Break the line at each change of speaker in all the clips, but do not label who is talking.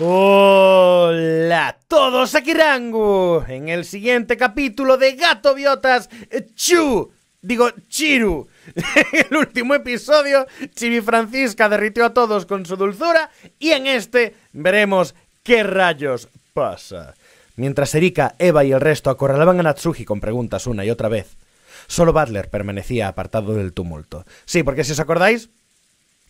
Hola a todos, aquí en el siguiente capítulo de Gato Biotas Chu, digo Chiru. En el último episodio, Chibi Francisca derritió a todos con su dulzura y en este veremos qué rayos pasa. Mientras Erika, Eva y el resto acorralaban a Natsuki con preguntas una y otra vez, solo Butler permanecía apartado del tumulto. Sí, porque si os acordáis,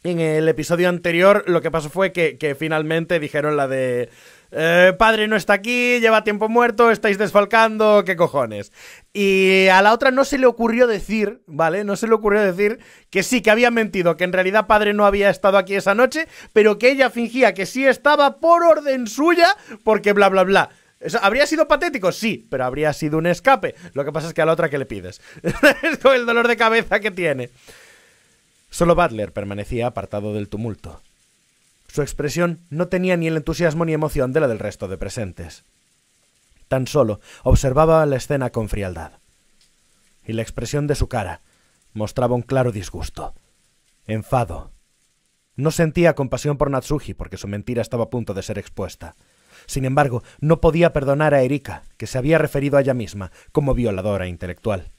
en el episodio anterior lo que pasó fue que, finalmente dijeron la de... Eh, padre no está aquí, lleva tiempo muerto, estáis desfalcando, qué cojones. Y a la otra no se le ocurrió decir, ¿vale? No se le ocurrió decir que sí, que había mentido, que en realidad padre no había estado aquí esa noche, pero que ella fingía que sí estaba por orden suya, porque bla, bla, bla. ¿Habría sido patético? Sí, pero habría sido un escape. Lo que pasa es que a la otra que le pides. es con el dolor de cabeza que tiene. Solo Butler permanecía apartado del tumulto. Su expresión no tenía ni el entusiasmo ni emoción de la del resto de presentes. Tan solo observaba la escena con frialdad. Y la expresión de su cara mostraba un claro disgusto, enfado. No sentía compasión por Natsuki porque su mentira estaba a punto de ser expuesta. Sin embargo, no podía perdonar a Erika, que se había referido a ella misma como violadora intelectual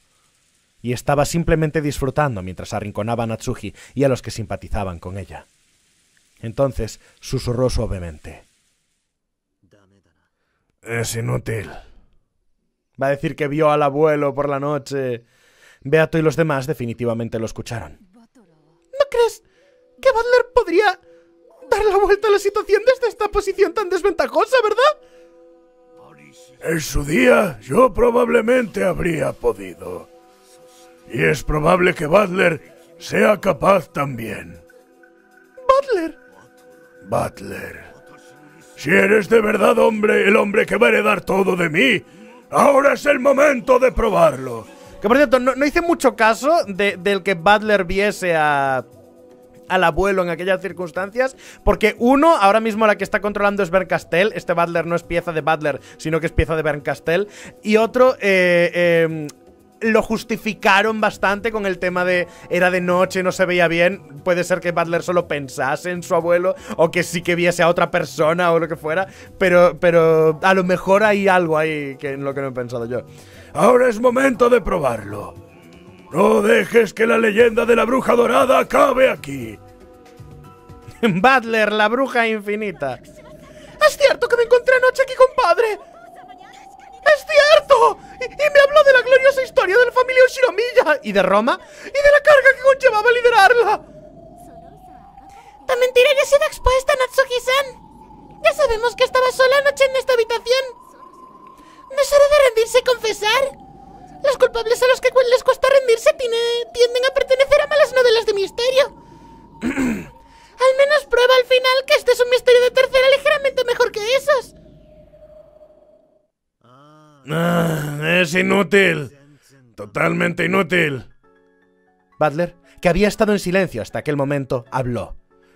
y estaba simplemente disfrutando mientras arrinconaba a Natsuki y a los que simpatizaban con ella. Entonces susurró suavemente.
Es inútil.
Va a decir que vio al abuelo por la noche. Beato y los demás definitivamente lo escucharon.
¿No crees que Butler podría dar la vuelta a la situación desde esta posición tan desventajosa, verdad?
En su día yo probablemente habría podido. Y es probable que Butler sea capaz también.
¿Butler?
Butler. Si eres de verdad hombre, el hombre que va a heredar todo de mí, ahora es el momento de probarlo.
Que por cierto, no, hice mucho caso del que Butler viese a, al abuelo en aquellas circunstancias, porque uno, ahora mismo la que está controlando es Berncastel, este Butler no es pieza de Butler, sino que es pieza de Berncastel, y otro, eh, em, lo justificaron bastante con el tema de era de noche, no se veía bien. Puede ser que Butler solo pensase en su abuelo o que sí que viese a otra persona o lo que fuera, pero, pero a lo mejor hay algo ahí que en lo que no he pensado yo.
Ahora es momento de probarlo. No dejes que la leyenda de la bruja dorada acabe aquí.
Butler, la bruja infinita.
Es cierto que me encontré anoche aquí, compadre. ¡Es cierto! Y, me habló de la gloriosa historia de la familia Oshinomiya
y de Roma
y de la carga que conllevaba liderarla.
Tu mentira ya ha sido expuesta, Natsuki-san. Ya sabemos que estaba sola anoche en esta habitación. ¿No es hora de rendirse y confesar? Los culpables a los que les cuesta rendirse tienden a pertenecer a malas novelas de misterio. al menos prueba al final que este es un misterio de tercera ligeramente mejor que esos.
Ah, es inútil. Totalmente inútil.
Butler, que había estado en silencio hasta aquel momento, habló.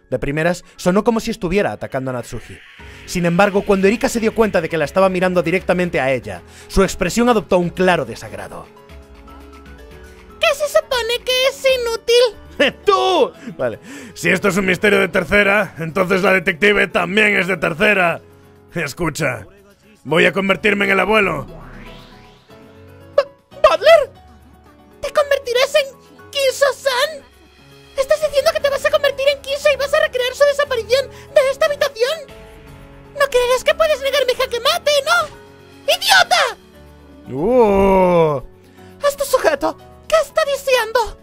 De primeras, sonó como si estuviera atacando a Natsuki. Sin embargo, cuando Erika se dio cuenta de que la estaba mirando directamente a ella, su expresión adoptó un claro desagrado.
¿Qué se supone que es inútil?
¡Tú! Vale. Si esto es un misterio de tercera, entonces la detective también es de tercera. Escucha, voy a convertirme en el abuelo.
¿Estás diciendo que te vas a convertir en Kiso y vas a recrear su desaparición de esta habitación? ¿No creerás que puedes negar mi jaque mate, no? ¡Idiota!
¡Uh!
¡Este sujeto! ¿Qué está diciendo?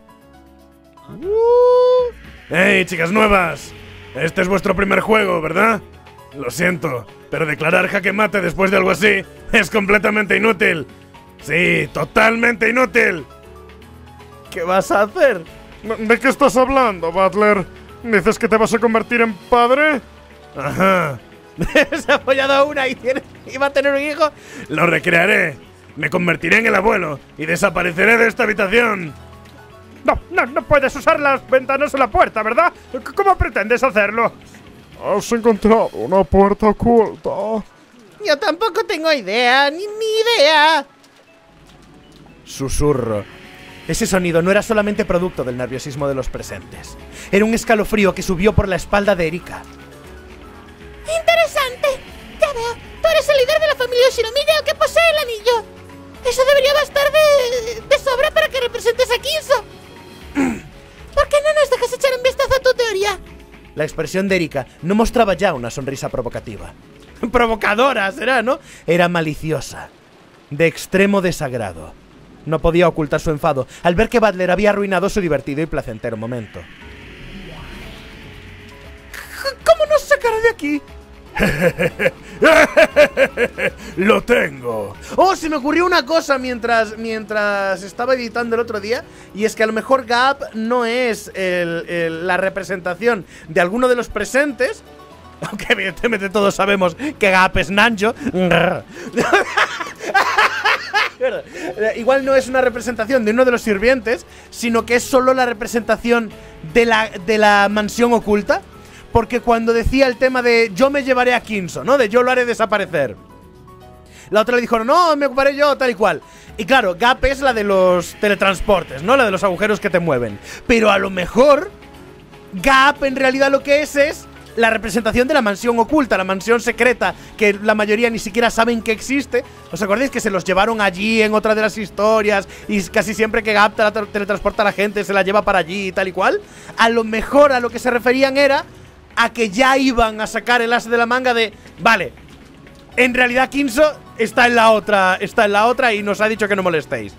¡Uh! ¡Hey, chicas nuevas! Este es vuestro primer juego, ¿verdad? Lo siento, pero declarar jaque mate después de algo así es completamente inútil. Sí, totalmente inútil.
¿Qué vas a hacer?
¿De qué estás hablando, Butler? ¿Dices que te vas a convertir en padre? Ajá.
Se ha apoyado una y, tiene, va a tener un hijo.
Lo recrearé. Me convertiré en el abuelo y desapareceré de esta habitación.
No, no, no puedes usar las ventanas o la puerta, ¿verdad? ¿Cómo pretendes hacerlo?
Has encontrado una puerta oculta.
Yo tampoco tengo idea, ni, ni idea.
Susurro. Ese sonido no era solamente producto del nerviosismo de los presentes. Era un escalofrío que subió por la espalda de Erika.
Interesante. Ya veo. Tú eres el líder de la familia Shinomiya que posee el anillo. Eso debería bastar de, de sobra para que representes a Kinso. ¿Por qué no nos dejas echar un vistazo a tu teoría?
La expresión de Erika no mostraba ya una sonrisa provocativa. Provocadora será, ¿no? Era maliciosa. De extremo desagrado. No podía ocultar su enfado al ver que Butler había arruinado su divertido y placentero momento.
¿Cómo nos sacará de aquí?
¡Lo tengo!
Oh, se me ocurrió una cosa mientras, mientras estaba editando el otro día. Y es que a lo mejor Gap no es el- el- la representación de alguno de los presentes. Aunque evidentemente todos sabemos que Gap es Nanjo. Eh, Igual no es una representación de uno de los sirvientes, sino que es solo la representación de la, de la mansión oculta. Porque cuando decía el tema de yo me llevaré a Kinso, ¿no? De yo lo haré desaparecer. La otra le dijo, no, me ocuparé yo, tal y cual. Y claro, Gap es la de los teletransportes, ¿no? La de los agujeros que te mueven. Pero a lo mejor, Gap en realidad lo que es es la representación de la mansión oculta, la mansión secreta, que la mayoría ni siquiera saben que existe. ¿Os acordáis que se los llevaron allí en otra de las historias? Y casi siempre que Gap tra- teletransporta a la gente se la lleva para allí y tal y cual. A lo mejor a lo que se referían era a que ya iban a sacar el as de la manga de, vale, en realidad Kinso está en la otra, está en la otra y nos ha dicho que no molestéis.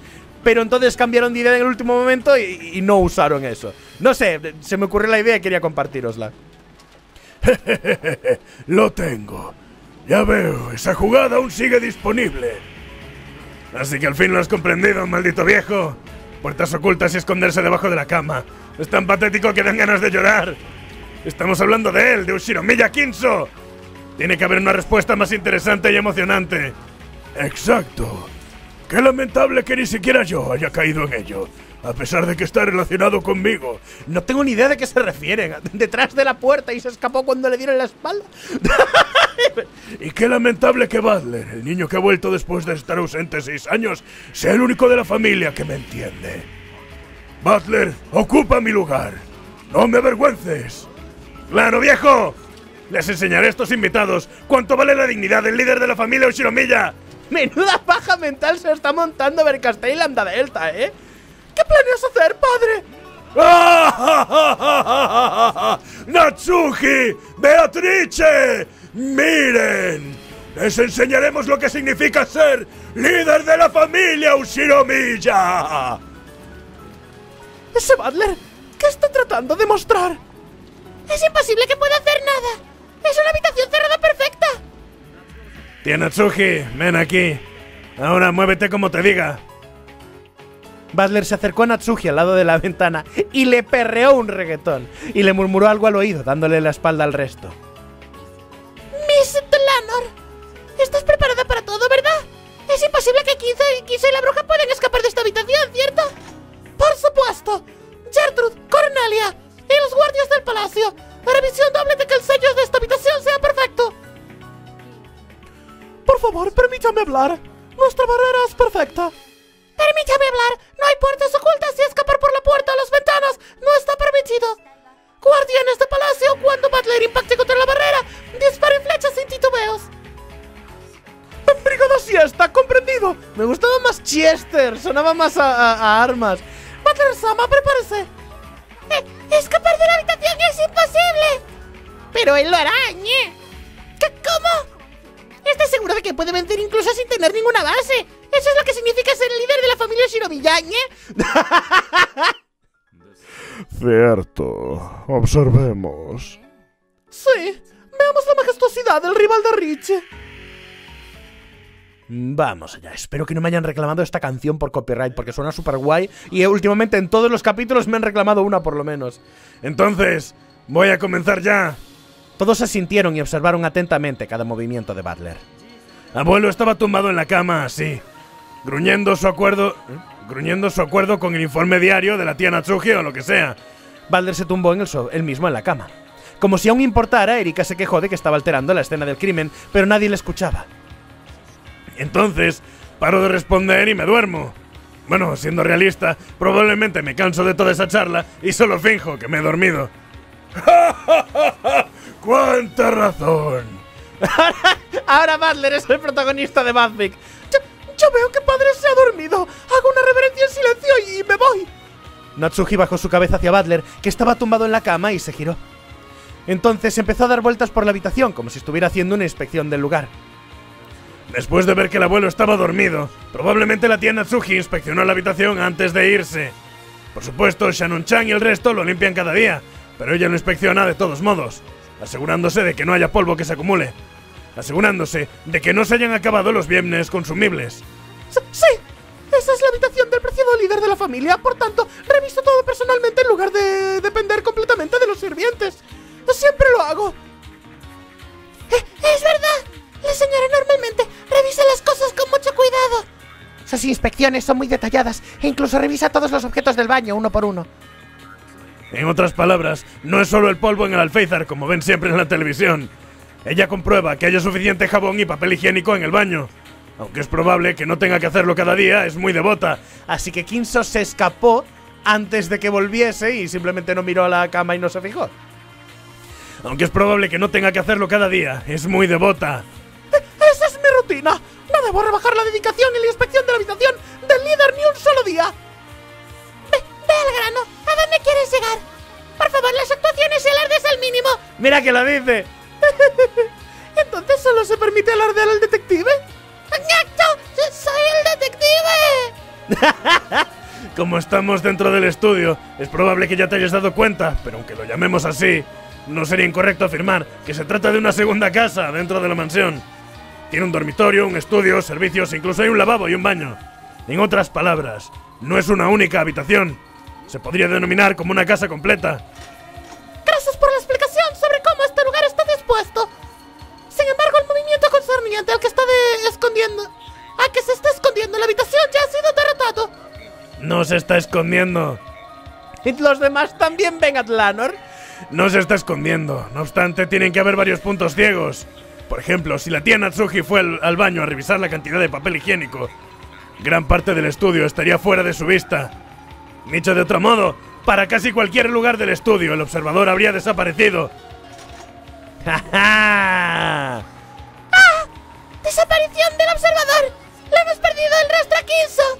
Pero entonces cambiaron de idea en el último momento y, y no usaron eso. No sé, se me ocurrió la idea y quería compartirosla.
¡Lo tengo! Ya veo, esa jugada aún sigue disponible. Así que al fin lo has comprendido, maldito viejo. Puertas ocultas y esconderse debajo de la cama. Es tan patético que dan ganas de llorar. Estamos hablando de él, de Ushinomiya Kinso. Tiene que haber una respuesta más interesante y emocionante. Exacto. Qué lamentable que ni siquiera yo haya caído en ello, a pesar de que está relacionado conmigo.
No tengo ni idea de qué se refieren. Detrás de la puerta y se escapó cuando le dieron la espalda.
Y qué lamentable que Butler, el niño que ha vuelto después de estar ausente seis años, sea el único de la familia que me entiende. Butler, ocupa mi lugar. No me avergüences. Claro, viejo. Les enseñaré a estos invitados cuánto vale la dignidad del líder de la familia Ushinomiya.
Menuda paja mental se está montando Bercastell Lambda Delta, ¿eh? ¿Qué planeas hacer, padre?
¡Natsuki! ¡Beatrice! ¡Miren! Les enseñaremos lo que significa ser líder de la familia Ushinomiya.
Ese Butler, ¿qué está tratando de mostrar?
Es imposible que pueda hacer nada. Es una habitación cerrada perfecta.
Tía Natsuki, ven aquí. Ahora muévete como te diga.
Basler se acercó a Natsuki al lado de la ventana y le perreó un reggaetón. Y le murmuró algo al oído, dándole la espalda al resto.
Miss Dlanor, estás preparada para todo, ¿verdad? Es imposible que Kinzo y, la bruja puedan escapar de esta habitación, ¿cierto?
Por supuesto. Gertrude, Cornelia y los guardias del palacio. Revisión doble de que el sello de esta habitación sea perfecto. Por favor, permítame hablar. Nuestra barrera es perfecta.
Permítame hablar. No hay puertas ocultas y escapar por la puerta o las ventanas no está permitido.
Guardianes de palacio, cuando Butler impacte contra la barrera, disparen flechas sin titubeos.
Brigada siesta, comprendido. Me gustaba más Chester, sonaba más a, a- a armas.
Butler Sama, prepárese.
Eh, escapar de la habitación es imposible.
Pero él lo hará.
¿Qué, ¿Cómo? ¿Estás seguro de que puede vencer incluso sin tener ninguna base? Eso es lo que significa ser el líder de la familia Shinobiyañe.
Cierto. Observemos.
Sí. Veamos la majestuosidad del rival de Rich.
Vamos allá, espero que no me hayan reclamado esta canción por copyright porque suena súper guay y últimamente en todos los capítulos me han reclamado una por lo menos.
Entonces, voy a comenzar ya.
Todos asintieron y observaron atentamente cada movimiento de Butler.
Abuelo estaba tumbado en la cama, así, gruñendo su acuerdo, ¿eh? gruñendo su acuerdo con el informe diario de la tía Natsuki o lo que sea.
Butler se tumbó él mismo en la cama. Como si aún importara, Erika se quejó de que estaba alterando la escena del crimen, pero nadie le escuchaba.
Entonces, paro de responder y me duermo. Bueno, siendo realista, probablemente me canso de toda esa charla y solo finjo que me he dormido. ¡Cuánta razón!
Ahora Butler es el protagonista de.
Yo, yo veo que padre se ha dormido. Hago una reverencia en silencio y me voy.
Natsuki bajó su cabeza hacia Butler, que estaba tumbado en la cama, y se giró. Entonces empezó a dar vueltas por la habitación, como si estuviera haciendo una inspección del lugar.
Después de ver que el abuelo estaba dormido, probablemente la tía Natsuki inspeccionó la habitación antes de irse. Por supuesto, Shannon-chan y el resto lo limpian cada día, pero ella lo inspecciona de todos modos, asegurándose de que no haya polvo que se acumule, asegurándose de que no se hayan acabado los bienes consumibles.
S- Sí, esa es la habitación del preciado líder de la familia. Por tanto, reviso todo personalmente en lugar de depender completamente de los sirvientes. Siempre lo hago.
Eh, es verdad. La señora normalmente revisa las cosas con mucho cuidado.
Sus inspecciones son muy detalladas e incluso revisa todos los objetos del baño uno por uno.
En otras palabras, no es solo el polvo en el alféizar como ven siempre en la televisión. Ella comprueba que haya suficiente jabón y papel higiénico en el baño. Aunque es probable que no tenga que hacerlo cada día, es muy devota.
Así que Kinso se escapó antes de que volviese y simplemente no miró a la cama y no se fijó.
Aunque es probable que no tenga que hacerlo cada día, es muy devota.
Esa es mi rutina. No debo rebajar la dedicación y la inspección de la habitación del líder ni un solo día.
Ve, ve al grano. ¿A dónde quieres llegar? Por favor, las actuaciones y alardes al mínimo.
¡Mira que lo dice!
Entonces solo se permite alardear al detective.
¡Ñato! ¡Soy el detective!
Como estamos dentro del estudio, es probable que ya te hayas dado cuenta, pero aunque lo llamemos así, no sería incorrecto afirmar que se trata de una segunda casa dentro de la mansión. Tiene un dormitorio, un estudio, servicios, incluso hay un lavabo y un baño. En otras palabras, no es una única habitación. Se podría denominar como una casa completa.
Gracias por la explicación sobre cómo este lugar está dispuesto. Sin embargo, el movimiento concerniente al que está de escondiendo, a que se está escondiendo en la habitación ya ha sido derrotado.
No se está escondiendo.
¿Y los demás también ven a Atlanor?
No se está escondiendo. No obstante, tienen que haber varios puntos ciegos. Por ejemplo, si la tía Natsuki fue al, al baño a revisar la cantidad de papel higiénico, gran parte del estudio estaría fuera de su vista. Dicho de otro modo, para casi cualquier lugar del estudio, el observador habría desaparecido.
¡Ja, ja!
¡Desaparición del observador! ¡Le hemos perdido el rastro a Kinso!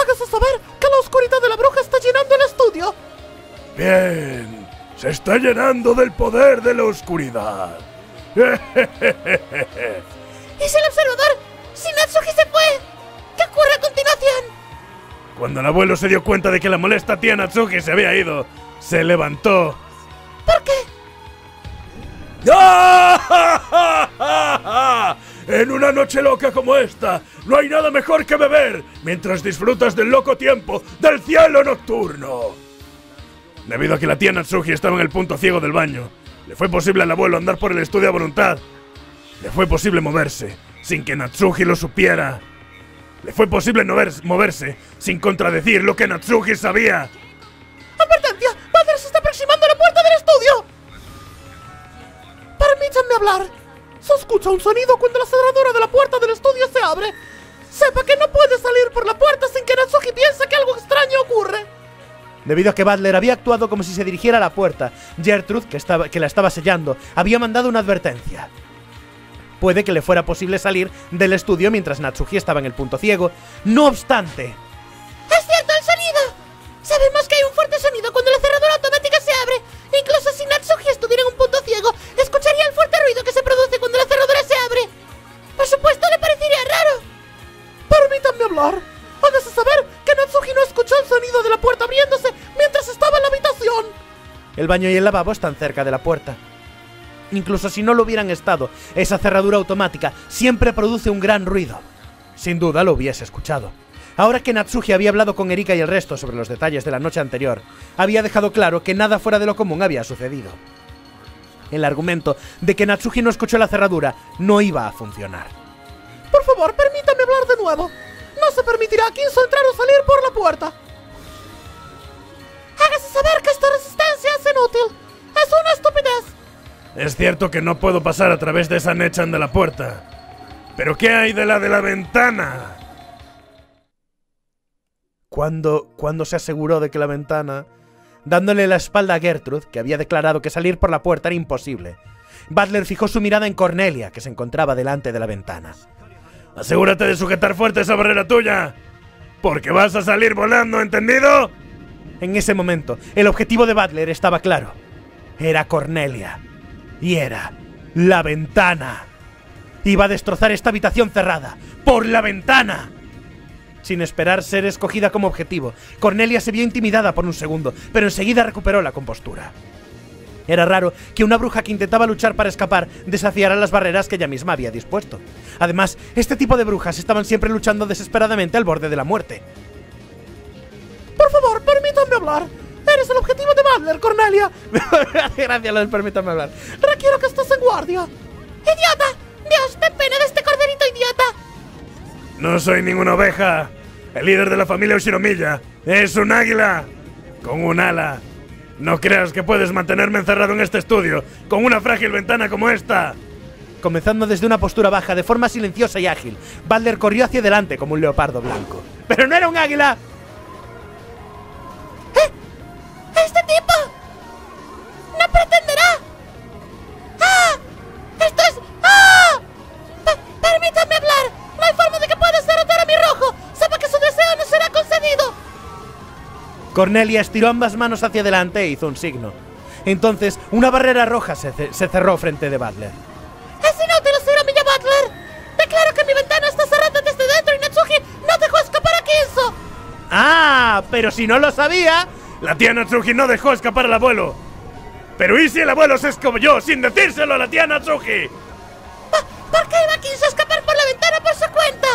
Hágase saber que la oscuridad de la bruja está llenando el estudio.
Bien, se está llenando del poder de la oscuridad.
¿Y si el observador? ¡Si Natsuki se fue! ¿Qué ocurre a continuación?
Cuando el abuelo se dio cuenta de que la molesta tía Natsuki se había ido, se levantó.
¿Por qué?
En una noche loca como esta, no hay nada mejor que beber mientras disfrutas del loco tiempo del cielo nocturno. Debido a que la tía Natsuki estaba en el punto ciego del baño, le fue posible al abuelo andar por el estudio a voluntad. Le fue posible moverse sin que Natsuki lo supiera. Le fue posible no ver- moverse sin contradecir lo que Natsuki sabía.
¡Advertencia! ¡Padre se está aproximando a la puerta del estudio! Permítanme hablar. Se escucha un sonido cuando la cerradura de la puerta del estudio se abre. Sepa que no puede salir por la puerta sin que Natsuki piense que algo extraño ocurre.
Debido a que Butler había actuado como si se dirigiera a la puerta, Gertrude, que, estaba, que la estaba sellando, había mandado una advertencia. Puede que le fuera posible salir del estudio mientras Natsuki estaba en el punto ciego. No obstante,
¡Es cierto el sonido! Sabemos que hay un fuerte sonido cuando la cerradura automática se abre. Incluso si Natsuki estuviera en un punto ciego, escucharía el fuerte ruido que se produce cuando la cerradura se abre. Por supuesto, le parecería raro.
Permítanme hablar. Hágase saber que Natsuki no escuchó el sonido de la puerta abriéndose mientras estaba en la habitación.
el baño y el lavabo están cerca de la puerta. Incluso si no lo hubieran estado, esa cerradura automática siempre produce un gran ruido. Sin duda lo hubiese escuchado. Ahora que Natsuki había hablado con Erika y el resto sobre los detalles de la noche anterior, había dejado claro que nada fuera de lo común había sucedido. El argumento de que Natsuki no escuchó la cerradura no iba a funcionar.
Por favor, permítame hablar de nuevo. No se permitirá a Kinso entrar o salir por la puerta.
Hágase saber que esta resistencia es inútil. Es una estupidez.
Es cierto que no puedo pasar a través de esa nechan de la puerta. Pero ¿qué hay de la de la ventana?
Cuando, cuando se aseguró de que la ventana, dándole la espalda a Gertrude, que había declarado que salir por la puerta era imposible, Butler fijó su mirada en Cornelia, que se encontraba delante de la ventana.
Asegúrate de sujetar fuerte esa barrera tuya. Porque vas a salir volando, ¿entendido?
En ese momento, el objetivo de Butler estaba claro. Era Cornelia. Y era la ventana. Iba a destrozar esta habitación cerrada. ¡Por la ventana! Sin esperar ser escogida como objetivo, Cornelia se vio intimidada por un segundo, pero enseguida recuperó la compostura. Era raro que una bruja que intentaba luchar para escapar desafiara las barreras que ella misma había dispuesto. Además, este tipo de brujas estaban siempre luchando desesperadamente al borde de la muerte.
Por favor, permítanme hablar. Eres el objetivo de Butler, Cornelia.
Gracias, Lord, permítame hablar.
Requiero que estés en guardia.
¡Idiota! ¡Dios, ten pena de este corderito idiota!
No soy ninguna oveja. El líder de la familia Ushinomiya es un águila. Con un ala. No creas que puedes mantenerme encerrado en este estudio con una frágil ventana como esta.
Comenzando desde una postura baja, de forma silenciosa y ágil, Balder corrió hacia adelante como un leopardo blanco. ¡Pero no era un águila!
¡Este tipo! ¡No pretenderá! ¡Ah! ¡Esto es... ¡Ah! Per- permítame hablar. No hay forma de que puedas derrotar a mi rojo. Sepa que su deseo no será concedido.
Cornelia estiró ambas manos hacia adelante e hizo un signo. Entonces, una barrera roja se, ce- se cerró frente de Butler.
Es inútil a Milla Butler. Declaro que mi ventana está cerrada desde dentro y Natsuki no dejó escapar a Kinzo.
¡Ah! Pero si no lo sabía.
La tía Natsuki no dejó escapar al abuelo. Pero ¿y si el abuelo se escobulló sin decírselo a la tía Natsuki?
¿Por qué iba Kinzo a escapar por la ventana por su cuenta?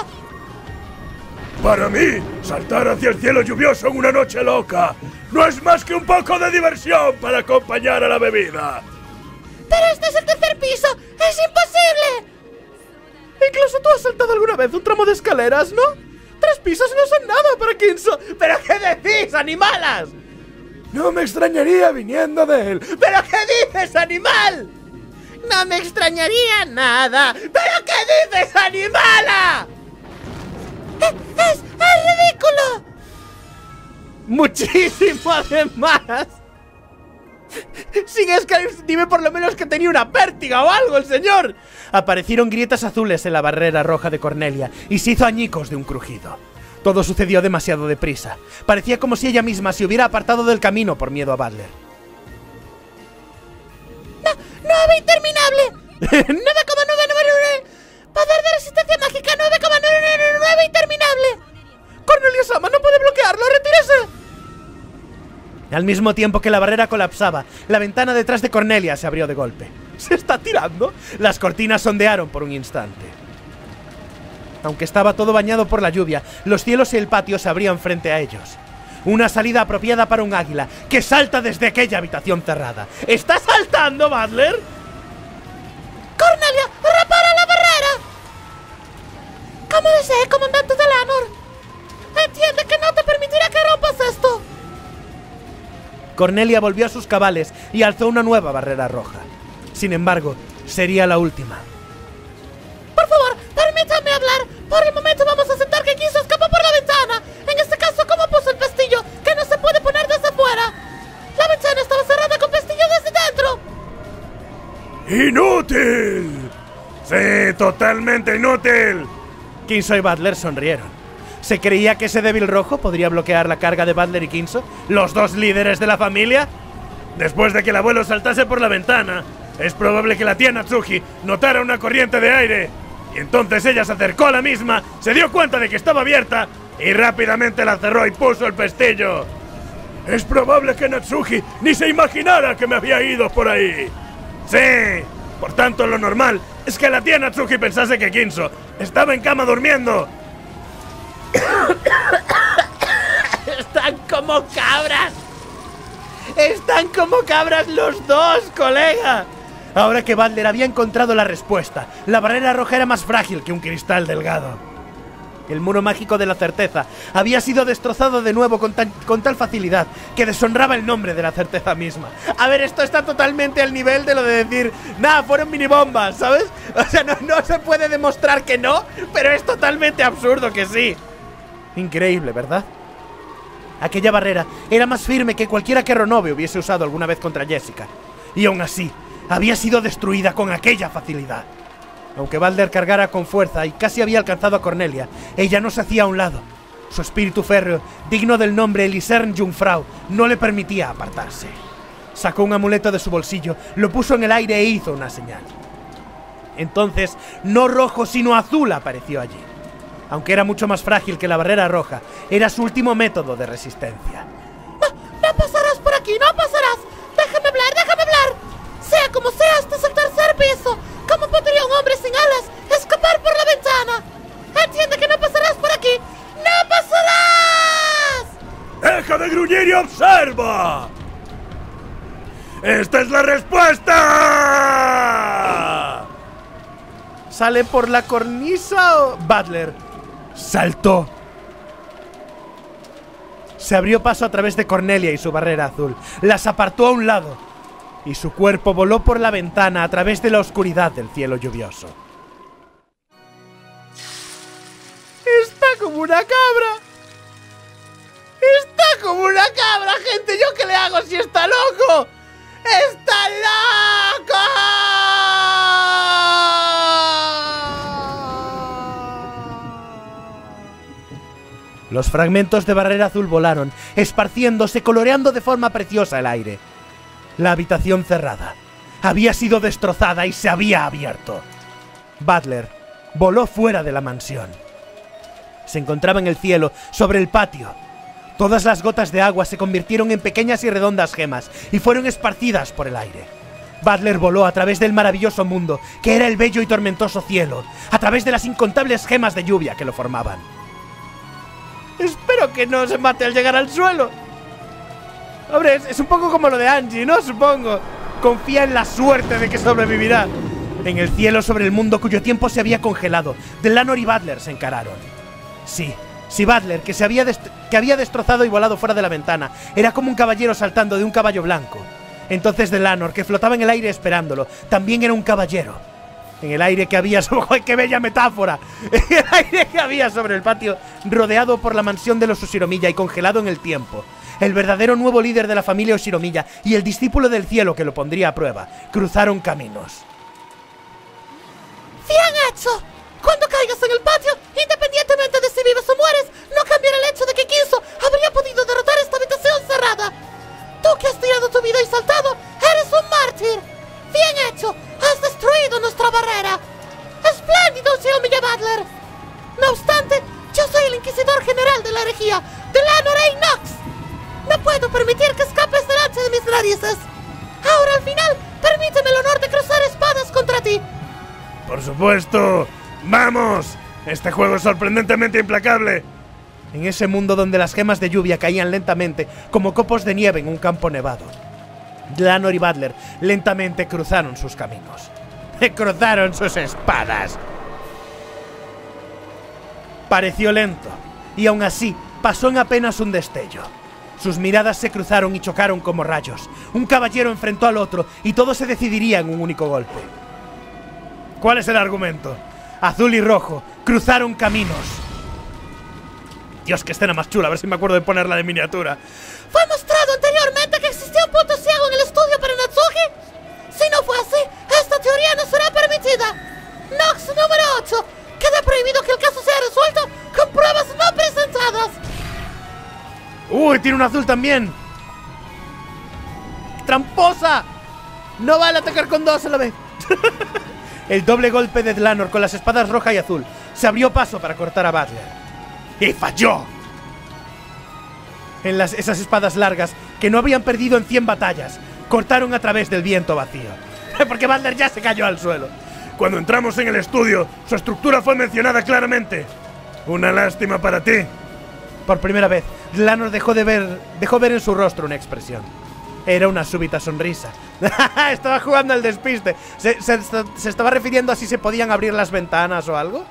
Para mí, saltar hacia el cielo lluvioso en una noche loca no es más que un poco de diversión para acompañar a la bebida.
Pero este es el tercer piso. ¡Es imposible!
Incluso tú has saltado alguna vez un tramo de escaleras, ¿no? Tres pisos no son nada para Kinso.
¿Pero qué decís, animalas?
No me extrañaría viniendo de él.
¿Pero qué dices, animal?
No me extrañaría nada.
¿Pero qué dices, animala?
¡Es, es ridículo!
Muchísimo, además. Sin escalar, dime por lo menos que tenía una pértiga o algo el señor. Aparecieron grietas azules en la barrera roja de Cornelia y se hizo añicos de un crujido. Todo sucedió demasiado deprisa. Parecía como si ella misma se hubiera apartado del camino por miedo a Butler.
¡Nueve interminable! ¡9,999! ¡Poder de resistencia mágica 9,999 interminable!
Cornelia Sama no puede bloquearlo. ¡Retírese!
Al mismo tiempo que la barrera colapsaba, la ventana detrás de Cornelia se abrió de golpe. ¿Se está tirando? Las cortinas ondearon por un instante. Aunque estaba todo bañado por la lluvia, los cielos y el patio se abrían frente a ellos. Una salida apropiada para un águila que salta desde aquella habitación cerrada. ¿Está saltando, Butler?
¡Cornelia! ¡Repara la barrera! Como desee, comandante del Amor. Entiende que no te permitirá que rompas esto.
Cornelia volvió a sus cabales y alzó una nueva barrera roja. Sin embargo, sería la última.
Por el momento vamos a aceptar que Kinzo escapó por la ventana. En este caso, ¿cómo puso el pestillo? Que no se puede poner desde fuera. La ventana estaba cerrada con pestillo desde dentro.
¡Inútil! Sí, totalmente inútil.
Kinso y Butler sonrieron. ¿Se creía que ese débil rojo podría bloquear la carga de Butler y Kinso, los dos líderes de la familia?
Después de que el abuelo saltase por la ventana, es probable que la tía Natsuki notara una corriente de aire. Y entonces ella se acercó a la misma, se dio cuenta de que estaba abierta y rápidamente la cerró y puso el pestillo. Es probable que Natsuki ni se imaginara que me había ido por ahí. Sí, por tanto lo normal es que la tía Natsuki pensase que Kinso estaba en cama durmiendo.
¡Están como cabras! ¡Están como cabras los dos, colega! Ahora que Butler había encontrado la respuesta, la barrera roja era más frágil que un cristal delgado. El muro mágico de la certeza había sido destrozado de nuevo con, tal facilidad que deshonraba el nombre de la certeza misma. A ver, esto está totalmente al nivel de lo de decir, nada, fueron minibombas, ¿sabes? O sea, no, no se puede demostrar que no, pero es totalmente absurdo que sí. Increíble, ¿verdad? Aquella barrera era más firme que cualquiera que Ronobe hubiese usado alguna vez contra Jessica. Y aún así, había sido destruida con aquella facilidad. Aunque Balder cargara con fuerza y casi había alcanzado a Cornelia, ella no se hacía a un lado. Su espíritu férreo, digno del nombre Elisern Jungfrau, no le permitía apartarse. Sacó un amuleto de su bolsillo, lo puso en el aire e hizo una señal. Entonces, no rojo sino azul apareció allí. Aunque era mucho más frágil que la barrera roja, era su último método de resistencia.
No, no pasarás por aquí, no pasarás. Sea como sea, este es el tercer piso. ¿Cómo podría un hombre sin alas escapar por la ventana? Entiende que no pasarás por aquí. ¡No pasarás!
¡Deja de gruñir y observa! ¡Esta es la respuesta!
¿Sale por la cornisa o Butler? Saltó. Se abrió paso a través de Cornelia y su barrera azul. Las apartó a un lado. Y su cuerpo voló por la ventana a través de la oscuridad del cielo lluvioso. Está como una cabra. Está como una cabra, gente. ¿Yo qué le hago si está loco? ¡Está loco! Los fragmentos de barrera azul volaron, esparciéndose, coloreando de forma preciosa el aire. La habitación cerrada había sido destrozada y se había abierto. Butler voló fuera de la mansión. Se encontraba en el cielo, sobre el patio. Todas las gotas de agua se convirtieron en pequeñas y redondas gemas y fueron esparcidas por el aire. Butler voló a través del maravilloso mundo, que era el bello y tormentoso cielo, a través de las incontables gemas de lluvia que lo formaban. Espero que no se mate al llegar al suelo. Hombre, es, un poco como lo de Angie, ¿no? Supongo. Confía en la suerte de que sobrevivirá. En el cielo sobre el mundo cuyo tiempo se había congelado, Delanor y Butler se encararon. Sí, si Butler, que, se había que había destrozado y volado fuera de la ventana, era como un caballero saltando de un caballo blanco. Entonces Delanor, que flotaba en el aire esperándolo, también era un caballero. En el aire que había sobre... ¡Qué bella metáfora! En el aire que había sobre el patio, rodeado por la mansión de los Osiromilla y congelado en el tiempo. El verdadero nuevo líder de la familia Osiromilla y el discípulo del cielo que lo pondría a prueba, cruzaron caminos.
¡Bien hecho! Cuando caigas en el patio, independientemente de si vives o mueres, no cambiará el hecho de que Kinso habría podido derrotar esta habitación cerrada. Tú que has tirado tu vida y saltado, eres un mártir. Bien hecho, has destruido nuestra barrera. Espléndido, Silmilla Butler. No obstante, yo soy el Inquisidor General de la herejía, Delanor Nox. No puedo permitir que escapes delante de mis narices. Ahora al final, permíteme el honor de cruzar espadas contra ti.
Por supuesto. ¡Vamos! Este juego es sorprendentemente implacable.
En ese mundo donde las gemas de lluvia caían lentamente como copos de nieve en un campo nevado. Lanor y Butler lentamente cruzaron sus caminos. cruzaron sus espadas. Pareció lento, y aún así pasó en apenas un destello. Sus miradas se cruzaron y chocaron como rayos. Un caballero enfrentó al otro y todo se decidiría en un único golpe. ¿Cuál es el argumento? Azul y rojo cruzaron caminos. Dios, qué escena más chula, a ver si me acuerdo de ponerla de miniatura.
¿Fue mostrado anteriormente que existía un punto ciego en el estudio para Natsuki? Si no fue así, esta teoría no será permitida. Nox número 8. Queda prohibido que el caso sea resuelto con pruebas no presentadas.
¡Uy, tiene un azul también! ¡Tramposa! No vale atacar con dos a la vez. el doble golpe de Dlanor con las espadas roja y azul se abrió paso para cortar a Butler. ¡Y falló! En las, esas espadas largas, que no habían perdido en 100 batallas, cortaron a través del viento vacío. Porque Butler ya se cayó al suelo.
Cuando entramos en el estudio, su estructura fue mencionada claramente. Una lástima para ti.
Por primera vez, Dlanor dejó de ver, dejó ver en su rostro una expresión. Era una súbita sonrisa. estaba jugando al despiste. ¿Se, se, se estaba refiriendo a si se podían abrir las ventanas o algo?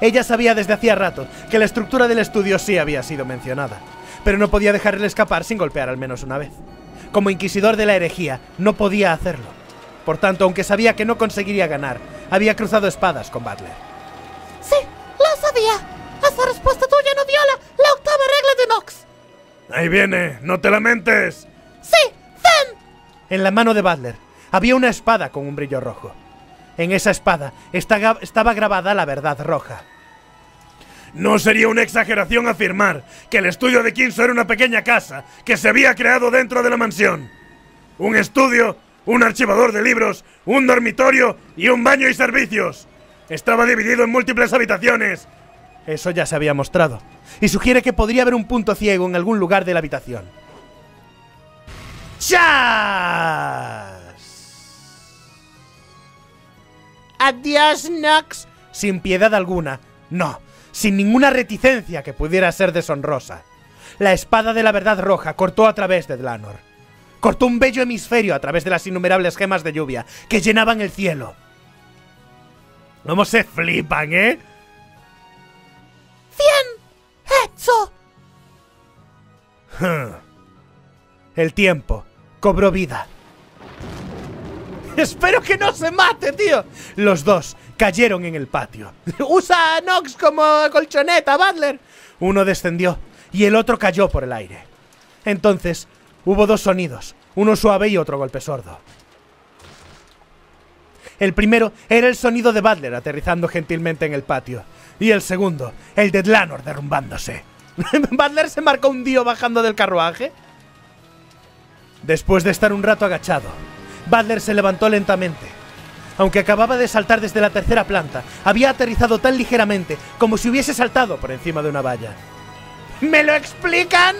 Ella sabía desde hacía rato que la estructura del estudio sí había sido mencionada, pero no podía dejarle escapar sin golpear al menos una vez. Como inquisidor de la herejía, no podía hacerlo. Por tanto, aunque sabía que no conseguiría ganar, había cruzado espadas con Butler.
Sí, lo sabía. Esa respuesta tuya no viola la octava regla de Nox.
Ahí viene, no te lamentes.
Sí, Zen.
En la mano de Butler había una espada con un brillo rojo. En esa espada esta- estaba grabada la verdad roja.
No sería una exageración afirmar que el estudio de Kinso era una pequeña casa que se había creado dentro de la mansión. Un estudio, un archivador de libros, un dormitorio y un baño y servicios. Estaba dividido en múltiples habitaciones.
Eso ya se había mostrado. Y sugiere que podría haber un punto ciego en algún lugar de la habitación. ¡Chas!
Adiós, Nox.
Sin piedad alguna. No, sin ninguna reticencia que pudiera ser deshonrosa. La espada de la verdad roja cortó a través de Dlanor. Cortó un bello hemisferio a través de las innumerables gemas de lluvia que llenaban el cielo. ¿Cómo se flipan, eh?
¡Cien! ¡Hecho!
El tiempo cobró vida. Espero que no se mate, tío. Los dos cayeron en el patio.
Usa a Nox como colchoneta, Butler.
Uno descendió y el otro cayó por el aire. Entonces hubo dos sonidos, uno suave y otro golpe sordo. El primero era el sonido de Butler aterrizando gentilmente en el patio, y el segundo, el de Dlanor derrumbándose.
Butler se marcó un dio bajando del carruaje.
Después de estar un rato agachado, Butler se levantó lentamente. Aunque acababa de saltar desde la tercera planta, había aterrizado tan ligeramente como si hubiese saltado por encima de una valla.
¿Me lo explican?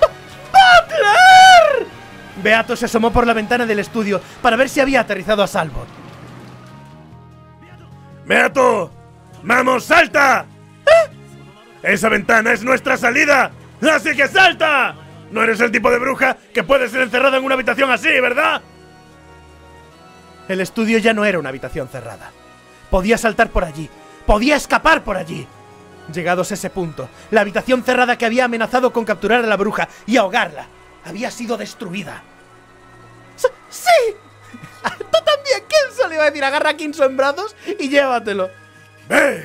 ¡Butler! Beato se asomó por la ventana del estudio para ver si había aterrizado a salvo.
¡Beato! ¡Vamos, salta! ¡Esa ventana es nuestra salida! ¡Así que salta! No eres el tipo de bruja que puede ser encerrada en una habitación así, ¿verdad?
El estudio ya no era una habitación cerrada. Podía saltar por allí, podía escapar por allí. Llegados a ese punto, la habitación cerrada que había amenazado con capturar a la bruja y ahogarla había sido destruida.
¡Sí! ¡Tú también! ¿Quién se le iba a decir? Agarra a Kinso en brazos y llévatelo.
¡Ve!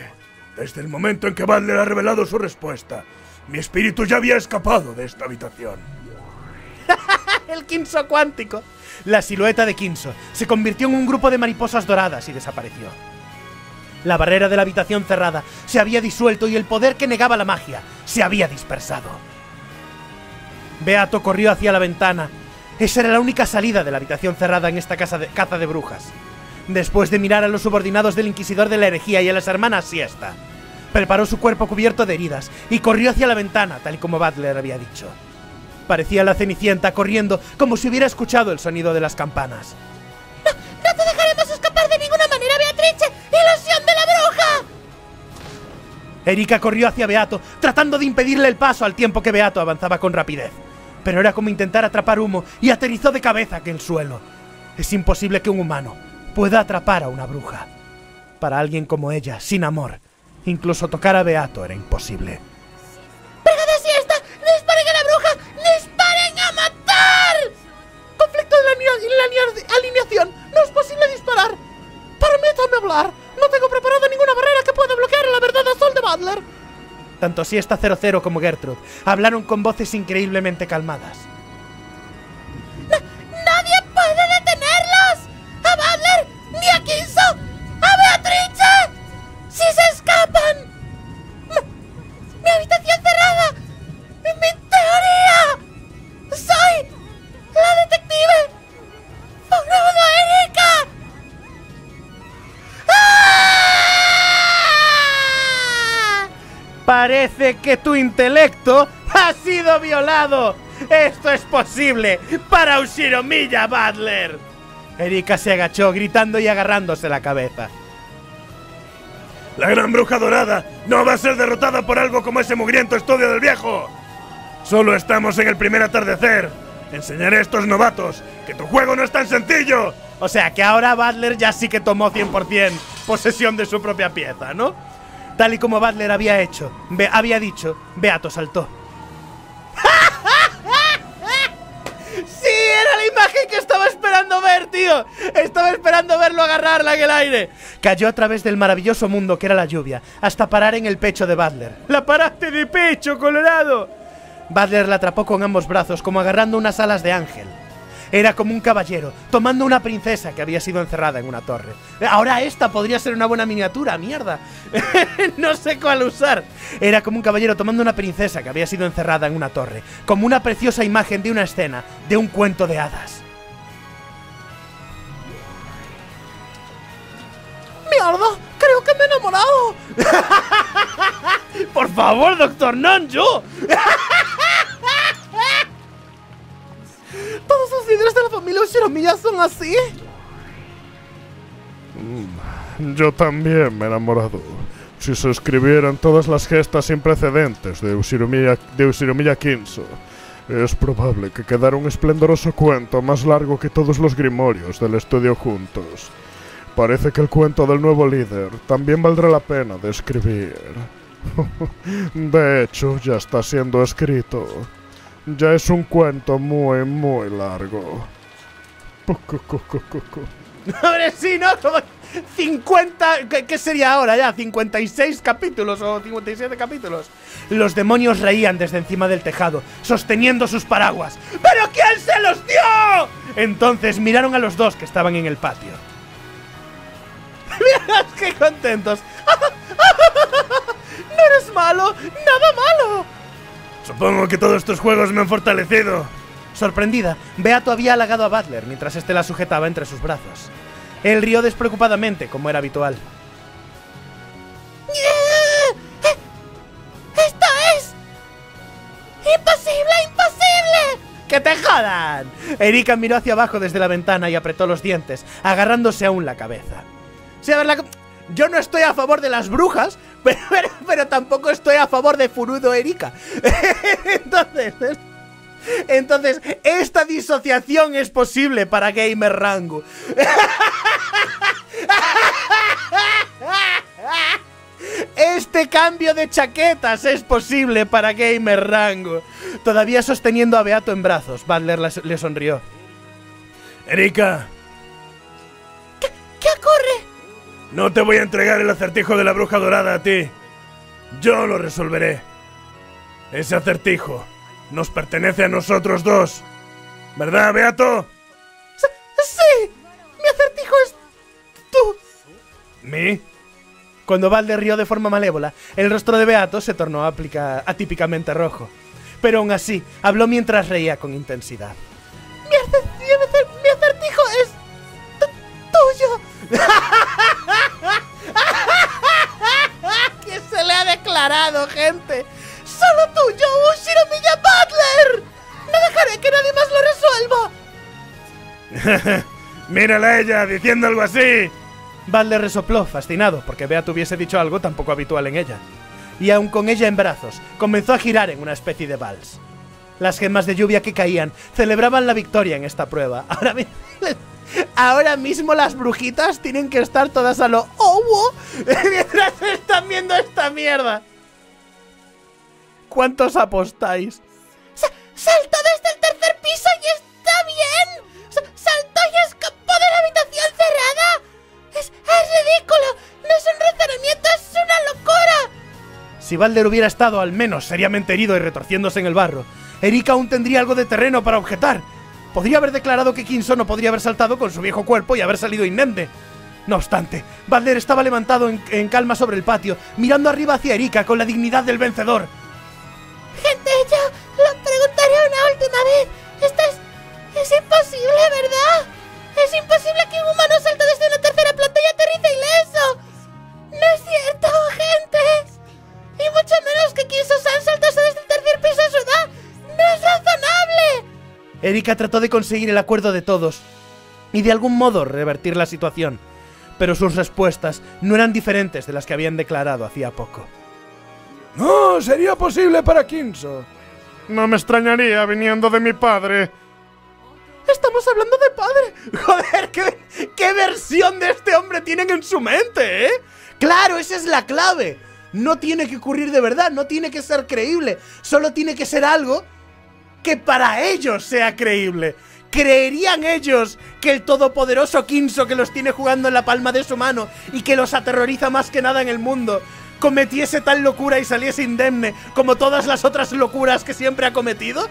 Desde el momento en que Butler ha revelado su respuesta, mi espíritu ya había escapado de esta habitación.
El Kinso cuántico.
La silueta de Kinso se convirtió en un grupo de mariposas doradas y desapareció. La barrera de la habitación cerrada se había disuelto y el poder que negaba la magia se había dispersado. Beato corrió hacia la ventana. Esa era la única salida de la habitación cerrada en esta casa de caza de brujas. Después de mirar a los subordinados del Inquisidor de la Herejía y a las hermanas Siesta, preparó su cuerpo cubierto de heridas y corrió hacia la ventana, tal y como Butler había dicho. Parecía la Cenicienta corriendo como si hubiera escuchado el sonido de las campanas.
¡No te dejaremos escapar de ninguna manera, Beatrice! ¡Ilusión de la bruja!
Erika corrió hacia Beato, tratando de impedirle el paso al tiempo que Beato avanzaba con rapidez. Pero era como intentar atrapar humo y aterrizó de cabeza en el suelo. Es imposible que un humano pueda atrapar a una bruja. Para alguien como ella, sin amor, incluso tocar a Beato era imposible.
¡Brigada siesta! ¡Disparen a la bruja! ¡Disparen a matar!
Conflicto de la, alinea- la alinea- alineación. No es posible disparar. Permítame hablar. No tengo preparada ninguna barrera que pueda bloquear la verdad azul de Butler.
Tanto Siesta 00 como Gertrude hablaron con voces increíblemente calmadas. Parece que tu intelecto ha sido violado. Esto es posible para Ushiromiya Butler. Erika se agachó gritando y agarrándose la cabeza.
La gran bruja dorada no va a ser derrotada por algo como ese mugriento estudio del viejo. Solo estamos en el primer atardecer. Enseñaré a estos novatos que tu juego no es tan sencillo.
O sea que ahora Butler ya sí que tomó 100% posesión de su propia pieza, ¿no? Tal y como Butler había hecho, Be- había dicho, Beato saltó.
¡Sí! ¡Era la imagen que estaba esperando ver, tío! Estaba esperando verlo agarrarla en el aire.
Cayó a través del maravilloso mundo que era la lluvia, hasta parar en el pecho de Butler. ¡La paraste de pecho, Colorado! Butler la atrapó con ambos brazos, como agarrando unas alas de ángel. Era como un caballero, tomando una princesa que había sido encerrada en una torre. Ahora esta podría ser una buena miniatura, mierda. no sé cuál usar. Era como un caballero tomando una princesa que había sido encerrada en una torre, como una preciosa imagen de una escena, de un cuento de hadas.
¡Mierda! ¡Creo que me he enamorado!
Por favor, doctor Nanjo.
¿Todos los líderes de la familia Shinomiya son así?
Yo también me he enamorado. Si se escribieran todas las gestas sin precedentes de Ushiromiya, de Ushiromiya Kinso, es probable que quedara un esplendoroso cuento más largo que todos los grimorios del estudio juntos. Parece que el cuento del nuevo líder también valdrá la pena de escribir. De hecho, ya está siendo escrito. Ya es un cuento muy, muy largo.
Ahora sí, ¿no? Como 50... ¿qué, ¿Qué sería ahora ya? ¿56 capítulos o 57 capítulos? Los demonios reían desde encima del tejado, sosteniendo sus paraguas. ¿Pero quién se los dio? Entonces miraron a los dos que estaban en el patio. ¡Mirad qué contentos!
¡No eres malo! ¡Nada malo!
Supongo que todos estos juegos me han fortalecido.
Sorprendida, Beato había halagado a Butler mientras éste la sujetaba entre sus brazos. Él rió despreocupadamente, como era habitual.
¡Esto es! ¡Imposible, imposible!
¡Que te jodan! Erika miró hacia abajo desde la ventana y apretó los dientes, agarrándose aún la cabeza. Sí, a ver, la... Yo no estoy a favor de las brujas, pero, pero, tampoco estoy a favor de Furudo Erika. Entonces... es- Entonces, esta disociación es posible para Gamer Rango. Este cambio de chaquetas es posible para Gamer Rango. Todavía sosteniendo a Beato en brazos, Butler le sonrió.
Erika, no te voy a entregar el acertijo de la bruja dorada a ti. Yo lo resolveré. Ese acertijo nos pertenece a nosotros dos. ¿Verdad, Beato?
¡Sí! ¡Mi acertijo es... tú!
¿Mi?
Cuando Balder rió de forma malévola, el rostro de Beato se tornó aplica- atípicamente rojo. Pero aún así, habló mientras reía con intensidad.
¡Mi, acer- mi acer- mi acertijo es... tu- tuyo!
se le ha declarado, gente?
¡Solo tuyo, Ushiromiya Butler! ¡No dejaré que nadie más lo resuelva!
Mírala a ella diciendo algo así.
Balder resopló, fascinado, porque Beato hubiese dicho algo tan poco habitual en ella. Y aun con ella en brazos, comenzó a girar en una especie de vals. Las gemas de lluvia que caían celebraban la victoria en esta prueba. Ahora, mi- ahora mismo las brujitas tienen que estar todas a lo owo mientras están viendo esta mierda. ¿Cuántos apostáis?
Sa- ¡Saltó desde el tercer piso y está bien! Sa- ¡Saltó y escapó de la habitación cerrada! ¡Es, es ridículo! ¡No es un razonamiento, es una locura!
Si Balder hubiera estado al menos seriamente herido y retorciéndose en el barro, Erika aún tendría algo de terreno para objetar. Podría haber declarado que Kinso no podría haber saltado con su viejo cuerpo y haber salido indemne. No obstante, Balder estaba levantado en, calma sobre el patio, mirando arriba hacia Erika con la dignidad del vencedor.
Gente, yo lo preguntaré una última vez. Esto es... es imposible, ¿verdad? Es imposible que un humano salte desde una tercera planta y aterrice ileso. No es cierto, gente. Y mucho menos que Kinso-san saltase desde el tercer piso a su edad. No es razonable.
Erika trató de conseguir el acuerdo de todos y de algún modo revertir la situación, pero sus respuestas no eran diferentes de las que habían declarado hacía poco.
No, sería posible para Kinso. No me extrañaría viniendo de mi padre.
¡Estamos hablando de padre!
Joder, ¿qué, qué versión de este hombre tienen en su mente, ¿eh? Claro, esa es la clave. No tiene que ocurrir de verdad, no tiene que ser creíble, solo tiene que ser algo que para ellos sea creíble. ¿Creerían ellos que el todopoderoso Kinso que los tiene jugando en la palma de su mano y que los aterroriza más que nada en el mundo, cometiese tal locura y saliese indemne como todas las otras locuras que siempre ha cometido?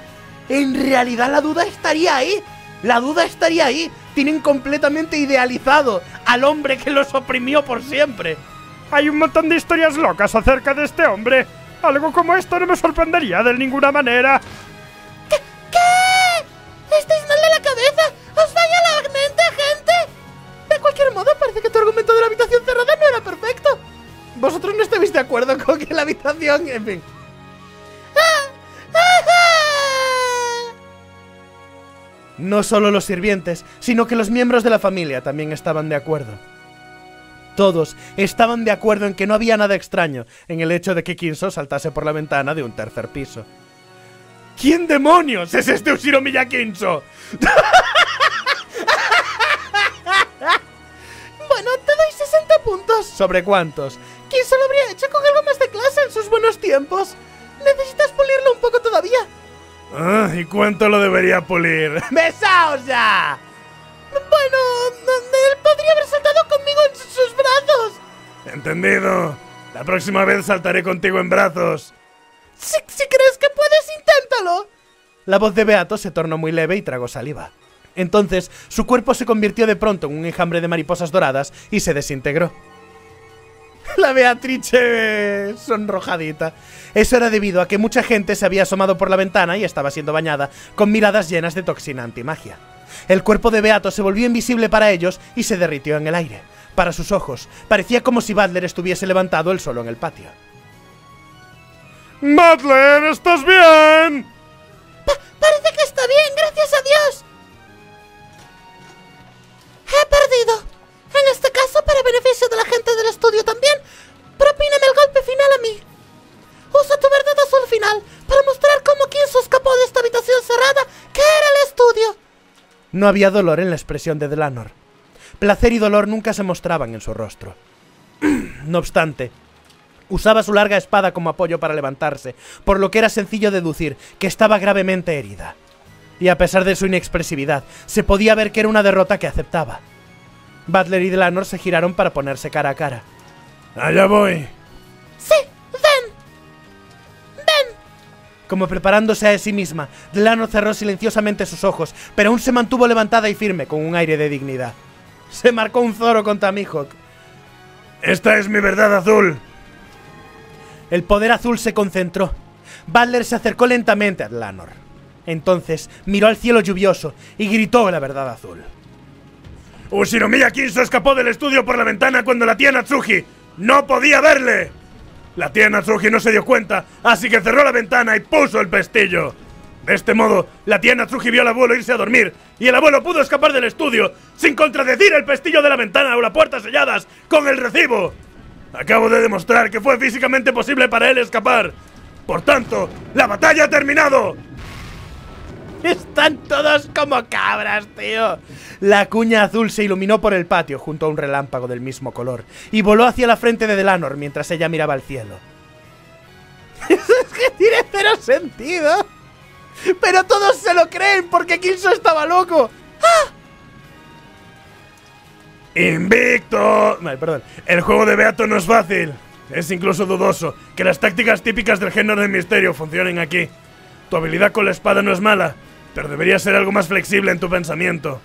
En realidad la duda estaría ahí. La duda estaría ahí. Tienen completamente idealizado al hombre que los oprimió por siempre.
Hay un montón de historias locas acerca de este hombre. Algo como esto no me sorprendería de ninguna manera.
¿Estáis mal de la cabeza? ¿Os falla la mente, gente?
De cualquier modo, parece que tu argumento de la habitación cerrada no era perfecto. Vosotros no estáis de acuerdo con que la habitación... En fin. No solo los sirvientes, sino que los miembros de la familia también estaban de acuerdo. Todos estaban de acuerdo en que no había nada extraño en el hecho de que Kinso saltase por la ventana de un tercer piso. ¿Quién demonios es este Ushiromiya Kinso?
bueno, te doy 60 puntos.
¿Sobre cuántos?
¿Quién se lo habría hecho con algo más de clase en sus buenos tiempos? Necesitas pulirlo un poco todavía.
Ah, ¿y cuánto lo debería pulir?
¡Besaos ya!
Bueno, él podría haber saltado conmigo en sus brazos.
Entendido. La próxima vez saltaré contigo en brazos.
Si, crees que puedes, inténtalo.
La voz de Beato se tornó muy leve y tragó saliva. Entonces, su cuerpo se convirtió de pronto en un enjambre de mariposas doradas y se desintegró. La Beatrice sonrojadita. Eso era debido a que mucha gente se había asomado por la ventana y estaba siendo bañada con miradas llenas de toxina antimagia. El cuerpo de Beato se volvió invisible para ellos y se derritió en el aire. Para sus ojos, parecía como si Butler estuviese levantado él solo en el patio.
¡Butler, estás bien!
Pa parece que está bien, gracias a Dios. He perdido. En este caso, para beneficio de la gente del estudio también, propíname el golpe final a mí. Usa tu verdad azul final para mostrar cómo se escapó de esta habitación cerrada que era el estudio.
No había dolor en la expresión de Delanor. Placer y dolor nunca se mostraban en su rostro. no obstante, usaba su larga espada como apoyo para levantarse, por lo que era sencillo deducir que estaba gravemente herida. Y a pesar de su inexpresividad, se podía ver que era una derrota que aceptaba. Butler y Delanor se giraron para ponerse cara a cara.
Allá voy.
Sí, ven. Ven.
Como preparándose a sí misma, Delanor cerró silenciosamente sus ojos, pero aún se mantuvo levantada y firme con un aire de dignidad. Se marcó un zoro contra Mihawk.
Esta es mi verdad azul.
El poder azul se concentró. Butler se acercó lentamente a Delanor. Entonces miró al cielo lluvioso y gritó la verdad azul.
Ushinomiya Kinso escapó del estudio por la ventana cuando la tía Natsuki no podía verle. La tía Natsuki no se dio cuenta, así que cerró la ventana y puso el pestillo. De este modo, la tía Natsuki vio al abuelo irse a dormir y el abuelo pudo escapar del estudio sin contradecir el pestillo de la ventana o la puerta selladas con el recibo. Acabo de demostrar que fue físicamente posible para él escapar. Por tanto, la batalla ha terminado.
Están todos como cabras, tío. La cuña azul se iluminó por el patio junto a un relámpago del mismo color y voló hacia la frente de Delanor mientras ella miraba al cielo. es que tiene cero sentido. Pero todos se lo creen porque Kilso estaba loco. ¡Ah!
¡Invicto!
Vale, perdón.
El juego de Beato no es fácil. Es incluso dudoso que las tácticas típicas del género de misterio funcionen aquí. Tu habilidad con la espada no es mala, pero debería ser algo más flexible en tu pensamiento.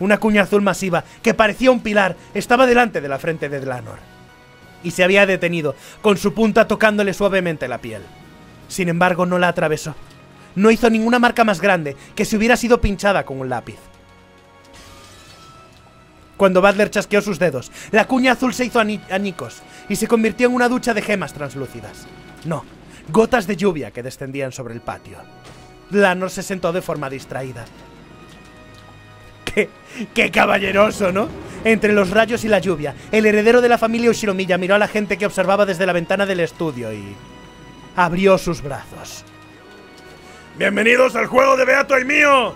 Una cuña azul masiva, que parecía un pilar, estaba delante de la frente de Dlanor. Y se había detenido, con su punta tocándole suavemente la piel. Sin embargo, no la atravesó. No hizo ninguna marca más grande que si hubiera sido pinchada con un lápiz. Cuando Butler chasqueó sus dedos, la cuña azul se hizo añicos y se convirtió en una ducha de gemas translúcidas. No, gotas de lluvia que descendían sobre el patio. Lanor se sentó de forma distraída. ¡Qué, qué caballeroso, ¿no? Entre los rayos y la lluvia, el heredero de la familia Ushiromiya miró a la gente que observaba desde la ventana del estudio y... abrió sus brazos.
¡Bienvenidos al juego de Beato y mío!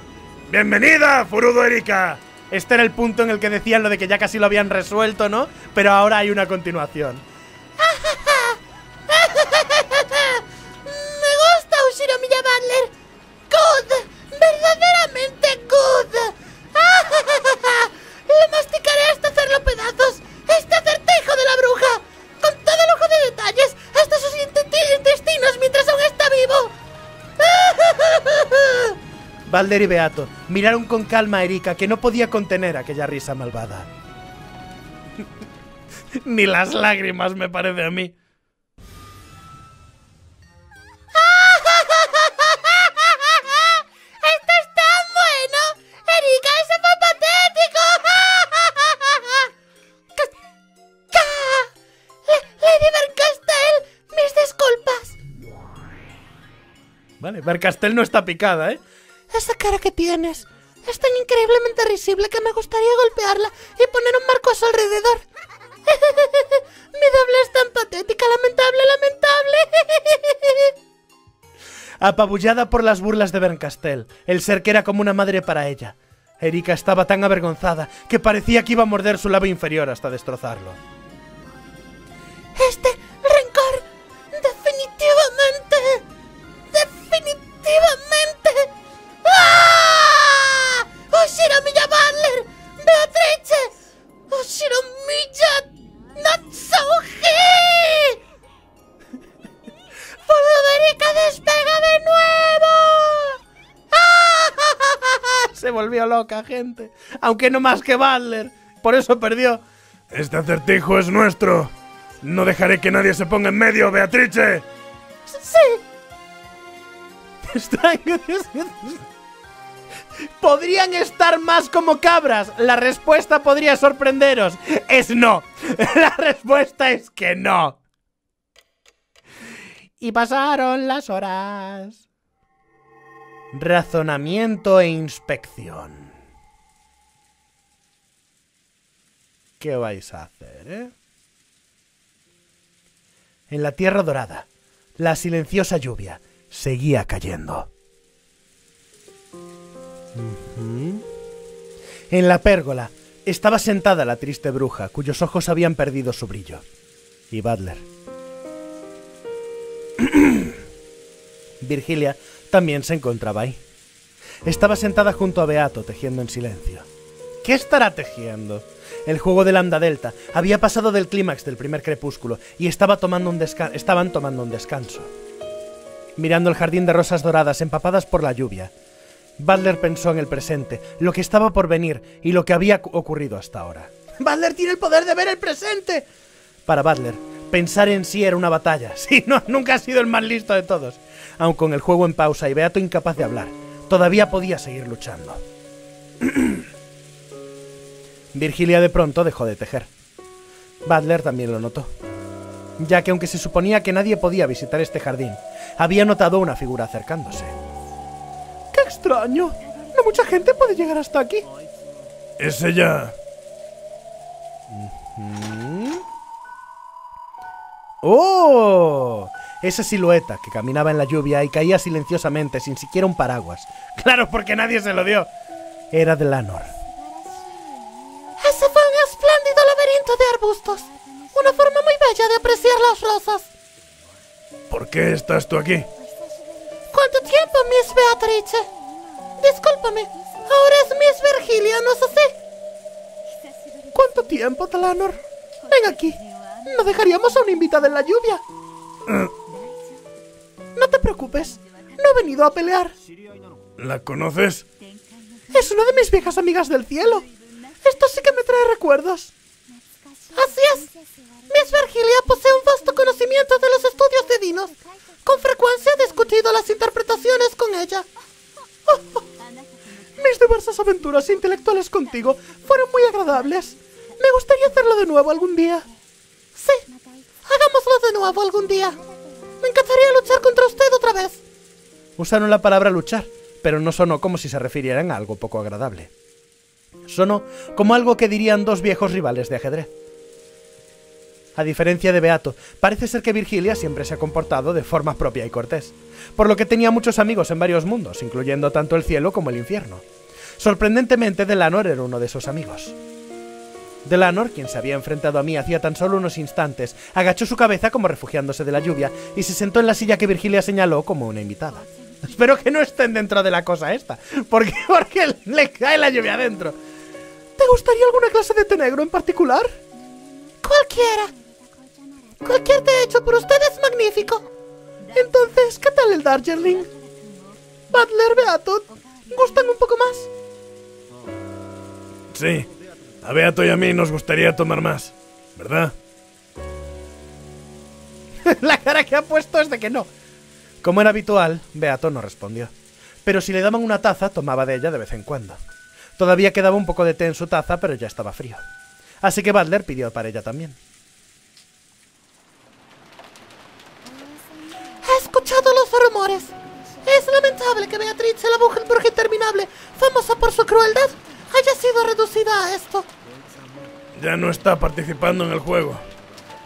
¡Bienvenida, Furudo Erika!
Este era el punto en el que decían lo de que ya casi lo habían resuelto, ¿no? Pero ahora hay una continuación. Balder y Beato miraron con calma a Erika que no podía contener aquella risa malvada.
Ni las lágrimas me parece a mí.
¡Esto es tan bueno! ¡Erika, ese fue patético! Lady Berncastel, mis disculpas.
Vale, Bercastel no está picada, ¿eh?
Esa cara que tienes es tan increíblemente risible que me gustaría golpearla y poner un marco a su alrededor. Mi doble es tan patética, lamentable, lamentable.
Apabullada por las burlas de Berncastel, el ser que era como una madre para ella. Erika estaba tan avergonzada que parecía que iba a morder su labio inferior hasta destrozarlo.
Este
volvió loca, gente. Aunque no más que Butler. Por eso perdió.
Este acertijo es nuestro. No dejaré que nadie se ponga en medio, Beatrice.
¡Sí!
Podrían estar más como cabras. La respuesta podría sorprenderos. Es no. La respuesta es que no. Y pasaron las horas. Razonamiento e inspección. ¿Qué vais a hacer, eh? En la Tierra Dorada, la silenciosa lluvia seguía cayendo. En la pérgola estaba sentada la triste bruja, cuyos ojos habían perdido su brillo. Y Butler. Virgilia también se encontraba ahí. Estaba sentada junto a Beato, tejiendo en silencio. ¿Qué estará tejiendo? El juego del Lambda Delta había pasado del clímax del primer crepúsculo y estaba tomando un estaban tomando un descanso. Mirando el jardín de rosas doradas empapadas por la lluvia, Butler pensó en el presente, lo que estaba por venir y lo que había cu- ocurrido hasta ahora. ¡Butler tiene el poder de ver el presente! Para Butler, pensar en sí era una batalla. Sí, no, nunca ha sido el más listo de todos. Aun con el juego en pausa y Beato incapaz de hablar, todavía podía seguir luchando. Virgilia de pronto dejó de tejer. Butler también lo notó, ya que aunque se suponía que nadie podía visitar este jardín, había notado una figura acercándose. ¡Qué extraño! No mucha gente puede llegar hasta aquí.
Es ella.
¡Oh! Esa silueta que caminaba en la lluvia y caía silenciosamente sin siquiera un paraguas. Claro, porque nadie se lo dio. Era de Lanor.
Ese fue un espléndido laberinto de arbustos. Una forma muy bella de apreciar las rosas.
¿Por qué estás tú aquí?
¿Cuánto tiempo, Miss Beatrice? Discúlpame, ahora es Miss Virgilia, ¿no es así?
¿Cuánto tiempo, Talanor? Ven aquí. No dejaríamos a una invitada en la lluvia. No te preocupes. No he venido a pelear.
¿La conoces?
Es una de mis viejas amigas del cielo. Esto sí que me trae recuerdos.
Así es. Miss Virgilia posee un vasto conocimiento de los estudios divinos. Con frecuencia he discutido las interpretaciones con ella.
Mis diversas aventuras intelectuales contigo fueron muy agradables. Me gustaría hacerlo de nuevo algún día.
Sí, hagámoslo de nuevo algún día. Me encantaría luchar contra usted otra vez.
Usaron la palabra luchar, pero no sonó como si se refirieran a algo poco agradable. Sonó como algo que dirían dos viejos rivales de ajedrez. A diferencia de Beato, parece ser que Virgilia siempre se ha comportado de forma propia y cortés, por lo que tenía muchos amigos en varios mundos, incluyendo tanto el cielo como el infierno. Sorprendentemente, Delanor era uno de esos amigos. Delanor, quien se había enfrentado a mí hacía tan solo unos instantes, agachó su cabeza como refugiándose de la lluvia y se sentó en la silla que Virgilia señaló como una invitada. Espero que no estén dentro de la cosa esta, porque, porque le cae la lluvia adentro. ¿Te gustaría alguna clase de té negro en particular?
Cualquiera. Cualquier té hecho por usted es magnífico.
Entonces, ¿qué tal el Darjeeling? Butler Beato,
gustan un poco más.
Sí, a Beato y a mí nos gustaría tomar más, ¿verdad?
La cara que ha puesto es de que no. Como era habitual, Beato no respondió. Pero si le daban una taza, tomaba de ella de vez en cuando. Todavía quedaba un poco de té en su taza, pero ya estaba frío. Así que Butler pidió para ella también.
He escuchado los rumores. Es lamentable que Beatrice, la mujer bruja interminable, famosa por su crueldad, haya sido reducida a esto.
Ya no está participando en el juego.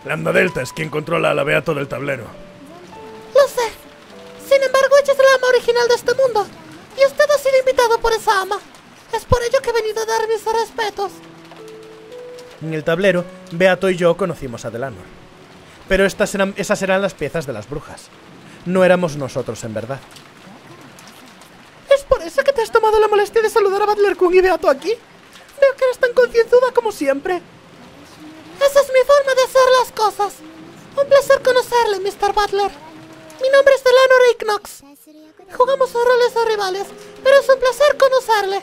Lambda Delta es quien controla a la Beato del tablero.
Lo sé. Sin embargo, ella es la ama original de este mundo. Y usted ha sido invitado por esa ama. Es por ello que he venido a dar mis respetos.
En el tablero, Beato y yo conocimos a Delanor. Pero estas eran, esas eran las piezas de las brujas. No éramos nosotros en verdad.
¿Es por eso que te has tomado la molestia de saludar a Butler Kun y Beato aquí? Veo que eres tan concienzuda como siempre. Esa es mi forma de hacer las cosas. Un placer conocerle, Mr. Butler. Mi nombre es Delanor Ignox. Jugamos a roles a rivales, pero es un placer conocerle.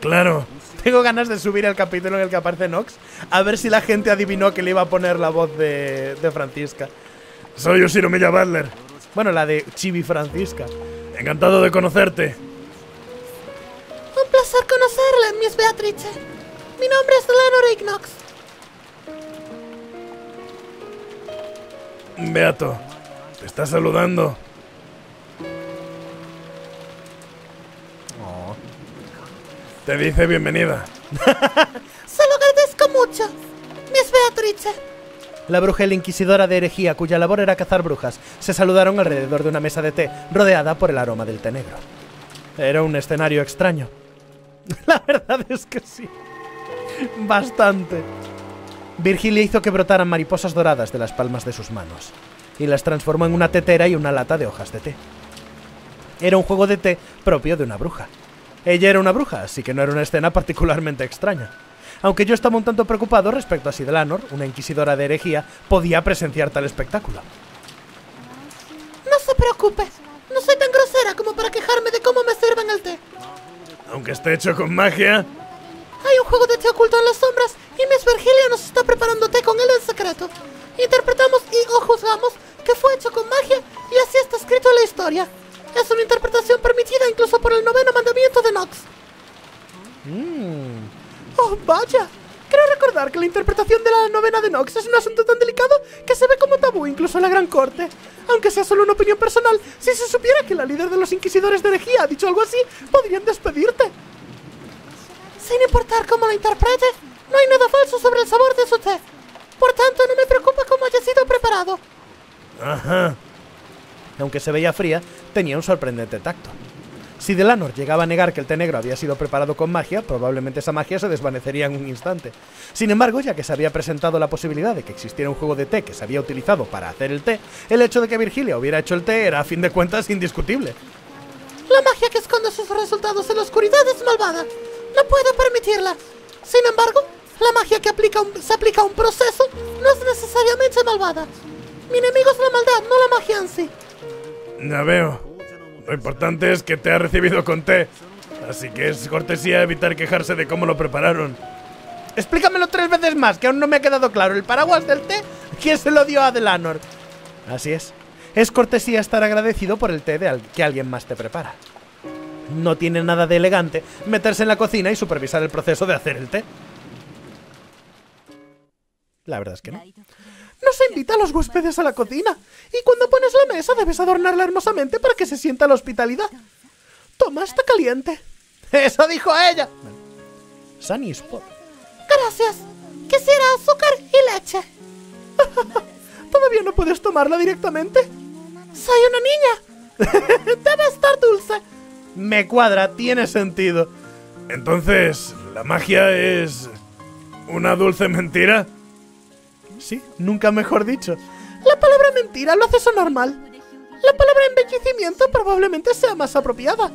Claro,
Tengo ganas de subir el capítulo en el que aparece Nox, a ver si la gente adivinó que le iba a poner la voz de, de Francisca.
soy Oshiro Milla Butler.
Bueno, la de Chibi Francisca.
Encantado de conocerte.
Un placer conocerle, Miss Beatrice. Mi nombre es Delanor Ignox.
Beato, te está saludando. Te dice bienvenida.
Se lo agradezco mucho, Miss Beatrice.
La bruja inquisidora de herejía, cuya labor era cazar brujas, se saludaron alrededor de una mesa de té, rodeada por el aroma del té negro. Era un escenario extraño. La verdad es que sí. Bastante. Virgilia hizo que brotaran mariposas doradas de las palmas de sus manos, y las transformó en una tetera y una lata de hojas de té. Era un juego de té propio de una bruja. Ella era una bruja, así que no era una escena particularmente extraña. Aunque yo estaba un tanto preocupado respecto a si Delanor, una inquisidora de herejía, podía presenciar tal espectáculo.
No se preocupe. No soy tan grosera como para quejarme de cómo me sirven el té.
Aunque esté hecho con magia,
Hay un juego de té oculto en las sombras y Miss Virgilia nos está preparando té con él en secreto. Interpretamos y o juzgamos que fue hecho con magia y así está escrito en la historia. Es una interpretación permitida incluso por el noveno mandamiento de Nox. Oh, vaya. Creo recordar que la interpretación de la novena de Nox es un asunto tan delicado que se ve como tabú incluso en la Gran Corte. Aunque sea solo una opinión personal, si se supiera que la líder de los inquisidores de herejía ha dicho algo así, podrían despedirte. Sin importar cómo la interprete, no hay nada falso sobre el sabor de su té. Por tanto, no me preocupa cómo haya sido preparado.
ajá.
Aunque se veía fría, tenía un sorprendente tacto. Si Delanor llegaba a negar que el té negro había sido preparado con magia, probablemente esa magia se desvanecería en un instante. Sin embargo, ya que se había presentado la posibilidad de que existiera un juego de té que se había utilizado para hacer el té, el hecho de que Virgilia hubiera hecho el té era a fin de cuentas indiscutible.
La magia que esconde sus resultados en la oscuridad es malvada. No puedo permitirla. Sin embargo, la magia que aplica un- se aplica a un proceso no es necesariamente malvada. Mi enemigo es la maldad, no la magia en sí.
Ya veo. Lo importante es que te ha recibido con té. Así que es cortesía evitar quejarse de cómo lo prepararon.
Explícamelo tres veces más, que aún no me ha quedado claro. ¿El paraguas del té? ¿Quién se lo dio a Delanor? Así es. Es cortesía estar agradecido por el té de que alguien más te prepara. No tiene nada de elegante meterse en la cocina y supervisar el proceso de hacer el té. La verdad es que no.
No se invita a los huéspedes a la cocina. Y cuando pones la mesa debes adornarla hermosamente para que se sienta la hospitalidad. Toma, está caliente.
¡Eso dijo ella! Sunny Spot.
Gracias. Quisiera azúcar y leche. ¿Todavía no puedes tomarla directamente? Soy una niña. Debe estar dulce.
Me cuadra, tiene sentido.
Entonces, ¿la magia es una dulce mentira?
Sí, nunca mejor dicho.
La palabra mentira lo hace sonar mal. La palabra embellecimiento probablemente sea más apropiada.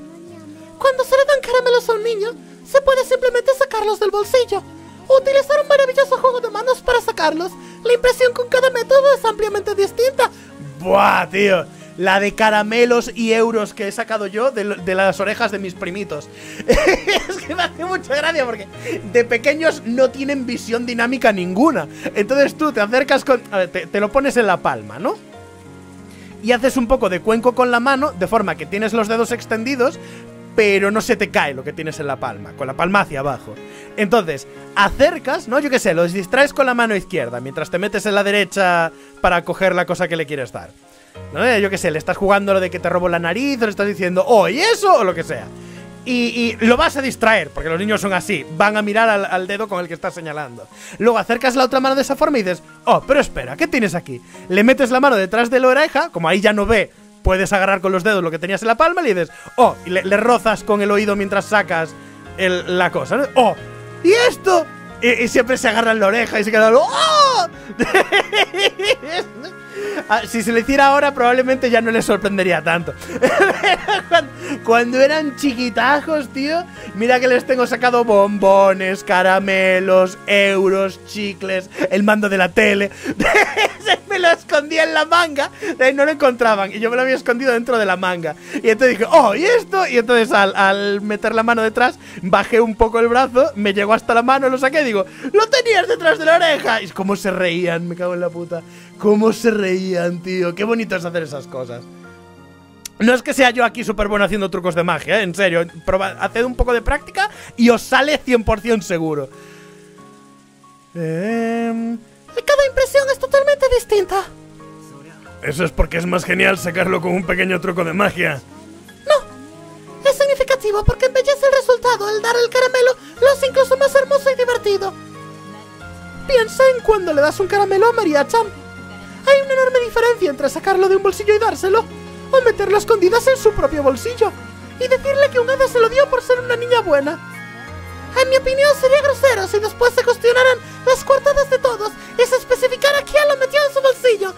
Cuando se le dan caramelos a un niño, se puede simplemente sacarlos del bolsillo. Utilizar un maravilloso juego de manos para sacarlos. La impresión con cada método es ampliamente distinta.
Buah, tío. La de caramelos y euros que he sacado yo de, las orejas de mis primitos. es que me hace mucha gracia porque de pequeños no tienen visión dinámica ninguna. Entonces tú te acercas con... a ver, te, te lo pones en la palma, ¿no? Y haces un poco de cuenco con la mano, de forma que tienes los dedos extendidos, pero no se te cae lo que tienes en la palma, con la palma hacia abajo. Entonces, acercas, ¿no? Yo qué sé, los distraes con la mano izquierda, mientras te metes en la derecha para coger la cosa que le quieres dar. ¿No? Eh, Yo qué sé, le estás jugando lo de que te robo la nariz, o le estás diciendo, oh, ¿y eso? O lo que sea. Y, lo vas a distraer, porque los niños son así, van a mirar al, dedo con el que estás señalando. Luego acercas la otra mano de esa forma y dices, oh, pero espera, ¿qué tienes aquí? Le metes la mano detrás de la oreja, como ahí ya no ve, puedes agarrar con los dedos lo que tenías en la palma y dices, oh, y le, rozas con el oído mientras sacas la cosa, ¿no? Oh, ¿y esto? Y, siempre se agarra en la oreja y se queda, ¡oh! Ah, si se lo hiciera ahora, probablemente ya no le sorprendería tanto. cuando, eran chiquitajos, tío, mira que les tengo sacado bombones, caramelos, euros, chicles, el mando de la tele. me lo escondía en la manga, no lo encontraban y yo me lo había escondido dentro de la manga. Y entonces dije, oh, ¿y esto? Y entonces al, al meter la mano detrás, bajé un poco el brazo, me llegó hasta la mano, lo saqué y digo, ¡lo tenías detrás de la oreja! Y es como se reían, me cago en la puta. Cómo se reían, tío. Qué bonito es hacer esas cosas. No es que sea yo aquí súper bueno haciendo trucos de magia, ¿eh? en serio. Probad, haced un poco de práctica y os sale 100% seguro. Em,
Cada impresión es totalmente distinta.
Eso es porque es más genial sacarlo con un pequeño truco de magia.
Es significativo porque embellece el resultado. El dar el caramelo lo hace incluso más hermoso y divertido.
Piensa en cuando le das un caramelo a María Chan. Hay una enorme diferencia entre sacarlo de un bolsillo y dárselo, o meterlo a escondidas en su propio bolsillo, y decirle que un hada se lo dio por ser una niña buena.
En mi opinión sería grosero si después se cuestionaran las coartadas de todos y se especificara quién lo metió en su bolsillo.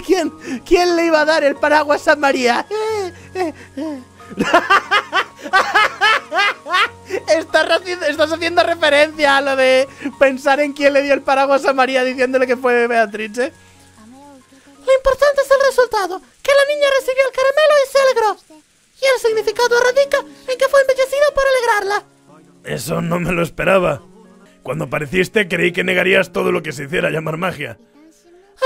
¿Quién, ¿Quién le iba a dar el paraguas a María? Estás haciendo, estás haciendo referencia a lo de pensar en quién le dio el paraguas a María diciéndole que fue Beatriz, ¿eh?
Lo importante es el resultado, que la niña recibió el caramelo y se alegró. Y el significado radica en que fue embellecido por alegrarla.
Eso no me lo esperaba. Cuando apareciste creí que negarías todo lo que se hiciera llamar magia.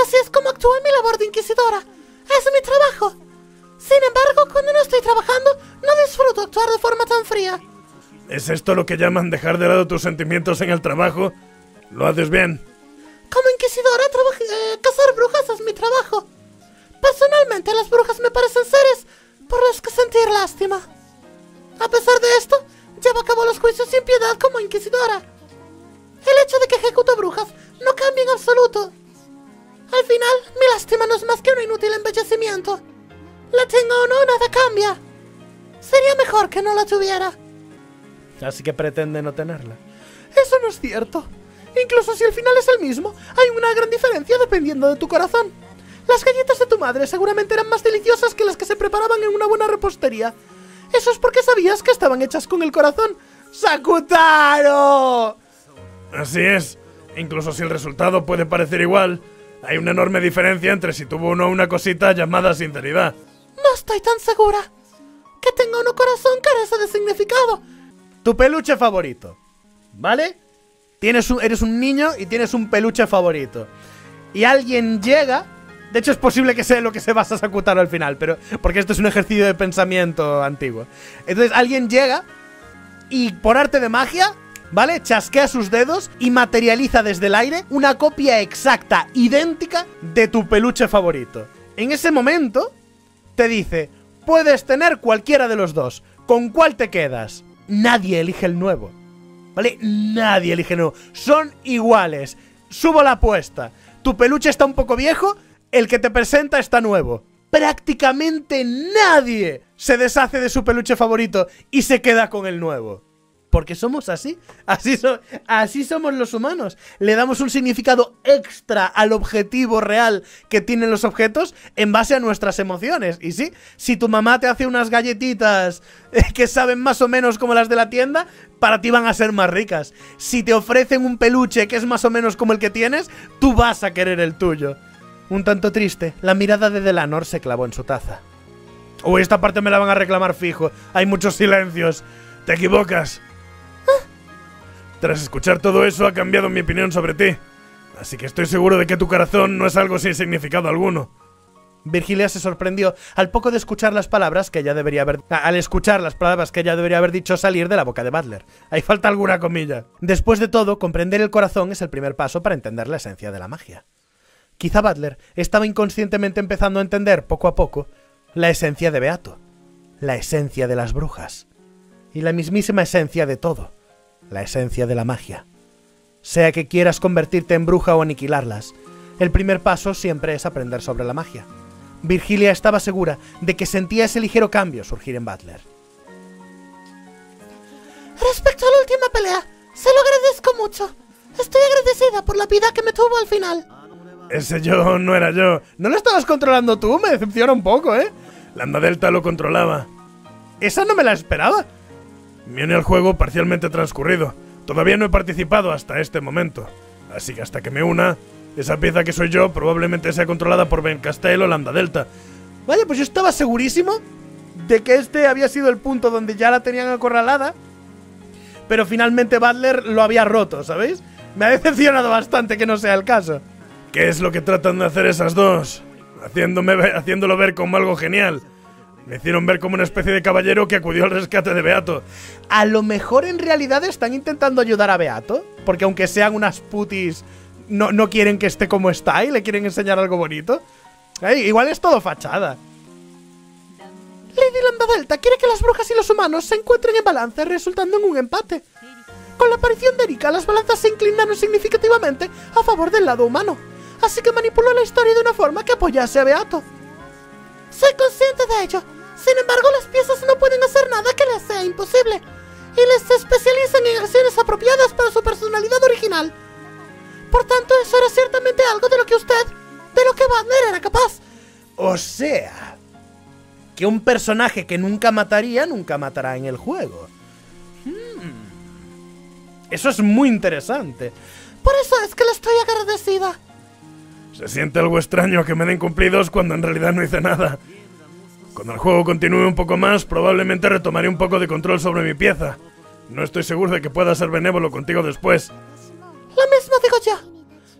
Así es como actúo en mi labor de inquisidora. Es mi trabajo. Sin embargo, cuando no estoy trabajando, no disfruto actuar de forma tan fría.
¿Es esto lo que llaman dejar de lado tus sentimientos en el trabajo? Lo haces bien.
Como inquisidora, eh, cazar brujas es mi trabajo. Personalmente, las brujas me parecen seres por los que sentir lástima. A pesar de esto, llevo a cabo los juicios sin piedad como inquisidora. El hecho de que ejecuto brujas no cambia en absoluto. Al final, mi lástima no es más que un inútil embellecimiento. La tenga o no, nada cambia. Sería mejor que no la tuviera.
Así que pretende no tenerla. Eso no es cierto. Incluso si el final es el mismo, hay una gran diferencia dependiendo de tu corazón. Las galletas de tu madre seguramente eran más deliciosas que las que se preparaban en una buena repostería. Eso es porque sabías que estaban hechas con el corazón. ¡Sakutaro!
Así es. Incluso si el resultado puede parecer igual, hay una enorme diferencia entre si tuvo uno una cosita llamada sinceridad.
No estoy tan segura. Que tenga un corazón carece de significado.
Tu peluche favorito. ¿Vale? Tienes eres un niño y tienes un peluche favorito. Y alguien llega. De hecho, es posible que sea lo que se basa Sakutaro al final, pero. Porque esto es un ejercicio de pensamiento antiguo. Entonces, alguien llega y por arte de magia, ¿vale? Chasquea sus dedos y materializa desde el aire una copia exacta, idéntica de tu peluche favorito. En ese momento, te dice: Puedes tener cualquiera de los dos. ¿Con cuál te quedas? Nadie elige el nuevo. ¿Vale? Nadie elige el nuevo. Son iguales. Subo la apuesta. Tu peluche está un poco viejo, el que te presenta está nuevo. Prácticamente nadie se deshace de su peluche favorito y se queda con el nuevo. Porque somos así. Así, so- así somos los humanos. Le damos un significado extra al objetivo real que tienen los objetos en base a nuestras emociones. Y sí, si tu mamá te hace unas galletitas eh, que saben más o menos como las de la tienda, para ti van a ser más ricas. Si te ofrecen un peluche que es más o menos como el que tienes, tú vas a querer el tuyo. Un tanto triste, la mirada de Delanor se clavó en su taza. Uy, esta parte me la van a reclamar fijo. Hay muchos silencios.
Te equivocas. Tras escuchar todo eso ha cambiado mi opinión sobre ti. Así que estoy seguro de que tu corazón no es algo sin significado alguno.
Virgilia se sorprendió al poco de escuchar las palabras que ella debería haber al escuchar las palabras que ella debería haber dicho salir de la boca de Butler. Ahí falta alguna comilla. Después de todo, comprender el corazón es el primer paso para entender la esencia de la magia. Quizá Butler estaba inconscientemente empezando a entender poco a poco la esencia de Beato, la esencia de las brujas y la mismísima esencia de todo, la esencia de la magia. Sea que quieras convertirte en bruja o aniquilarlas, el primer paso siempre es aprender sobre la magia. Virgilia estaba segura de que sentía ese ligero cambio surgir en Butler.
Respecto a la última pelea, se lo agradezco mucho. Estoy agradecida por la vida que me tuvo al final.
Ese yo no era yo.
¿No lo estabas controlando tú? Me decepciona un poco, ¿eh?
Lambda Delta lo controlaba.
Esa no me la esperaba.
Me une al juego parcialmente transcurrido. Todavía no he participado hasta este momento. Así que hasta que me una, esa pieza que soy yo probablemente sea controlada por Ben Castell o Lambda Delta.
Vaya, pues yo estaba segurísimo de que este había sido el punto donde ya la tenían acorralada. Pero finalmente Butler lo había roto, ¿sabéis? Me ha decepcionado bastante que no sea el caso.
¿Qué es lo que tratan de hacer esas dos? Haciéndome ver- haciéndolo ver como algo genial. Me hicieron ver como una especie de caballero que acudió al rescate de Beato.
A lo mejor en realidad están intentando ayudar a Beato, porque aunque sean unas putis, no, no quieren que esté como está y le quieren enseñar algo bonito. Ey, igual es todo fachada.
Lady Lambda Delta quiere que las brujas y los humanos se encuentren en balance, resultando en un empate. Con la aparición de Erika, las balanzas se inclinaron significativamente a favor del lado humano, así que manipuló la historia de una forma que apoyase a Beato. Soy consciente de ello, sin embargo las piezas no pueden hacer nada que les sea imposible, y les especializan en acciones apropiadas para su personalidad original. Por tanto, eso era ciertamente algo de lo que usted, de lo que Wagner era capaz.
O sea, que un personaje que nunca mataría, nunca matará en el juego. Hmm. Eso es muy interesante.
Por eso es que le estoy agradecida.
Se siente algo extraño que me den cumplidos cuando en realidad no hice nada. Cuando el juego continúe un poco más, probablemente retomaré un poco de control sobre mi pieza. No estoy seguro de que pueda ser benévolo contigo después.
Lo mismo digo yo.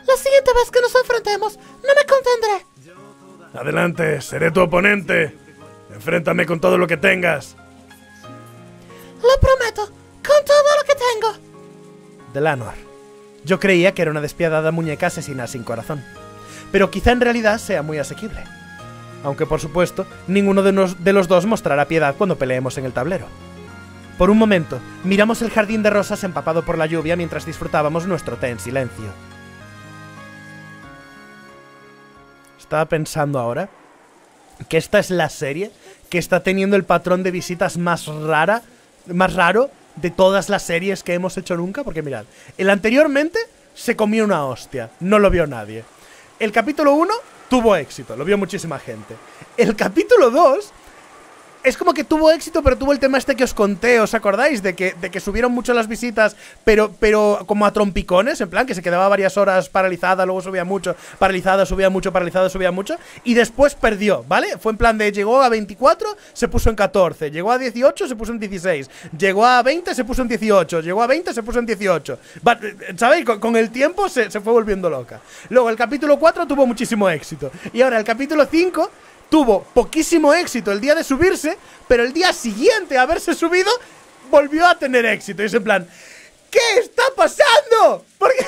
La siguiente vez que nos enfrentemos, no me contendré.
Adelante, seré tu oponente. Enfréntame con todo lo que tengas.
Lo prometo, con todo lo que tengo.
Delanor. Yo creía que era una despiadada muñeca asesina sin corazón. Pero quizá en realidad sea muy asequible. Aunque por supuesto, ninguno de, de los dos mostrará piedad cuando peleemos en el tablero. Por un momento, miramos el jardín de rosas empapado por la lluvia mientras disfrutábamos nuestro té en silencio. Estaba pensando ahora que esta es la serie que está teniendo el patrón de visitas más rara, más raro de todas las series que hemos hecho nunca, porque mirad, el anteriormente se comió una hostia, no lo vio nadie. El capítulo 1 tuvo éxito, lo vio muchísima gente. El capítulo 2 es como que tuvo éxito, pero tuvo el tema este que os conté, ¿os acordáis? De que, de que subieron mucho las visitas, pero, pero como a trompicones, en plan, que se quedaba varias horas paralizada, luego subía mucho, paralizada, subía mucho, paralizada, subía mucho, y después perdió, ¿vale? Fue en plan de llegó a 24, se puso en 14, llegó a 18, se puso en 16, llegó a 20, se puso en 18, llegó a 20, se puso en 18. Va- ¿Sabéis? Con, con el tiempo se, se fue volviendo loca. Luego el capítulo 4 tuvo muchísimo éxito, y ahora el capítulo 5 tuvo poquísimo éxito el día de subirse, pero el día siguiente a haberse subido, volvió a tener éxito. Y es en plan, ¿qué está pasando? ¿Por qué,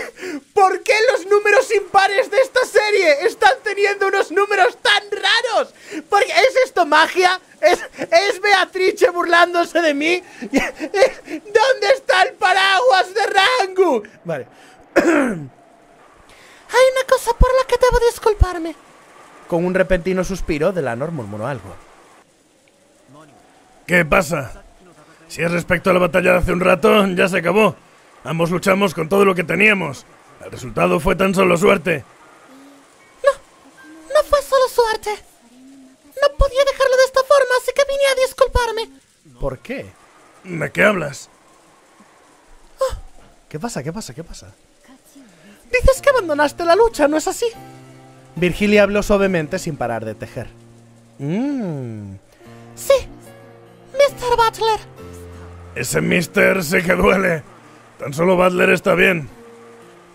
por qué los números impares de esta serie están teniendo unos números tan raros? ¿Es esto magia? ¿Es, ¿Es Beatrice burlándose de mí? ¿Dónde está el paraguas de Rangu? Vale.
Hay una cosa por la que debo disculparme.
Con un repentino suspiro, Delanor murmuró algo.
¿Qué pasa? Si es respecto a la batalla de hace un rato, ya se acabó. Ambos luchamos con todo lo que teníamos. El resultado fue tan solo suerte.
No fue solo suerte. No podía dejarlo de esta forma, así que vine a disculparme.
¿Por qué?
¿De qué hablas?
¿Qué pasa? ¿Qué pasa? ¿Qué pasa?
Dices que abandonaste la lucha, ¿no es así?
Virgilia habló suavemente sin parar de tejer. Mmm.
Sí, Mr. Butler.
Ese mister sí que duele. Tan solo Butler está bien.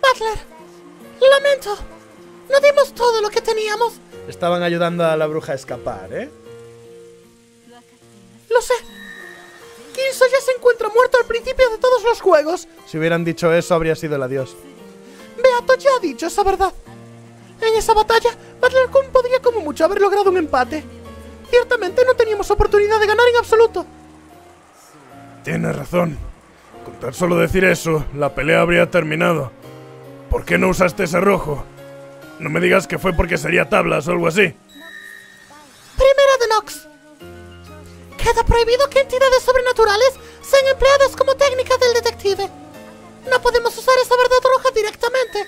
Butler, lamento. No dimos todo lo que teníamos.
Estaban ayudando a la bruja a escapar, ¿eh?
Lo sé. Kinso ya se encuentra muerto al principio de todos los juegos.
Si hubieran dicho eso, habría sido el adiós.
Beato ya ha dicho esa verdad. En esa batalla, Kun podría como mucho haber logrado un empate. Ciertamente no teníamos oportunidad de ganar en absoluto.
Tienes razón. Con tan solo decir eso, la pelea habría terminado. ¿Por qué no usaste ese rojo? No me digas que fue porque sería tablas o algo así.
Primera de Nox. Queda prohibido que entidades sobrenaturales sean empleadas como técnica del detective. No podemos usar esa verdad roja directamente.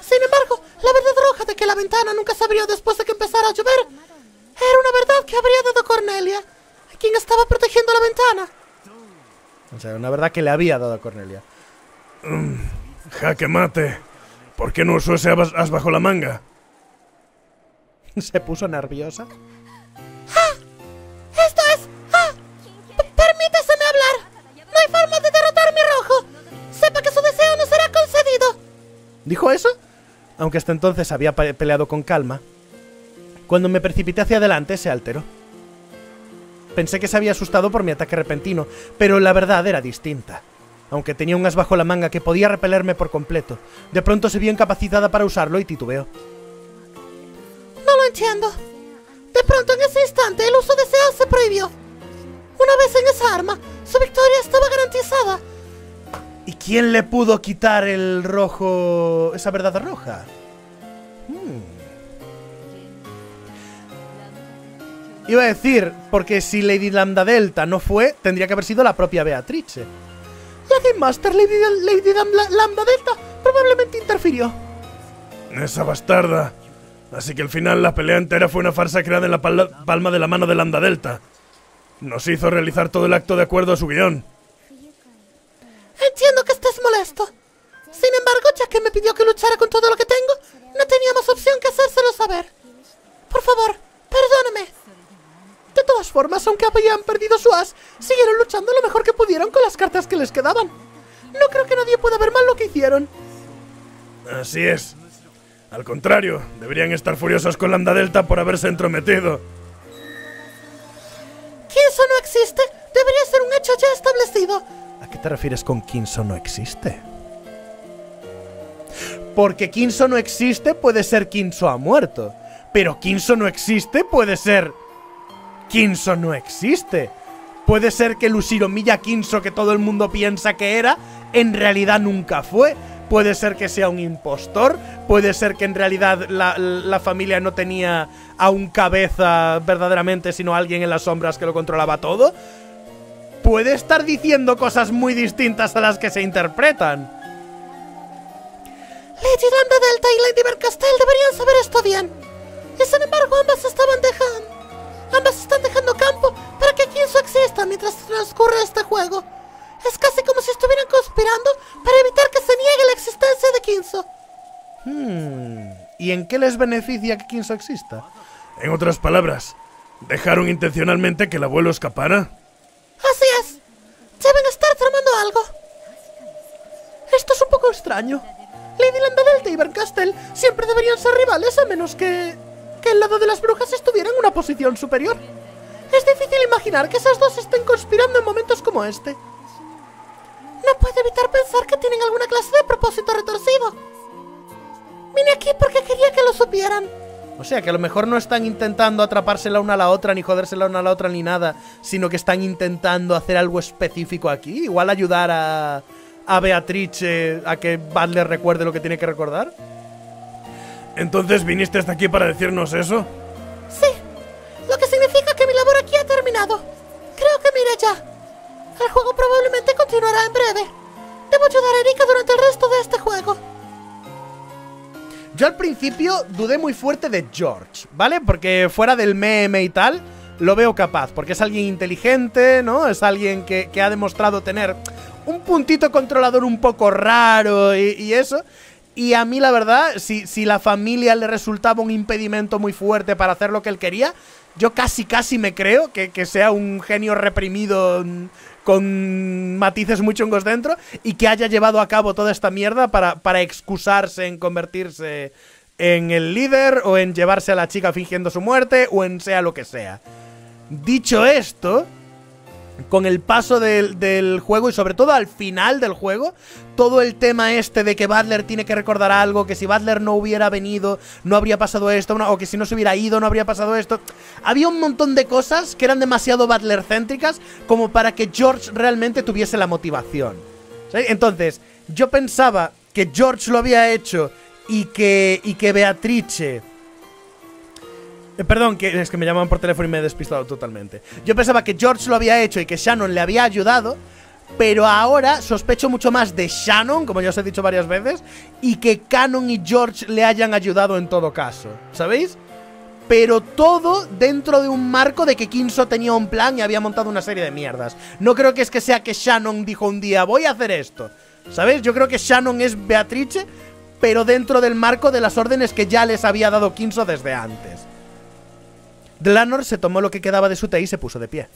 Sin embargo, la verdad roja de que la ventana nunca se abrió después de que empezara a llover era una verdad que habría dado Cornelia, quien estaba protegiendo la ventana.
O sea, una verdad que le había dado a Cornelia.
Jaque mate. ¿Por qué no usó ese as bajo la manga?
Se puso nerviosa. ¿Dijo eso? Aunque hasta entonces había pe- peleado con calma. Cuando me precipité hacia adelante, se alteró. Pensé que se había asustado por mi ataque repentino, pero la verdad era distinta. Aunque tenía un as bajo la manga que podía repelerme por completo, de pronto se vio incapacitada para usarlo y titubeó.
No lo entiendo. De pronto, en ese instante, el uso de ese as se prohibió. Una vez en esa arma, su victoria estaba garantizada.
¿Y quién le pudo quitar el rojo... esa verdad roja? Hmm. Iba a decir, porque si Lady Lambda Delta no fue, tendría que haber sido la propia Beatrice.
La Master Lady, Dam- Lambda Delta probablemente interfirió.
Esa bastarda. Así que al final la pelea entera fue una farsa creada en la palma de la mano de Lambda Delta. Nos hizo realizar todo el acto de acuerdo a su guion.
Entiendo que estés molesto. Sin embargo, ya que me pidió que luchara con todo lo que tengo, no teníamos opción que hacérselo saber. Por favor, perdóneme. De todas formas, aunque habían perdido su as, siguieron luchando lo mejor que pudieron con las cartas que les quedaban. No creo que nadie pueda ver mal lo que hicieron.
Así es. Al contrario, deberían estar furiosos con Lambda Delta por haberse entrometido.
Que eso no existe, debería ser un hecho ya establecido.
¿A qué te refieres con Kinso no existe? Porque Kinso no existe puede ser Kinso ha muerto. Pero Kinso no existe puede ser... Kinso no existe. Puede ser que Lusiromiya Kinso que todo el mundo piensa que era, en realidad nunca fue. Puede ser que sea un impostor. Puede ser que en realidad la, la familia no tenía a un cabeza verdaderamente, sino a alguien en las sombras que lo controlaba todo puede estar diciendo cosas muy distintas a las que se interpretan.
Lady Lambda Delta y Lady Bercastel deberían saber esto bien. Y sin embargo, ambas estaban dejando. Ambas están dejando campo para que Kinso exista mientras transcurre este juego. Es casi como si estuvieran conspirando para evitar que se niegue la existencia de Kinso.
Hmm, ¿Y en qué les beneficia que Kinso exista?
En otras palabras, ¿dejaron intencionalmente que el abuelo escapara?
Así es. Deben estar tramando algo.
Esto es un poco extraño. Lady Lambda Delta y Berncastel siempre deberían ser rivales a menos que... que el lado de las brujas estuviera en una posición superior. Es difícil imaginar que esas dos estén conspirando en momentos como este.
No puedo evitar pensar que tienen alguna clase de propósito retorcido. Vine aquí porque quería que lo supieran.
O sea, que a lo mejor no están intentando atraparse la una a la otra, ni joderse la una a la otra, ni nada, sino que están intentando hacer algo específico aquí. Igual ayudar a, a Beatrice a que Butler recuerde lo que tiene que recordar.
Entonces viniste hasta aquí para decirnos eso.
Sí, lo que significa que mi labor aquí ha terminado. Creo que me iré ya. El juego probablemente continuará en breve. Debo ayudar a Erika durante el resto de este juego.
Yo al principio dudé muy fuerte de George, ¿vale? Porque fuera del meme y tal, lo veo capaz, porque es alguien inteligente, ¿no? Es alguien que, ha demostrado tener un puntito controlador un poco raro y, y eso. Y a mí, la verdad, si, si la familia le resultaba un impedimento muy fuerte para hacer lo que él quería, yo casi, casi me creo que, que sea un genio reprimido mm, con matices muy chungos dentro y que haya llevado a cabo toda esta mierda para, para excusarse en convertirse en el líder o en llevarse a la chica fingiendo su muerte o en sea lo que sea. Dicho esto, con el paso del, juego y sobre todo al final del juego, todo el tema este de que Butler tiene que recordar algo, que si Butler no hubiera venido no habría pasado esto, o que si no se hubiera ido no habría pasado esto. Había un montón de cosas que eran demasiado Butler céntricas como para que George realmente tuviese la motivación. Entonces, yo pensaba que George lo había hecho y que, y que Beatrice eh, perdón, que es que me llamaban por teléfono y me he despistado totalmente. Yo pensaba que George lo había hecho y que Shannon le había ayudado, pero ahora sospecho mucho más de Shannon, como ya os he dicho varias veces, y que Canon y George le hayan ayudado en todo caso, ¿sabéis? Pero todo dentro de un marco de que Kinso tenía un plan y había montado una serie de mierdas. No creo que es que sea que Shannon dijo un día, voy a hacer esto. ¿Sabéis? Yo creo que Shannon es Beatrice, pero dentro del marco de las órdenes que ya les había dado Kinso desde antes. Dlanor se tomó lo que quedaba de su té y se puso de pie.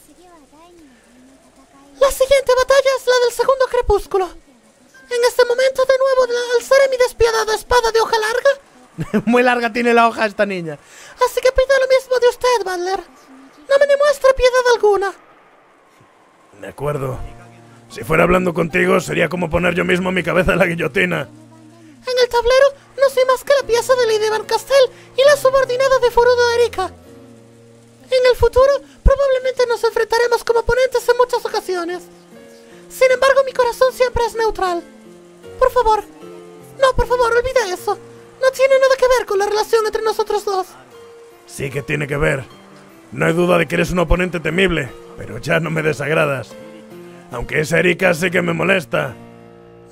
La siguiente batalla es la del segundo crepúsculo. En este momento de nuevo alzaré mi despiadada espada de hoja larga.
Muy larga tiene la hoja esta niña.
Así que pido lo mismo de usted, Butler. No me demuestre piedad alguna.
De acuerdo. Si fuera hablando contigo, sería como poner yo mismo mi cabeza en la guillotina.
En el tablero no soy más que la pieza de Lady Van Castell y la subordinada de Forudo Erika. En el futuro, probablemente nos enfrentaremos como oponentes en muchas ocasiones. Sin embargo, mi corazón siempre es neutral. Por favor. No, por favor, olvide eso. No tiene nada que ver con la relación entre nosotros dos.
Sí que tiene que ver. No hay duda de que eres un oponente temible, pero ya no me desagradas. Aunque esa Erika sí que me molesta.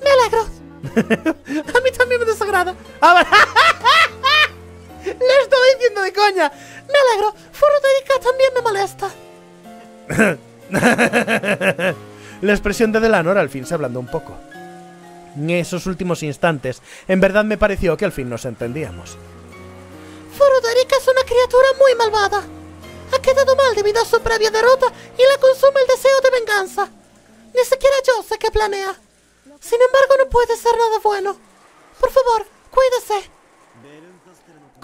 Me alegro. A mí también me desagrada.
Le estoy diciendo de coña.
Me alegro. Erika también me
molesta. La expresión de Delanor al fin se ablandó un poco. En esos últimos instantes, en verdad me pareció que al fin nos entendíamos.
Erika es una criatura muy malvada. Ha quedado mal debido a su previa derrota y la consume el deseo de venganza. Ni siquiera yo sé qué planea. Sin embargo, no puede ser nada bueno. Por favor, cuídese.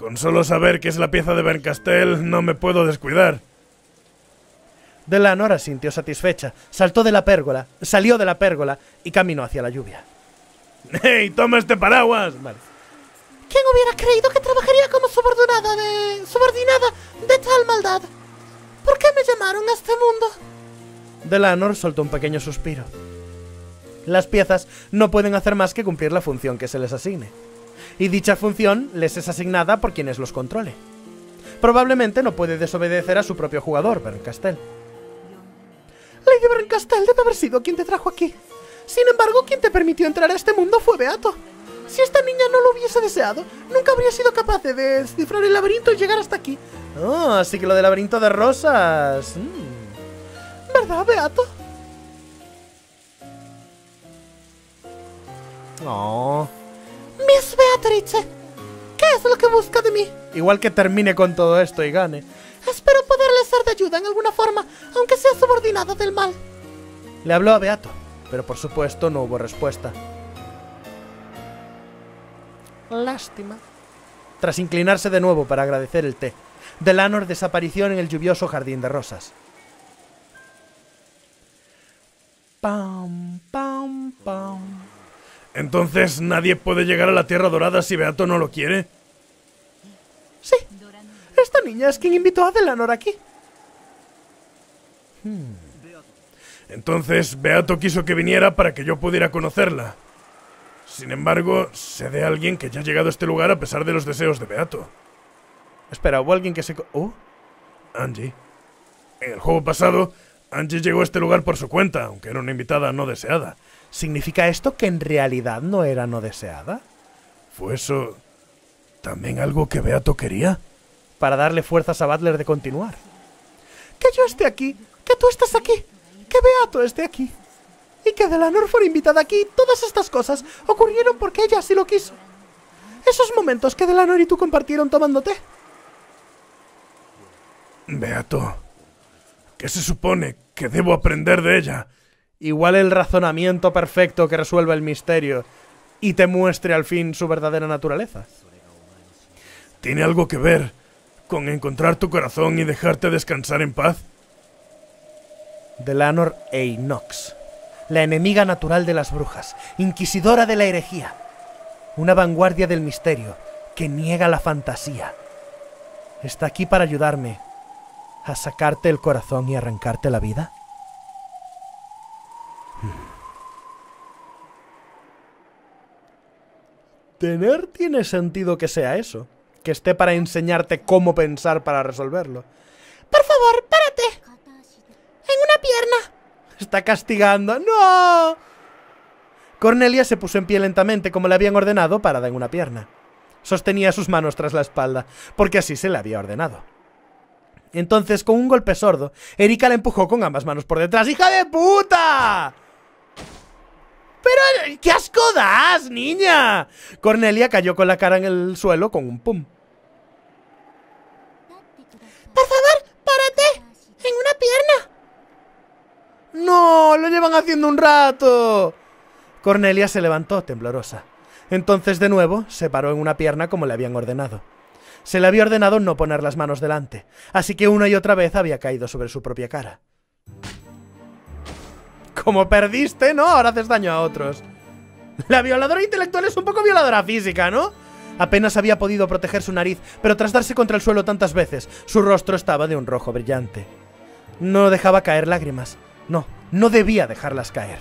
Con solo saber que es la pieza de Berncastel no me puedo descuidar.
Delanora sintió satisfecha, saltó de la pérgola, salió de la pérgola y caminó hacia la lluvia.
¡Hey, toma este paraguas!
Vale.
¿Quién hubiera creído que trabajaría como subordinada de... subordinada de tal maldad? ¿Por qué me llamaron a este mundo?
Delanor soltó un pequeño suspiro. Las piezas no pueden hacer más que cumplir la función que se les asigne y dicha función les es asignada por quienes los controle. Probablemente no puede desobedecer a su propio jugador, Berncastel.
Lady Berncastel debe haber sido quien te trajo aquí. Sin embargo, quien te permitió entrar a este mundo fue Beato. Si esta niña no lo hubiese deseado, nunca habría sido capaz de descifrar el laberinto y llegar hasta aquí.
Oh, así que lo del laberinto de rosas... Mm.
¿Verdad, Beato?
Oh.
Miss Beatrice, ¿qué es lo que busca de mí?
Igual que termine con todo esto y gane.
Espero poderle ser de ayuda en alguna forma, aunque sea subordinada del mal.
Le habló a Beato, pero por supuesto no hubo respuesta. Lástima. Tras inclinarse de nuevo para agradecer el té, Delanor desapareció en el lluvioso jardín de rosas. Pam, pam, pam.
Entonces, ¿nadie puede llegar a la Tierra Dorada si Beato no lo quiere?
Sí. Esta niña es quien invitó a Delanor aquí.
Hmm. Entonces, Beato quiso que viniera para que yo pudiera conocerla. Sin embargo, sé de alguien que ya ha llegado a este lugar a pesar de los deseos de Beato.
Espera, ¿hubo alguien que se... ¿Oh?
Angie. En el juego pasado, Angie llegó a este lugar por su cuenta, aunque era una invitada no deseada.
¿Significa esto que en realidad no era no deseada?
¿Fue eso también algo que Beato quería?
Para darle fuerzas a Butler de continuar.
Que yo esté aquí, que tú estés aquí, que Beato esté aquí. Y que Delanor fuera invitada aquí, todas estas cosas ocurrieron porque ella así lo quiso.
Esos momentos que Delanor y tú compartieron tomando té.
Beato, ¿qué se supone que debo aprender de ella?
Igual el razonamiento perfecto que resuelva el misterio y te muestre al fin su verdadera naturaleza.
¿Tiene algo que ver con encontrar tu corazón y dejarte descansar en paz?
Delanor Einox, la enemiga natural de las brujas, inquisidora de la herejía, una vanguardia del misterio que niega la fantasía. ¿Está aquí para ayudarme a sacarte el corazón y arrancarte la vida? Tener tiene sentido que sea eso, que esté para enseñarte cómo pensar para resolverlo.
Por favor, párate. En una pierna.
Está castigando. ¡No! Cornelia se puso en pie lentamente como le habían ordenado, parada en una pierna. Sostenía sus manos tras la espalda, porque así se le había ordenado. Entonces, con un golpe sordo, Erika la empujó con ambas manos por detrás. ¡Hija de puta! ¡Pero qué asco das, niña! Cornelia cayó con la cara en el suelo con un pum.
Por favor, párate. En una pierna.
¡No! ¡Lo llevan haciendo un rato! Cornelia se levantó, temblorosa. Entonces de nuevo se paró en una pierna como le habían ordenado. Se le había ordenado no poner las manos delante, así que una y otra vez había caído sobre su propia cara. Como perdiste, ¿no? Ahora haces daño a otros. La violadora intelectual es un poco violadora física, ¿no? Apenas había podido proteger su nariz, pero tras darse contra el suelo tantas veces, su rostro estaba de un rojo brillante. No dejaba caer lágrimas. No, no debía dejarlas caer,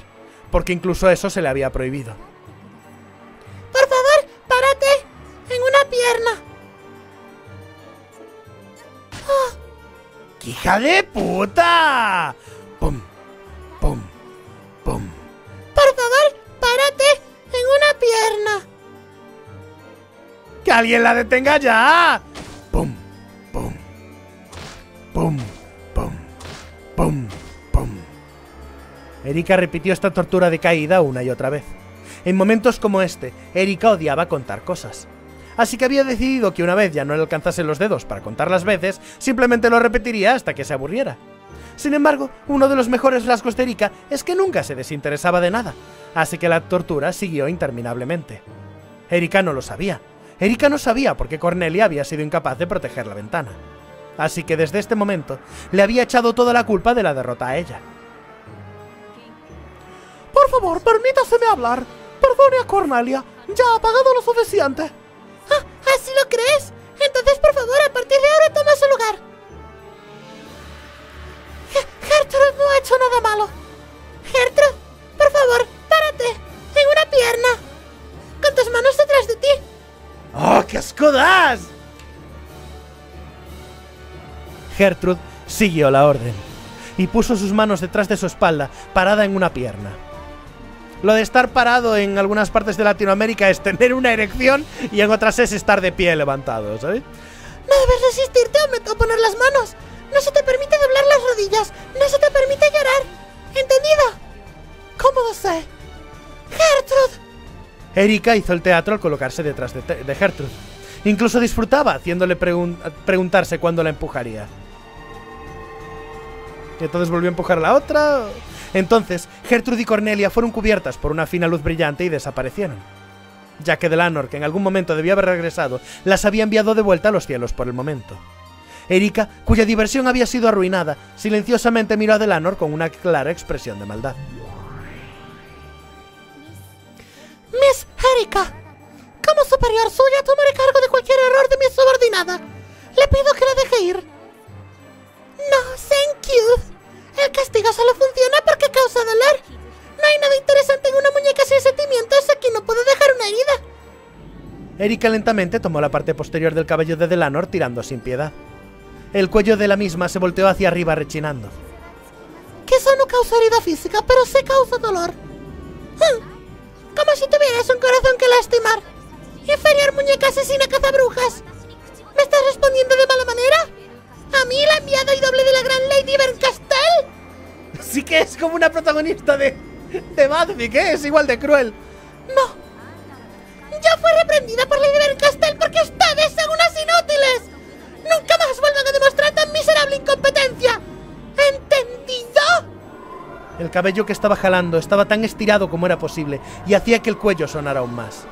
porque incluso eso se le había prohibido.
Por favor, párate. En una pierna.
¡Hija de puta! ¡Pum! ¡Pum! ¡Pum!
Por favor, párate. En una pierna.
¡Que alguien la detenga ya!
¡Pum! ¡Pum! ¡Pum! ¡Pum! ¡Pum! ¡Pum!
Erika repitió esta tortura de caída una y otra vez. En momentos como este, Erika odiaba contar cosas. Así que había decidido que una vez ya no le alcanzasen los dedos para contar las veces, simplemente lo repetiría hasta que se aburriera. Sin embargo, uno de los mejores rasgos de Erika es que nunca se desinteresaba de nada, así que la tortura siguió interminablemente. Erika no lo sabía. Erika no sabía por qué Cornelia había sido incapaz de proteger la ventana. Así que desde este momento le había echado toda la culpa de la derrota a ella. Por favor, permítaseme hablar. Perdone a Cornelia. Ya ha pagado lo suficiente.
Ah, ¿Así lo crees? Entonces, por favor, a partir de ahora toma su lugar. Ge- Gertrude no ha hecho nada malo. Gertrude, por favor, párate. En una pierna. Con tus manos detrás de ti.
¡Oh, qué asco das! Gertrude siguió la orden y puso sus manos detrás de su espalda, parada en una pierna. Lo de estar parado en algunas partes de Latinoamérica es tener una erección y en otras es estar de pie levantado, ¿sabes?
No debes resistirte o me- poner las manos. No se te permite doblar las rodillas. No se te permite llorar. ¿Entendido?
¿Cómo sé?
Gertrude.
Erika hizo el teatro al colocarse detrás de, de Gertrude. Incluso disfrutaba haciéndole pregun- preguntarse cuándo la empujaría. Y entonces volvió a empujar a la otra. Entonces, Gertrude y Cornelia fueron cubiertas por una fina luz brillante y desaparecieron. Ya que Delanor, que en algún momento debía haber regresado, las había enviado de vuelta a los cielos por el momento. Erika, cuya diversión había sido arruinada, silenciosamente miró a Delanor con una clara expresión de maldad.
Miss Erika. Como superior suya tomaré cargo de cualquier error de mi subordinada. Le pido que la deje ir. No, thank you. El castigo solo funciona porque causa dolor. No hay nada interesante en una muñeca sin sentimientos. Aquí no puedo dejar una herida.
Erika lentamente tomó la parte posterior del cabello de Delanor tirando sin piedad. El cuello de la misma se volteó hacia arriba rechinando.
Quizá no causa herida física, pero sí causa dolor. Hmm. Como si tuvieras un corazón que lastimar. Inferior muñeca asesina cazabrujas. ¿Me estás respondiendo de mala manera? ¿A mí, la enviada y doble de la gran Lady Berncastel?
Sí que es como una protagonista de, de Buffy, que es igual de cruel.
No. Ya fue reprendido suspendida por Lady Berencastel
cabello que estaba jalando estaba tan estirado como era posible y hacía que el cuello sonara aún más.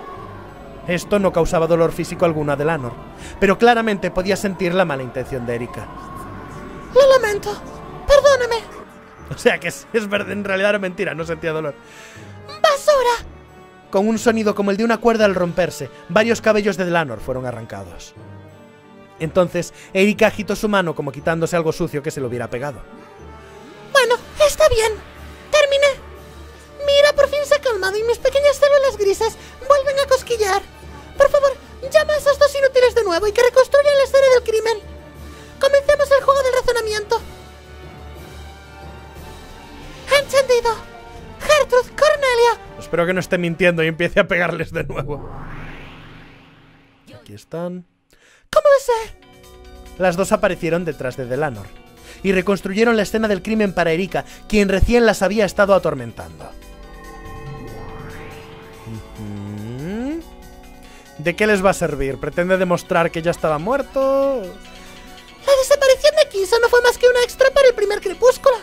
Esto no causaba dolor físico alguno a Delanor, pero claramente podía sentir la mala intención de Erika.
Lo lamento. Perdóname.
O sea que es, es verdad, en realidad era mentira, no sentía dolor.
¡Basura!
Con un sonido como el de una cuerda al romperse, varios cabellos de Delanor fueron arrancados. Entonces, Erika agitó su mano como quitándose algo sucio que se le hubiera pegado.
Bueno, está bien. Terminé. Mira, por fin se ha calmado y mis pequeñas células grises vuelven a cosquillar. Por favor, llama a esos dos inútiles de nuevo y que reconstruyan la escena del crimen. Comencemos el juego del razonamiento. Entendido. Gertrude, Cornelia.
Espero que no esté mintiendo y empiece a pegarles de nuevo. Aquí están.
¿Cómo desee?
Las dos aparecieron detrás de Delanor y reconstruyeron la escena del crimen para Erika, quien recién las había estado atormentando. ¿De qué les va a servir? ¿Pretende demostrar que ya estaba muerto?
La desaparición de Kisa no fue más que una extra para el primer crepúsculo.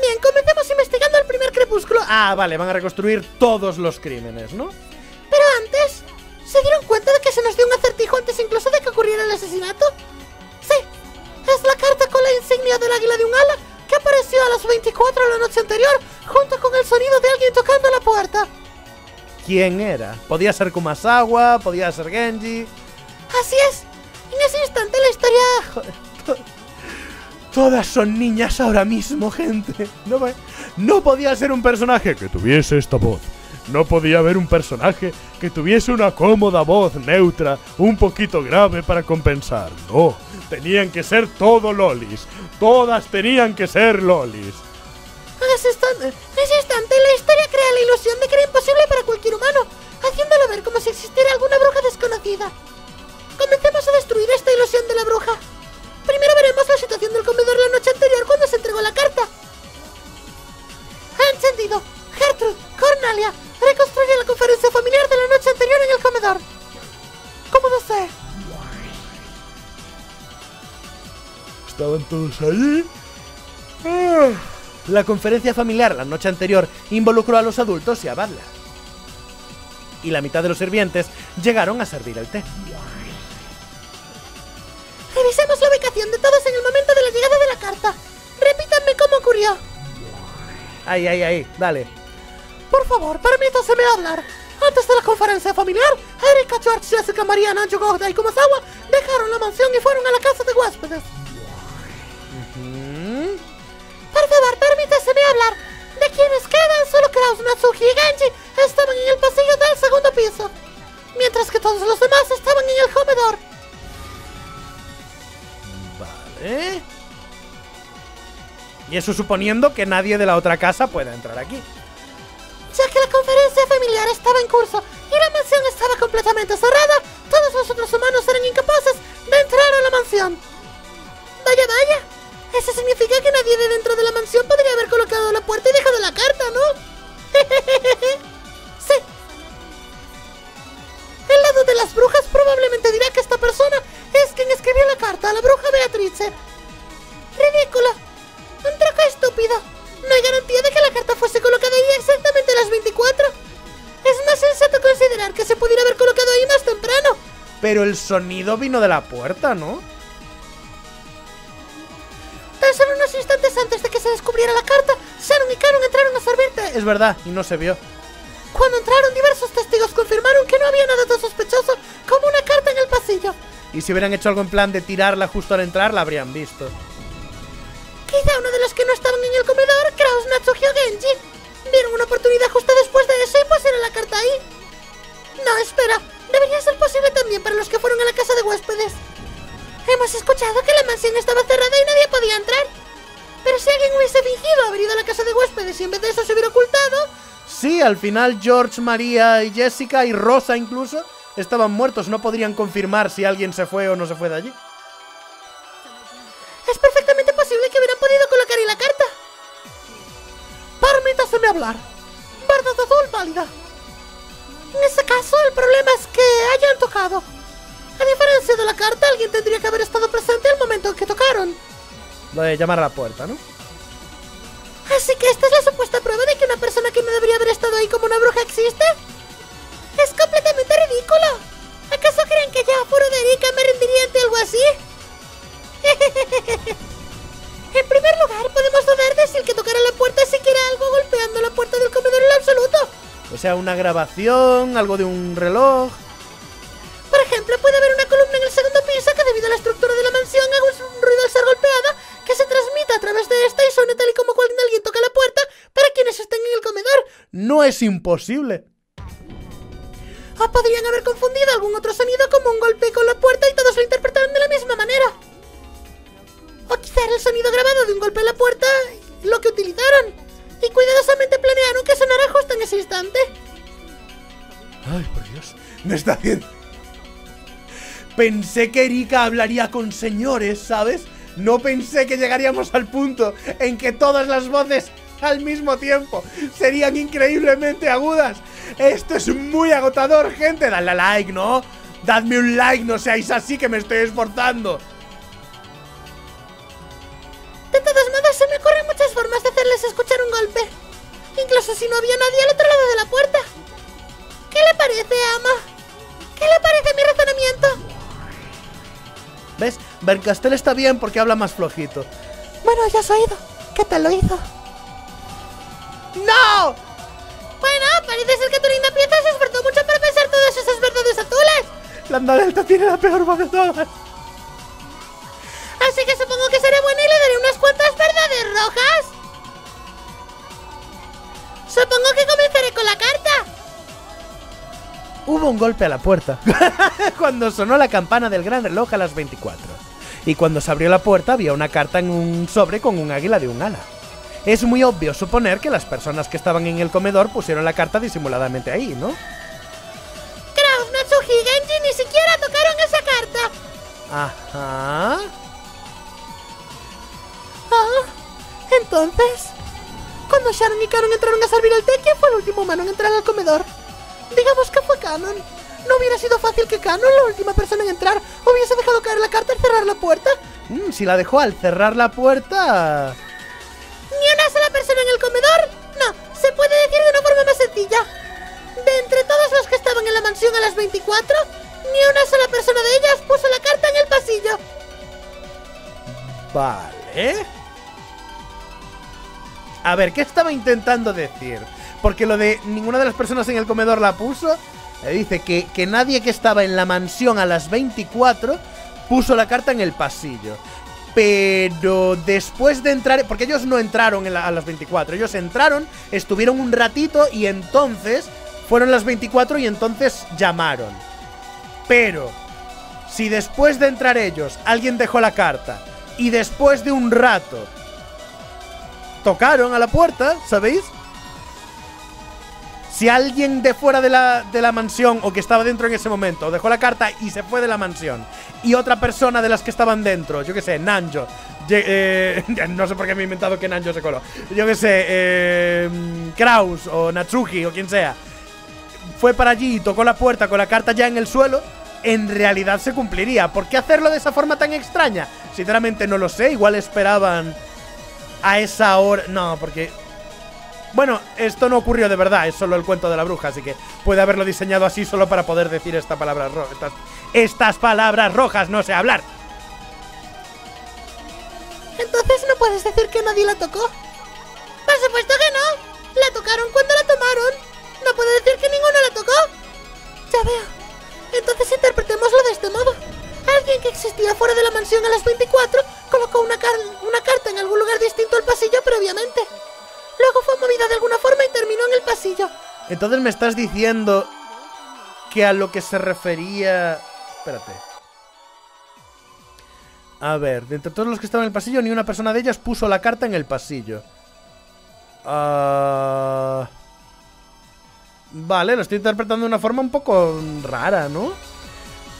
Bien, comencemos investigando el primer crepúsculo.
Ah, vale, van a reconstruir todos los crímenes, ¿no?
Pero antes, ¿se dieron cuenta de que se nos dio un acertijo antes incluso de que ocurriera el asesinato? Sí, es la carta con la insignia del águila de un ala que apareció a las 24 de la noche anterior junto con el sonido de alguien tocando la puerta.
¿Quién era? Podía ser Kumasawa, podía ser Genji.
Así es, en ese instante la historia...
Joder, to- Todas son niñas ahora mismo, gente. No, no podía ser un personaje que tuviese esta voz. No podía haber un personaje que tuviese una cómoda voz neutra, un poquito grave para compensar. No, tenían que ser todo lolis. Todas tenían que ser lolis.
Ese instante la historia crea la ilusión de que era imposible para cualquier humano, haciéndolo ver como si existiera alguna bruja desconocida. Comencemos a destruir esta ilusión de la bruja. Primero veremos la situación del comedor la noche anterior cuando se entregó la carta. Ha encendido. Gertrude, Cornelia, reconstruye la conferencia familiar de la noche anterior en el comedor. ¿Cómo desee?
Estaban todos allí. Ah. La conferencia familiar la noche anterior involucró a los adultos y a Badla. Y la mitad de los sirvientes llegaron a servir el té.
Revisemos la ubicación de todos en el momento de la llegada de la carta. Repítanme cómo ocurrió.
Ahí, ahí, ahí, dale.
Por favor, permítaseme hablar. Antes de la conferencia familiar, Erika, George, Jessica, Mariana, Yogoda y Kumasawa dejaron la mansión y fueron a la casa de huéspedes. Por favor, permítaseme hablar. De quienes quedan, solo Kraus, Natsuki y Genji estaban en el pasillo del segundo piso, mientras que todos los demás estaban en el comedor.
Vale. Y eso suponiendo que nadie de la otra casa pueda entrar aquí.
Ya que la conferencia familiar estaba en curso y la mansión estaba completamente cerrada, todos los otros humanos eran incapaces de entrar a la mansión. Vaya, vaya. Eso significa que nadie de dentro de la mansión podría haber colocado la puerta y dejado la carta, ¿no? sí. El lado de las brujas probablemente dirá que esta persona es quien escribió la carta a la bruja Beatrice. Ridículo. Un truco estúpido. No hay garantía de que la carta fuese colocada ahí exactamente a las 24. Es más sensato considerar que se pudiera haber colocado ahí más temprano.
Pero el sonido vino de la puerta, ¿no?
Tan solo unos instantes antes de que se descubriera la carta, Sharon y Caron entraron a servirte.
Es verdad, y no se vio.
Cuando entraron, diversos testigos confirmaron que no había nada tan sospechoso como una carta en el pasillo.
Y si hubieran hecho algo en plan de tirarla justo al entrar, la habrían visto.
Quizá uno de Kraus, Natsuki o Genji, vieron una oportunidad justo después de eso y pusieron la carta ahí. No, espera. Debería ser posible también para los que fueron a la casa de huéspedes. Hemos escuchado que la mansión estaba cerrada y nadie podía entrar. Pero si alguien hubiese fingido haber ido a la casa de huéspedes y en vez de eso se hubiera ocultado,
Sí, al final George, María y Jessica y Rosa incluso estaban muertos. No podrían confirmar si alguien se fue o no se fue de allí.
es perfectamente posible que hubieran podido colocar ahí la carta. Permítaseme hablar. Verdad azul válida. En ese caso, el problema es que hayan tocado. A diferencia de la carta, alguien tendría que haber estado presente al momento en que tocaron.
Lo de llamar a la puerta, ¿no?
Así que esta es la supuesta prueba de que una persona que no debería haber estado ahí como una bruja existe. Es completamente ridículo. ¿Acaso creen que yo, puro de Erika, me rendiría ante algo así? en primer lugar, podemos dudar de si el que tocara la puerta siquiera algo golpeando la puerta del comedor en lo absoluto.
O sea, una grabación, algo de un reloj.
Por ejemplo, puede haber una columna en el segundo piso que debido a la estructura de la mansión haga un ruido al ser golpeada que se transmita a través de esta y suene tal y como cuando alguien toca la puerta para quienes estén en el comedor.
No es imposible.
O podrían haber confundido algún otro sonido como un golpe con la puerta y todos lo interpretaron de la misma manera. O quizá el sonido grabado de un golpe en la puerta lo que utilizaron. Y cuidadosamente planearon que sonara justo en ese instante.
Ay, por Dios. Me está haciendo. Pensé que Erika hablaría con señores, ¿sabes? No pensé que llegaríamos al punto en que todas las voces al mismo tiempo serían increíblemente agudas. Esto es muy agotador, gente. Dadle a like, ¿no? Dadme un like, no seáis así que me estoy esforzando.
De todos modos, se me ocurren muchas formas de hacerles escuchar un golpe. Incluso si no había nadie al otro lado de la puerta. ¿Qué le parece, ama? ¿Qué le parece mi razonamiento?
¿Ves? Bercastel está bien porque habla más flojito.
Bueno, ya has oído. ¿Qué tal lo hizo?
¡No!
Bueno, parece ser que tu linda pieza se esforzó mucho para pensar todas esas verdades azules.
La Delta tiene la peor voz de todas.
Así que supongo que seré buena y le daré unas cuantas verdades rojas. Supongo que comenzaré con la carta.
Hubo un golpe a la puerta cuando sonó la campana del gran reloj a las 24. Y cuando se abrió la puerta había una carta en un sobre con un águila de un ala. Es muy obvio suponer que las personas que estaban en el comedor pusieron la carta disimuladamente ahí, ¿no?
Kraus, Natsuki y Genji ni siquiera tocaron esa carta.
Ajá.
Entonces, cuando Sharon y Canon entraron a servir el té, ¿quién fue el último humano en entrar al comedor? Digamos que fue Canon. ¿No hubiera sido fácil que Canon, la última persona en entrar, hubiese dejado caer la carta al cerrar la puerta?
Mm, si la dejó al cerrar la puerta...
¿Ni una sola persona en el comedor? No, se puede decir de una forma más sencilla. De entre todos los que estaban en la mansión a las 24, ni una sola persona de ellas puso la carta en el pasillo.
Vale. A ver, ¿qué estaba intentando decir? Porque lo de ninguna de las personas en el comedor la puso. Le dice que, que nadie que estaba en la mansión a las 24 puso la carta en el pasillo. Pero después de entrar, porque ellos no entraron a las 24, ellos entraron, estuvieron un ratito y entonces fueron las 24 y entonces llamaron. Pero si después de entrar ellos alguien dejó la carta y después de un rato tocaron a la puerta, ¿sabéis? Si alguien de fuera de la, de la mansión o que estaba dentro en ese momento dejó la carta y se fue de la mansión y otra persona de las que estaban dentro, yo que sé, Nanjo, eh, no sé por qué me he inventado que Nanjo se coló, yo que sé, eh, Kraus o Natsuki o quien sea, fue para allí y tocó la puerta con la carta ya en el suelo, en realidad se cumpliría. ¿Por qué hacerlo de esa forma tan extraña? Sinceramente no lo sé, igual esperaban a esa hora... No, porque... Bueno, esto no ocurrió de verdad, es solo el cuento de la bruja, así que puede haberlo diseñado así solo para poder decir esta palabra estas, estas palabras rojas, no sé hablar.
Entonces no puedes decir que nadie la tocó. Por supuesto que no. La tocaron cuando la tomaron. No puedo decir que ninguno la tocó. Ya veo. Entonces interpretémoslo de este modo. Alguien que existía fuera de la mansión a las 24 colocó una, car- una carta en algún lugar distinto al pasillo previamente. Luego fue movida de alguna forma y terminó en el pasillo.
Entonces me estás diciendo que a lo que se refería... Espérate. A ver, de entre todos los que estaban en el pasillo, ni una persona de ellas puso la carta en el pasillo. Ah... Vale, lo estoy interpretando de una forma un poco rara, ¿no?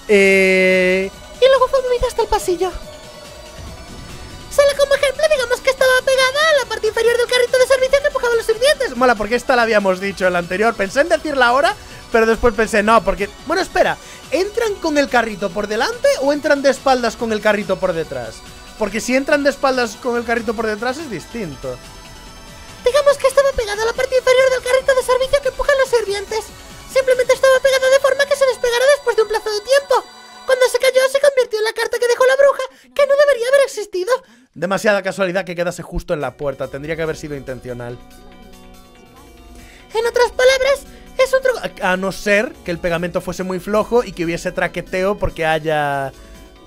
Eh...
Y luego fue movida hasta el pasillo. Solo como ejemplo, digamos que estaba pegada a la parte inferior del carrito de servicio que empujaban los sirvientes.
Mola, porque esta la habíamos dicho en la anterior. Pensé en decirla ahora, Pero después pensé, no, porque... Bueno, espera, ¿entran con el carrito por delante o entran de espaldas con el carrito por detrás? Porque si entran de espaldas con el carrito por detrás es distinto.
Digamos que estaba pegada a la parte inferior del carrito de servicio que empujan los sirvientes. Simplemente estaba pegada de forma que se despegara después de un plazo de tiempo. Cuando se cayó se convirtió en la carta que dejó la bruja, que no debería haber existido.
Demasiada casualidad que quedase justo en la puerta, tendría que haber sido intencional.
En otras palabras, es un truco...
A, a no ser que el pegamento fuese muy flojo y que hubiese traqueteo porque haya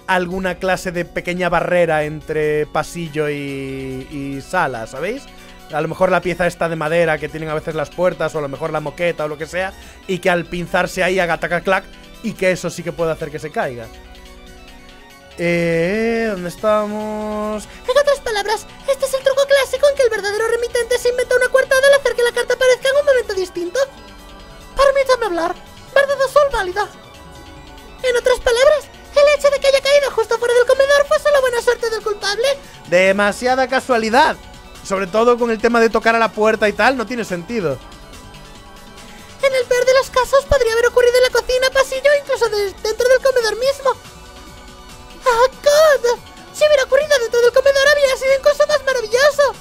alguna clase de pequeña barrera entre pasillo y, y sala, ¿sabéis? A lo mejor la pieza está de madera que tienen a veces las puertas, o a lo mejor la moqueta o lo que sea, y que al pinzarse ahí haga taca-clac, y que eso sí que puede hacer que se caiga. Eh, ¿dónde estamos?
En otras palabras, este es el truco clásico en que el verdadero remitente se inventa una coartada al hacer que la carta aparezca en un momento distinto. Permítame hablar. Verdad o sol válida. En otras palabras, el hecho de que haya caído justo fuera del comedor fue solo buena suerte del culpable.
Demasiada casualidad. Sobre todo con el tema de tocar a la puerta y tal, no tiene sentido.
En el peor de los casos, podría haber ocurrido en la cocina, pasillo incluso de- dentro del comedor mismo. ¡Ah, God! Si hubiera ocurrido dentro del comedor, habría sido incluso más maravilloso.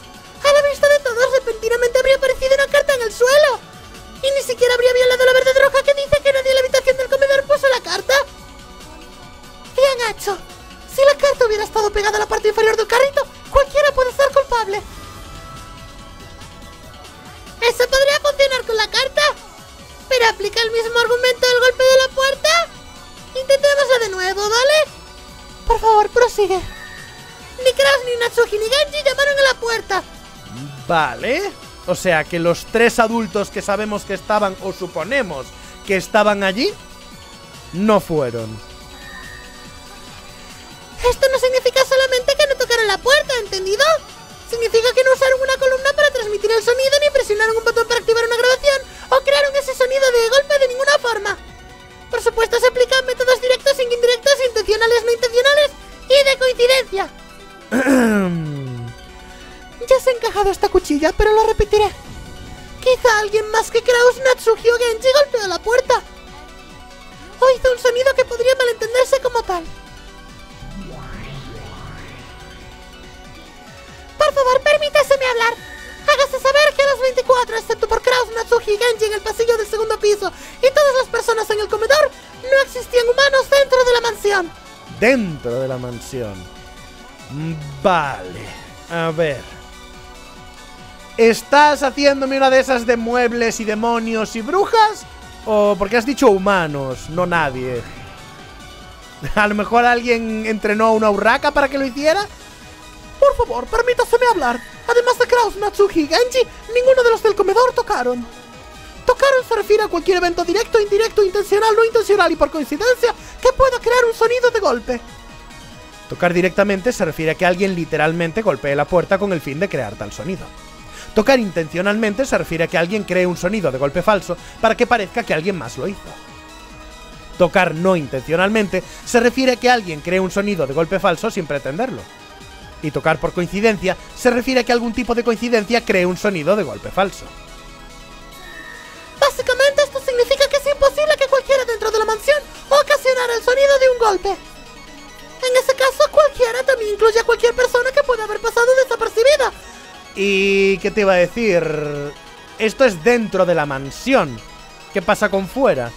A la vista de todos, repentinamente habría aparecido una carta en el suelo. Y ni siquiera habría violado la verdad roja que dice que nadie en la habitación del comedor puso la carta. Bien hecho. Si la carta hubiera estado pegada a la parte inferior del carrito, cualquiera puede ser culpable. Eso podría funcionar con la carta. Pero aplica el mismo argumento del golpe de la puerta. Intentémoslo de nuevo, ¿vale? Por favor, prosigue. Ni Kraus, ni Natsuki, ni Genji llamaron a la puerta.
Vale. O sea que los tres adultos que sabemos que estaban, o suponemos que estaban allí, no fueron.
Esto no significa solamente que no tocaron la puerta, ¿entendido? Significa que no usaron una columna para transmitir el sonido, ni presionaron un botón para activar una grabación, o crearon ese sonido de golpe de ninguna forma. Por supuesto, se aplican métodos directos, indirectos, intencionales, no intencionales y de coincidencia. Ya se ha encajado esta cuchilla, pero lo repetiré. Quizá alguien más que Kraus, Natsuki o Genji golpeó la puerta. O hizo un sonido que podría malentenderse como tal. Por favor, permítaseme hablar. Hágase saber que a las 24, excepto por Kraus, Natsuki y Genji en el pasillo del segundo piso y todas las personas en el comedor, no existían humanos dentro de la mansión.
Dentro de la mansión. Mm, Vale. A ver. ¿Estás haciéndome una de esas de muebles y demonios y brujas? ¿O porque has dicho humanos, no nadie? A lo mejor alguien entrenó a una urraca para que lo hiciera.
Por favor, permítaseme hablar. Además de Kraus, Natsuki y Genji, ninguno de los del comedor tocaron. Tocaron se refiere a cualquier evento directo, indirecto, intencional, no intencional y por coincidencia que pueda crear un sonido de golpe.
Tocar directamente se refiere a que alguien literalmente golpee la puerta con el fin de crear tal sonido. Tocar intencionalmente se refiere a que alguien cree un sonido de golpe falso para que parezca que alguien más lo hizo. Tocar no intencionalmente se refiere a que alguien cree un sonido de golpe falso sin pretenderlo. Y tocar por coincidencia se refiere a que algún tipo de coincidencia cree un sonido de golpe falso.
Básicamente esto significa que es imposible que cualquiera dentro de la mansión ocasionara el sonido de un golpe. En ese caso, cualquiera también incluye a cualquier persona que pueda haber pasado desapercibida.
¿Y qué te iba a decir? Esto es dentro de la mansión. ¿Qué pasa con fuera?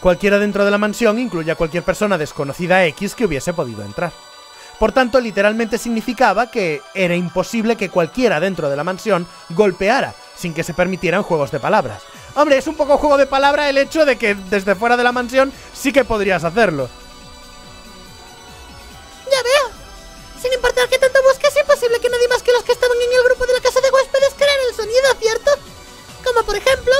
Cualquiera dentro de la mansión incluye a cualquier persona desconocida X que hubiese podido entrar. Por tanto, literalmente significaba que era imposible que cualquiera dentro de la mansión golpeara sin que se permitieran juegos de palabras. Hombre, es un poco juego de palabra el hecho de que desde fuera de la mansión sí que podrías hacerlo.
Ya veo. Sin importar que tanto busque, es imposible que nadie más que los que estaban en el grupo de la casa de huéspedes crearan el sonido, ¿cierto? Como por ejemplo,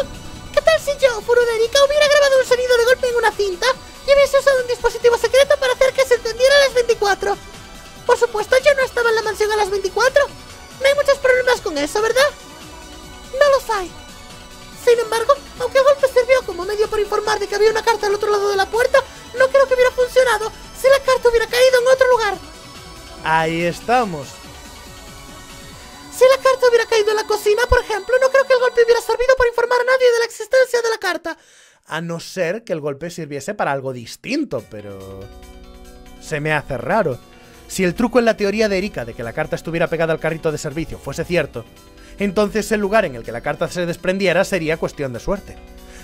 ¿qué tal si yo, Furuderica, hubiera grabado un sonido de golpe en una cinta y hubiese usado un dispositivo secreto para hacer que se encendiera a las 24? Por supuesto, yo no estaba en la mansión a las 24. No hay muchos problemas con eso, ¿verdad? No los hay. Sin embargo, aunque el golpe sirvió como medio para informar de que había una carta al otro lado de la puerta, no creo que hubiera funcionado si la carta hubiera caído en otro lugar.
Ahí estamos.
Si la carta hubiera caído en la cocina cocina, por ejemplo, no creo que el golpe hubiera servido para informar a nadie de la existencia de la carta.
A no ser que el golpe sirviese para algo distinto, pero... Se me hace raro. Si el truco en la teoría de Erika de que la carta estuviera pegada al carrito de servicio fuese cierto, entonces el lugar en el que la carta se desprendiera sería cuestión de suerte.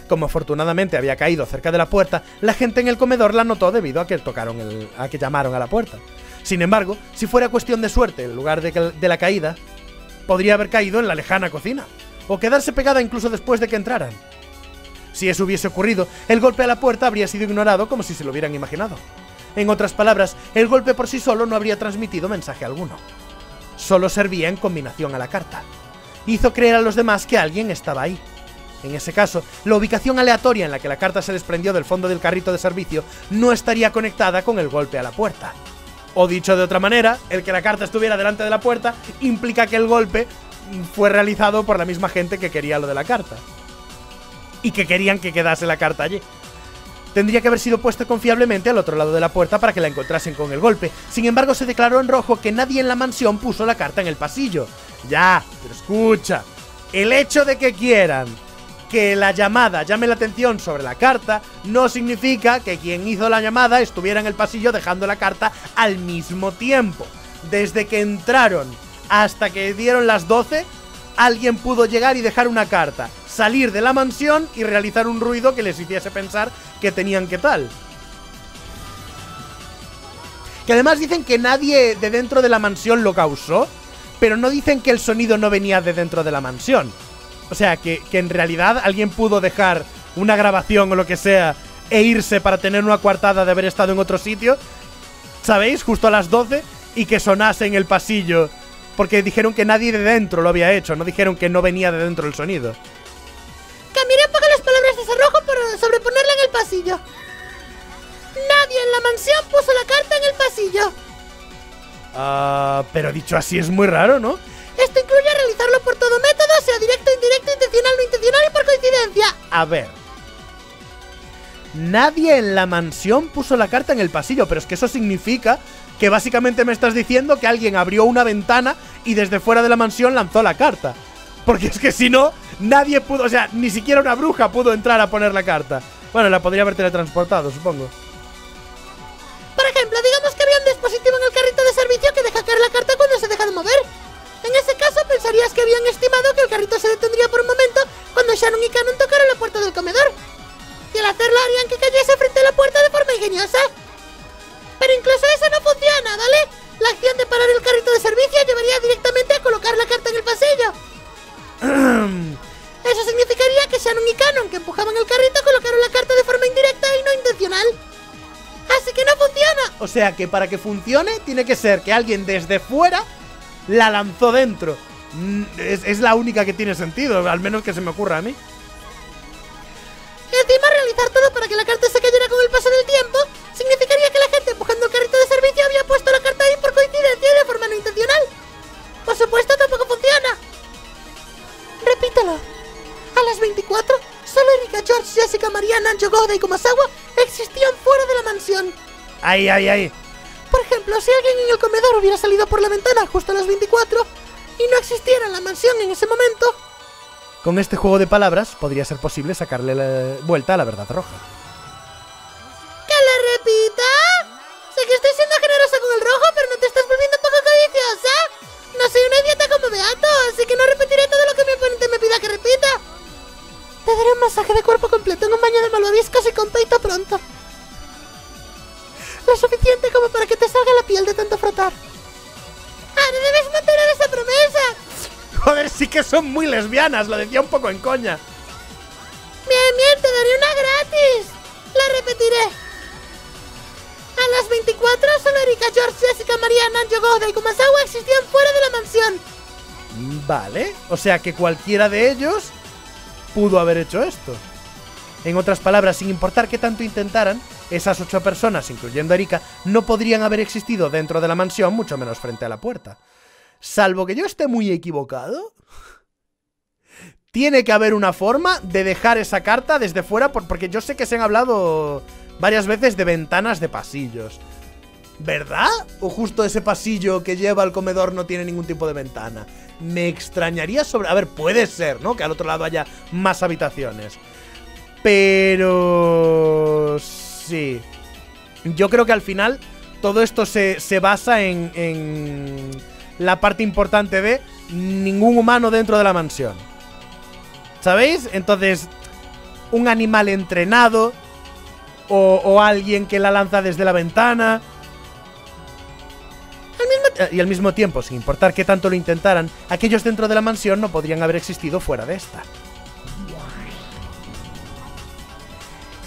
Como afortunadamente había caído cerca de la puerta, la gente en el comedor la notó debido a que tocaron a que llamaron a la puerta. Sin embargo, si fuera cuestión de suerte el lugar de, de la caída, podría haber caído en la lejana cocina, o quedarse pegada incluso después de que entraran. Si eso hubiese ocurrido, el golpe a la puerta habría sido ignorado como si se lo hubieran imaginado. En otras palabras, el golpe por sí solo no habría transmitido mensaje alguno. Solo servía en combinación a la carta. Hizo creer a los demás que alguien estaba ahí. En ese caso, la ubicación aleatoria en la que la carta se desprendió del fondo del carrito de servicio no estaría conectada con el golpe a la puerta. O dicho de otra manera, el que la carta estuviera delante de la puerta implica que el golpe fue realizado por la misma gente que quería lo de la carta. Y que querían que quedase la carta allí. Tendría que haber sido puesta confiablemente al otro lado de la puerta para que la encontrasen con el golpe. Sin embargo, se declaró en rojo que nadie en la mansión puso la carta en el pasillo. Ya, pero escucha. El hecho de que quieran que la llamada llame la atención sobre la carta no significa que quien hizo la llamada estuviera en el pasillo dejando la carta al mismo tiempo. Desde que entraron hasta que dieron las 12, alguien pudo llegar y dejar una carta, salir de la mansión y realizar un ruido que les hiciese pensar que tenían que tal. Que además dicen que nadie de dentro de la mansión lo causó, pero no dicen que el sonido no venía de dentro de la mansión. O sea, que, que en realidad alguien pudo dejar una grabación o lo que sea e irse para tener una coartada de haber estado en otro sitio, ¿sabéis? Justo a las 12 y que sonase en el pasillo. Porque dijeron que nadie de dentro lo había hecho, no dijeron que no venía de dentro el sonido.
Cambiaré un poco las palabras de cerrojo para sobreponerla en el pasillo. Nadie en la mansión puso la carta en el pasillo.
Ah, pero dicho así es muy raro, ¿no?
Esto incluye realizarlo por todo método, sea directo, indirecto, intencional, no intencional y por coincidencia.
A ver. Nadie en la mansión puso la carta en el pasillo, pero es que eso significa que básicamente me estás diciendo que alguien abrió una ventana y desde fuera de la mansión lanzó la carta. Porque es que si no, nadie pudo, o sea, ni siquiera una bruja pudo entrar a poner la carta. Bueno, la podría haber teletransportado, supongo.
Por ejemplo, digamos que había un dispositivo en el carrito de servicio que deja caer la carta cuando se deja de mover. En ese caso, pensarías que habían estimado que el carrito se detendría por un momento cuando Shannon y Canon tocaran la puerta del comedor. Y al hacerlo harían que cayese frente a la puerta de forma ingeniosa. Pero incluso eso no funciona, ¿vale? La acción de parar el carrito de servicio llevaría directamente Shannon y que empujaban el carrito, colocaron la carta de forma indirecta y no intencional. Así que no funciona.
O sea que para que funcione, tiene que ser que alguien desde fuera la lanzó dentro. Mm, Es, es la única que tiene sentido, al menos que se me ocurra a mí.
Y encima realizar todo para que la carta se cayera con el paso del tiempo significaría que la gente empujando el carrito de servicio había puesto la carta ahí por coincidencia y de forma no intencional. Por supuesto, tampoco funciona. Repítelo. Las 24, solo Erika, George, Jessica, María, Nancho, Goda y Kumasawa existían fuera de la mansión.
Ahí, ahí, ahí.
Por ejemplo, si alguien en el comedor hubiera salido por la ventana justo a las 24 y no existiera en la mansión en ese momento,
Con este juego de palabras podría ser posible sacarle la vuelta a la verdad roja.
¡Que le repita! Sé que estoy siendo generosa con el rojo, pero no te estás volviendo un poco codiciosa. No soy una idiota como Beato, así que no repetiré todo lo que mi oponente me pida que repita. Te daré un masaje de cuerpo completo en un baño de malvaviscos y con peito pronto. Lo suficiente como para que te salga la piel de tanto frotar. Ahora debes mantener esa promesa.
Joder, sí que son muy lesbianas, lo decía un poco en coña.
Bien, bien, te daré una gratis. La repetiré. A las 24, solo Erika, George, Jessica, María, Nanjo, Goda y Kumasawa existían fuera de la mansión.
Vale, o sea que cualquiera de ellos pudo haber hecho esto. En otras palabras, sin importar qué tanto intentaran, esas ocho personas, incluyendo a Erika, no podrían haber existido dentro de la mansión, mucho menos frente a la puerta. Salvo que yo esté muy equivocado. Tiene que haber una forma de dejar esa carta desde fuera, por- porque yo sé que se han hablado varias veces de ventanas de pasillos. ¿Verdad? ¿O justo ese pasillo que lleva al comedor no tiene ningún tipo de ventana? Me extrañaría sobre... A ver, puede ser, ¿no? Que al otro lado haya más habitaciones. Pero... Sí. Yo creo que al final todo esto se, se basa en, en la parte importante de ningún humano dentro de la mansión. ¿Sabéis? Entonces, un animal entrenado o, o alguien que la lanza desde la ventana. Y al mismo tiempo, sin importar qué tanto lo intentaran, aquellos dentro de la mansión no podrían haber existido fuera de esta.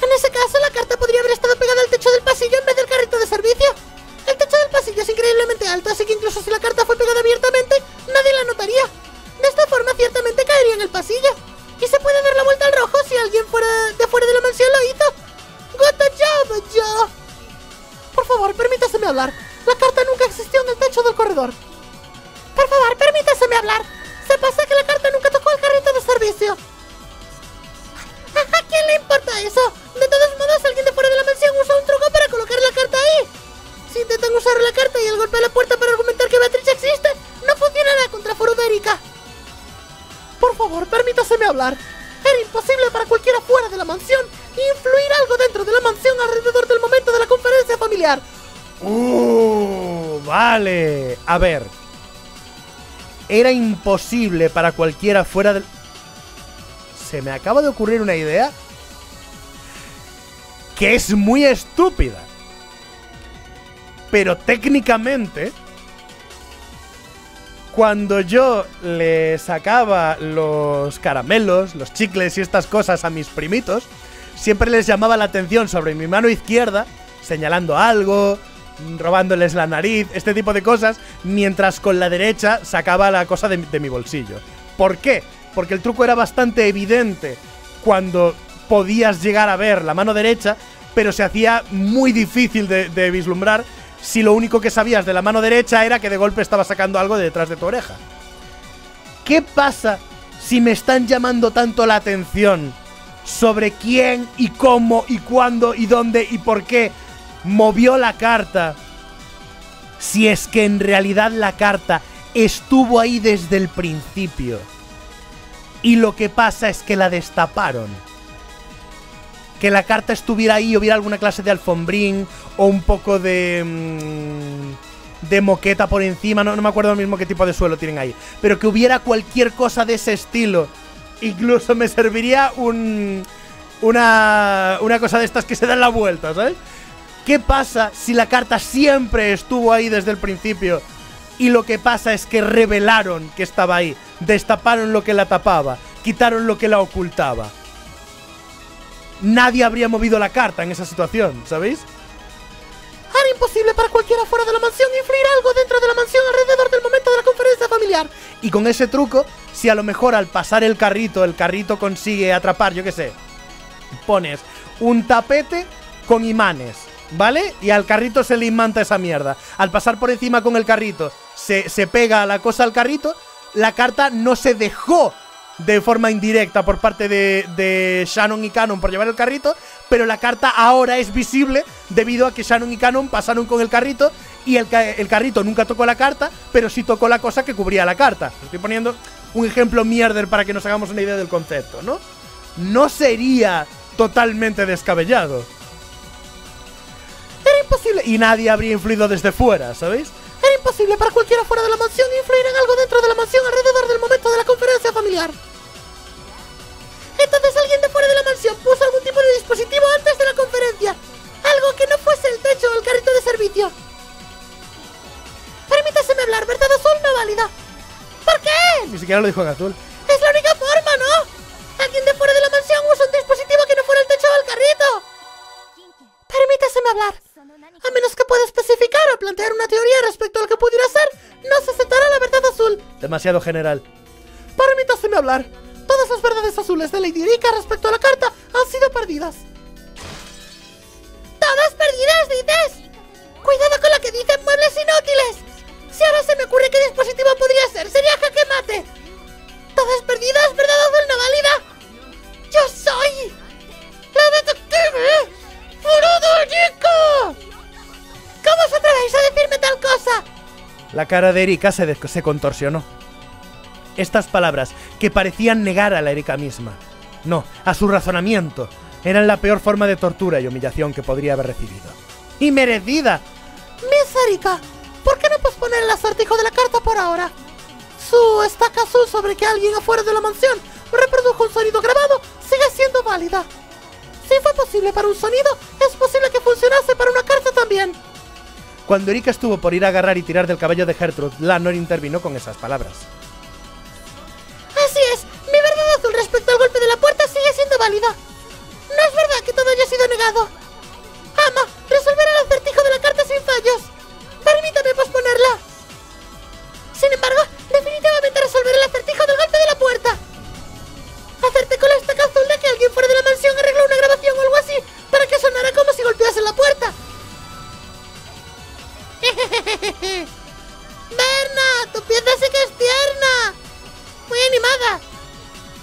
En ese caso, la carta podría haber estado pegada al techo del pasillo en vez del carrito de servicio. El techo del pasillo es increíblemente alto, así que incluso si la carta fue pegada abiertamente, nadie la notaría. De esta forma, ciertamente caería en el pasillo. Y se puede dar la vuelta al rojo si alguien fuera de fuera de la mansión lo hizo. Good job, Joe. Por favor, permítaseme hablar. La carta nunca existió en el techo del corredor. Por favor, permítaseme hablar. Se pasa que la carta nunca tocó el carrito de servicio. ¿A quién le importa eso? De todos modos, alguien de fuera de la mansión usa un truco para colocar la carta ahí. Si intentan usar la carta y el golpe a la puerta para argumentar que Beatriz existe, no funcionará contra Forubérica. Por favor, permítaseme hablar. Era imposible para cualquiera fuera de la mansión influir algo dentro de la mansión alrededor del momento de la conferencia familiar.
Uh, vale. A ver. Era imposible para cualquiera fuera del... Se me acaba de ocurrir una idea que es muy estúpida. Pero técnicamente, cuando yo le sacaba los caramelos, los chicles y estas cosas a mis primitos, siempre les llamaba la atención sobre mi mano izquierda, señalando algo, robándoles la nariz, este tipo de cosas, mientras con la derecha sacaba la cosa de, de mi bolsillo. ¿Por qué? Porque el truco era bastante evidente cuando podías llegar a ver la mano derecha, pero se hacía muy difícil de, de vislumbrar si lo único que sabías de la mano derecha era que de golpe estaba sacando algo de detrás de tu oreja. ¿Qué pasa si me están llamando tanto la atención sobre quién y cómo y cuándo y dónde y por qué movió la carta? Si es que en realidad la carta estuvo ahí desde el principio. Y lo que pasa es que la destaparon. Que la carta estuviera ahí, hubiera alguna clase de alfombrín o un poco de. mm, de moqueta por encima, no, no me acuerdo mismo qué tipo de suelo tienen ahí. Pero que hubiera cualquier cosa de ese estilo. Incluso me serviría un. Una. Una cosa de estas que se dan la vuelta, ¿sabes? ¿Qué pasa si la carta siempre estuvo ahí desde el principio? Y lo que pasa es que revelaron que estaba ahí, destaparon lo que la tapaba, quitaron lo que la ocultaba. Nadie habría movido la carta en esa situación, ¿sabéis?
Era imposible para cualquiera fuera de la mansión influir algo dentro de la mansión alrededor del momento de la conferencia familiar.
Y con ese truco, si a lo mejor al pasar el carrito, el carrito consigue atrapar, yo qué sé, pones un tapete con imanes, ¿vale? Y al carrito se le imanta esa mierda. Al pasar por encima con el carrito, se, se pega la cosa al carrito, la carta no se dejó de forma indirecta por parte de, Shannon y Canon por llevar el carrito, pero la carta ahora es visible debido a que Shannon y Canon pasaron con el carrito y el, el carrito nunca tocó la carta, pero sí tocó la cosa que cubría la carta. Estoy poniendo un ejemplo mierder para que nos hagamos una idea del concepto, ¿no? No sería totalmente descabellado.
Era imposible.
Y nadie habría influido desde fuera, ¿sabéis?
Era imposible para cualquiera fuera de la mansión influir en algo dentro de la mansión alrededor del momento de la conferencia familiar. Entonces alguien de fuera de la mansión puso algún tipo de dispositivo antes de la conferencia. Algo que no fuese el techo o el carrito de servicio. Permítaseme hablar, ¿verdad azul no válida? ¿Por qué?
Ni siquiera lo dijo en azul.
Es la única forma, ¿no? Alguien de fuera de la mansión usa un dispositivo que no fuera el techo o el carrito. Permítaseme hablar. A menos que pueda especificar o plantear una teoría respecto a lo que pudiera ser, no se aceptará la verdad azul.
Demasiado general.
Permítaseme hablar. Todas las verdades azules de Lady Erika respecto a la carta han sido perdidas. ¿Todas perdidas, dices? Cuidado con lo que dicen muebles inútiles. Si ahora se me ocurre qué dispositivo podría ser, sería jaque mate. Todas perdidas, verdad azul no válida. Yo soy la detective Furudo. ¿Cómo os atrevéis
La cara de Erika se, se contorsionó. Estas palabras, que parecían negar a la Erika misma, no, a su razonamiento, eran la peor forma de tortura y humillación que podría haber recibido. ¡Y merecida!
Miss Erika, ¿por qué no posponer el acertijo de la carta por ahora? Su estaca azul sobre que alguien afuera de la mansión reprodujo un sonido grabado sigue siendo válida. Si fue posible para un sonido, es posible que funcionase para una carta también.
Cuando Erika estuvo por ir a agarrar y tirar del cabello de Gertrude, Lanor intervino con esas palabras.
Así es, mi verdad azul respecto al golpe de la puerta sigue siendo válida. No es verdad que todo haya sido negado. Ama, resolver el acertijo de la carta sin fallos. Permítame posponerla. Sin embargo, definitivamente resolver el acertijo del golpe de la puerta. Hacerte con la estaca azul de que alguien fuera de la mansión arregló una grabación o algo así para que sonara como si golpease la puerta. Berna, tu pieza sí que es tierna. Muy animada.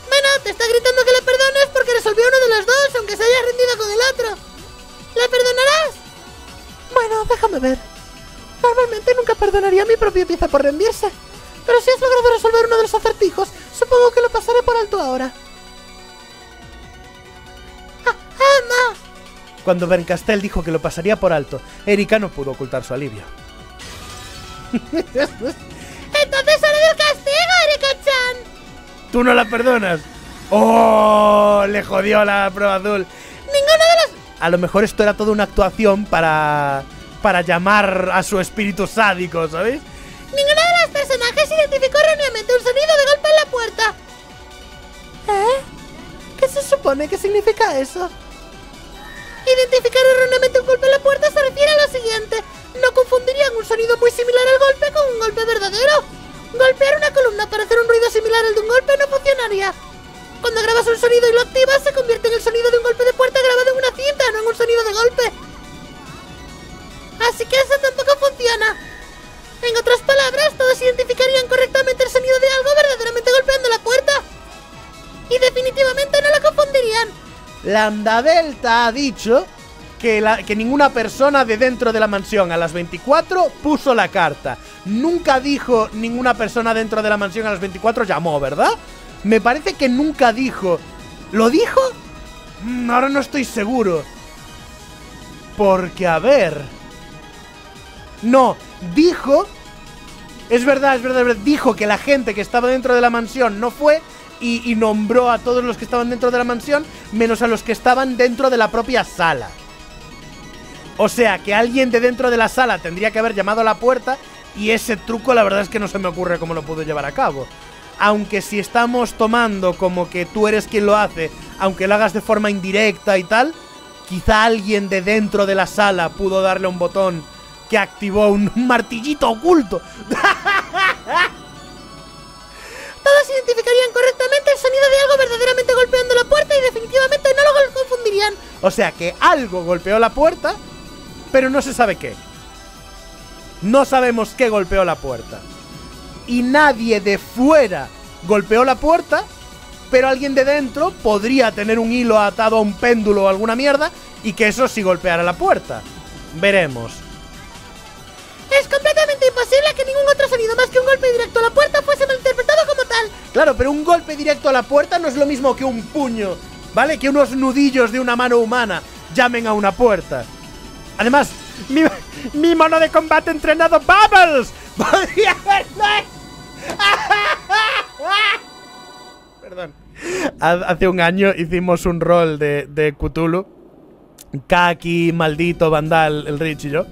Bueno, te está gritando que le perdones porque resolvió uno de los dos, aunque se haya rendido con el otro. ¿Le perdonarás? Bueno, déjame ver. Normalmente nunca perdonaría a mi propia pieza por rendirse. Pero si has logrado resolver uno de los acertijos, supongo que lo pasaré por alto ahora. ¡Ah, ¡Ama!
Cuando Berncastel dijo que lo pasaría por alto, Erika no pudo ocultar su alivio.
¡Entonces haré del castigo, Erika-chan!
¿Tú no la perdonas? ¡Oh! Le jodió la prueba azul.
Ninguno de los...
A lo mejor esto era toda una actuación para. para llamar a su espíritu sádico, ¿sabéis?
Ninguno de los personajes identificó erróneamente un sonido de golpe en la puerta. ¿Eh? ¿Qué se supone que significa eso? Identificar erróneamente un golpe en la puerta se refiere a lo siguiente. No confundirían un sonido muy similar al golpe con un golpe verdadero. Golpear una columna para hacer un ruido similar al de un golpe no funcionaría. Cuando grabas un sonido y lo activas, se convierte en el sonido de un golpe de puerta grabado en una cinta, no en un sonido de golpe. Así que eso tampoco funciona. En otras palabras, todos identificarían correctamente el sonido de algo verdaderamente golpeando la puerta. Y definitivamente no lo confundirían.
Lambda Delta ha dicho que, la- que ninguna persona de dentro de la mansión a las 24 puso la carta. Nunca dijo ninguna persona dentro de la mansión a las 24 llamó, ¿verdad? Me parece que nunca dijo. ¿Lo dijo? Mm, ahora no estoy seguro. Porque, a ver... No, dijo... Es verdad, es verdad, es verdad. Dijo que la gente que estaba dentro de la mansión no fue y, y nombró a todos los que estaban dentro de la mansión, menos a los que estaban dentro de la propia sala. O sea, que alguien de dentro de la sala tendría que haber llamado a la puerta y ese truco la verdad es que no se me ocurre cómo lo pudo llevar a cabo. Aunque si estamos tomando como que tú eres quien lo hace, aunque lo hagas de forma indirecta y tal, quizá alguien de dentro de la sala pudo darle un botón que activó un martillito oculto.
Todos identificarían correctamente el sonido de algo verdaderamente golpeando la puerta y definitivamente no lo confundirían.
O sea que algo golpeó la puerta, pero no se sabe qué. No sabemos qué golpeó la puerta. Y nadie de fuera golpeó la puerta, pero alguien de dentro podría tener un hilo atado a un péndulo o alguna mierda y que eso sí golpeara la puerta. Veremos.
Es completamente imposible que ningún otro sonido más que un golpe directo a la puerta fuese malinterpretado como tal.
Claro, pero un golpe directo a la puerta no es lo mismo que un puño, ¿vale? Que unos nudillos de una mano humana llamen a una puerta. Además,
Mi, mi mono de combate entrenado Bubbles.
podría Perdón. Ha- Hace un año hicimos un rol de, de Cthulhu. Kaki, maldito, Vandal, el Rich y yo.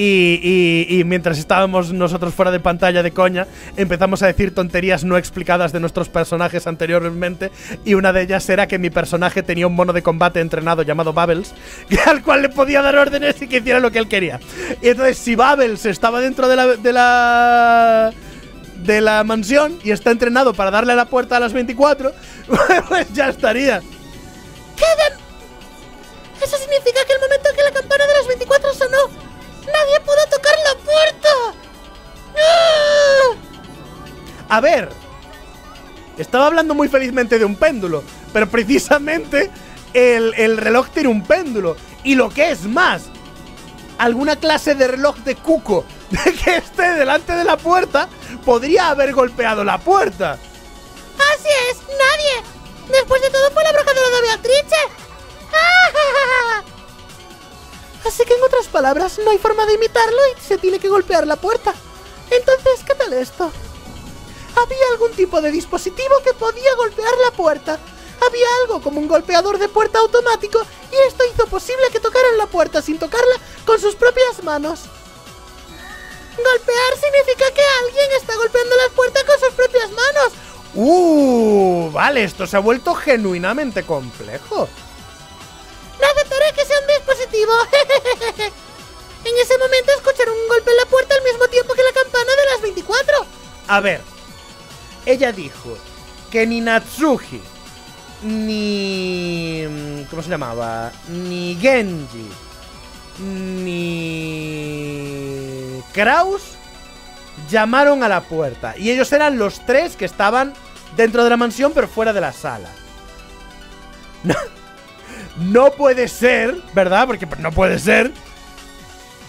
Y, y- mientras estábamos nosotros fuera de pantalla de coña, empezamos a decir tonterías no explicadas de nuestros personajes anteriormente. Y una de ellas era que mi personaje tenía un mono de combate entrenado llamado Bubbles, al cual le podía dar órdenes y que hiciera lo que él quería. Y entonces, si Bubbles estaba dentro de la, de la de la mansión y está entrenado para darle a la puerta a las 24, pues ya estaría.
¿Qué de- Eso significa que el momento en que la campana de las 24 sonó, nadie pudo tocar la puerta. ¡Ah!
A ver, estaba hablando muy felizmente de un péndulo, pero precisamente el, el reloj tiene un péndulo. Y lo que es más, alguna clase de reloj de cuco de que esté delante de la puerta, podría haber golpeado la puerta.
Así es, nadie. Después de todo fue la bruja de Beatrice.
Así que en otras palabras, no hay forma de imitarlo y se tiene que golpear la puerta. Entonces, ¿qué tal esto? Había algún tipo de dispositivo que podía golpear la puerta. Había algo como un golpeador de puerta automático y esto hizo posible que tocaran la puerta sin tocarla con sus propias manos.
Golpear significa que alguien está golpeando la puerta con sus propias manos.
Uh, vale, esto se ha vuelto genuinamente complejo.
No aceptaré que sea un dispositivo. en ese momento escucharon un golpe en la puerta al mismo tiempo que la campana de las 24.
A ver, ella dijo que ni Natsuhi, ni... ¿Cómo se llamaba? Ni Genji, ni... Kraus llamaron a la puerta. Y ellos eran los tres que estaban dentro de la mansión pero fuera de la sala. No, no puede ser, ¿verdad? Porque no puede ser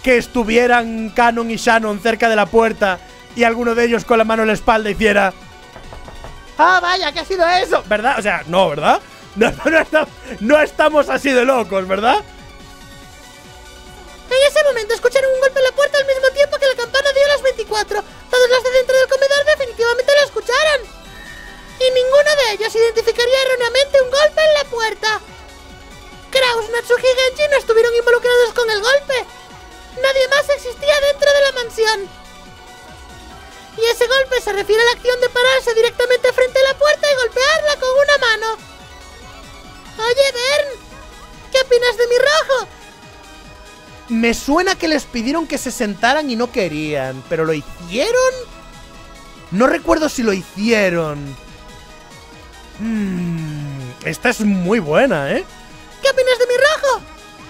que estuvieran Canon y Shannon cerca de la puerta y alguno de ellos con la mano en la espalda hiciera... ¡Ah, vaya! ¿Qué ha sido eso? ¿Verdad? O sea, no, ¿verdad? No, no, no estamos así de locos, ¿verdad?
En ese momento escucharon un golpe en la puerta al mismo tiempo que la campana dio las 24. Todos los de dentro del comedor definitivamente lo escucharon. Y ninguno de ellos identificaría erróneamente un golpe en la puerta. Kraus, Natsuki y Genji no estuvieron involucrados con el golpe. Nadie más existía dentro de la mansión. Y ese golpe se refiere a la acción de pararse directamente frente a la puerta y golpearla con una mano. Oye, Bern, ¿qué opinas de mi rojo?
Me suena que les pidieron que se sentaran y no querían, pero ¿lo hicieron? No recuerdo si lo hicieron. Mm, esta es muy buena, ¿eh?
¿Qué opinas de mi rojo?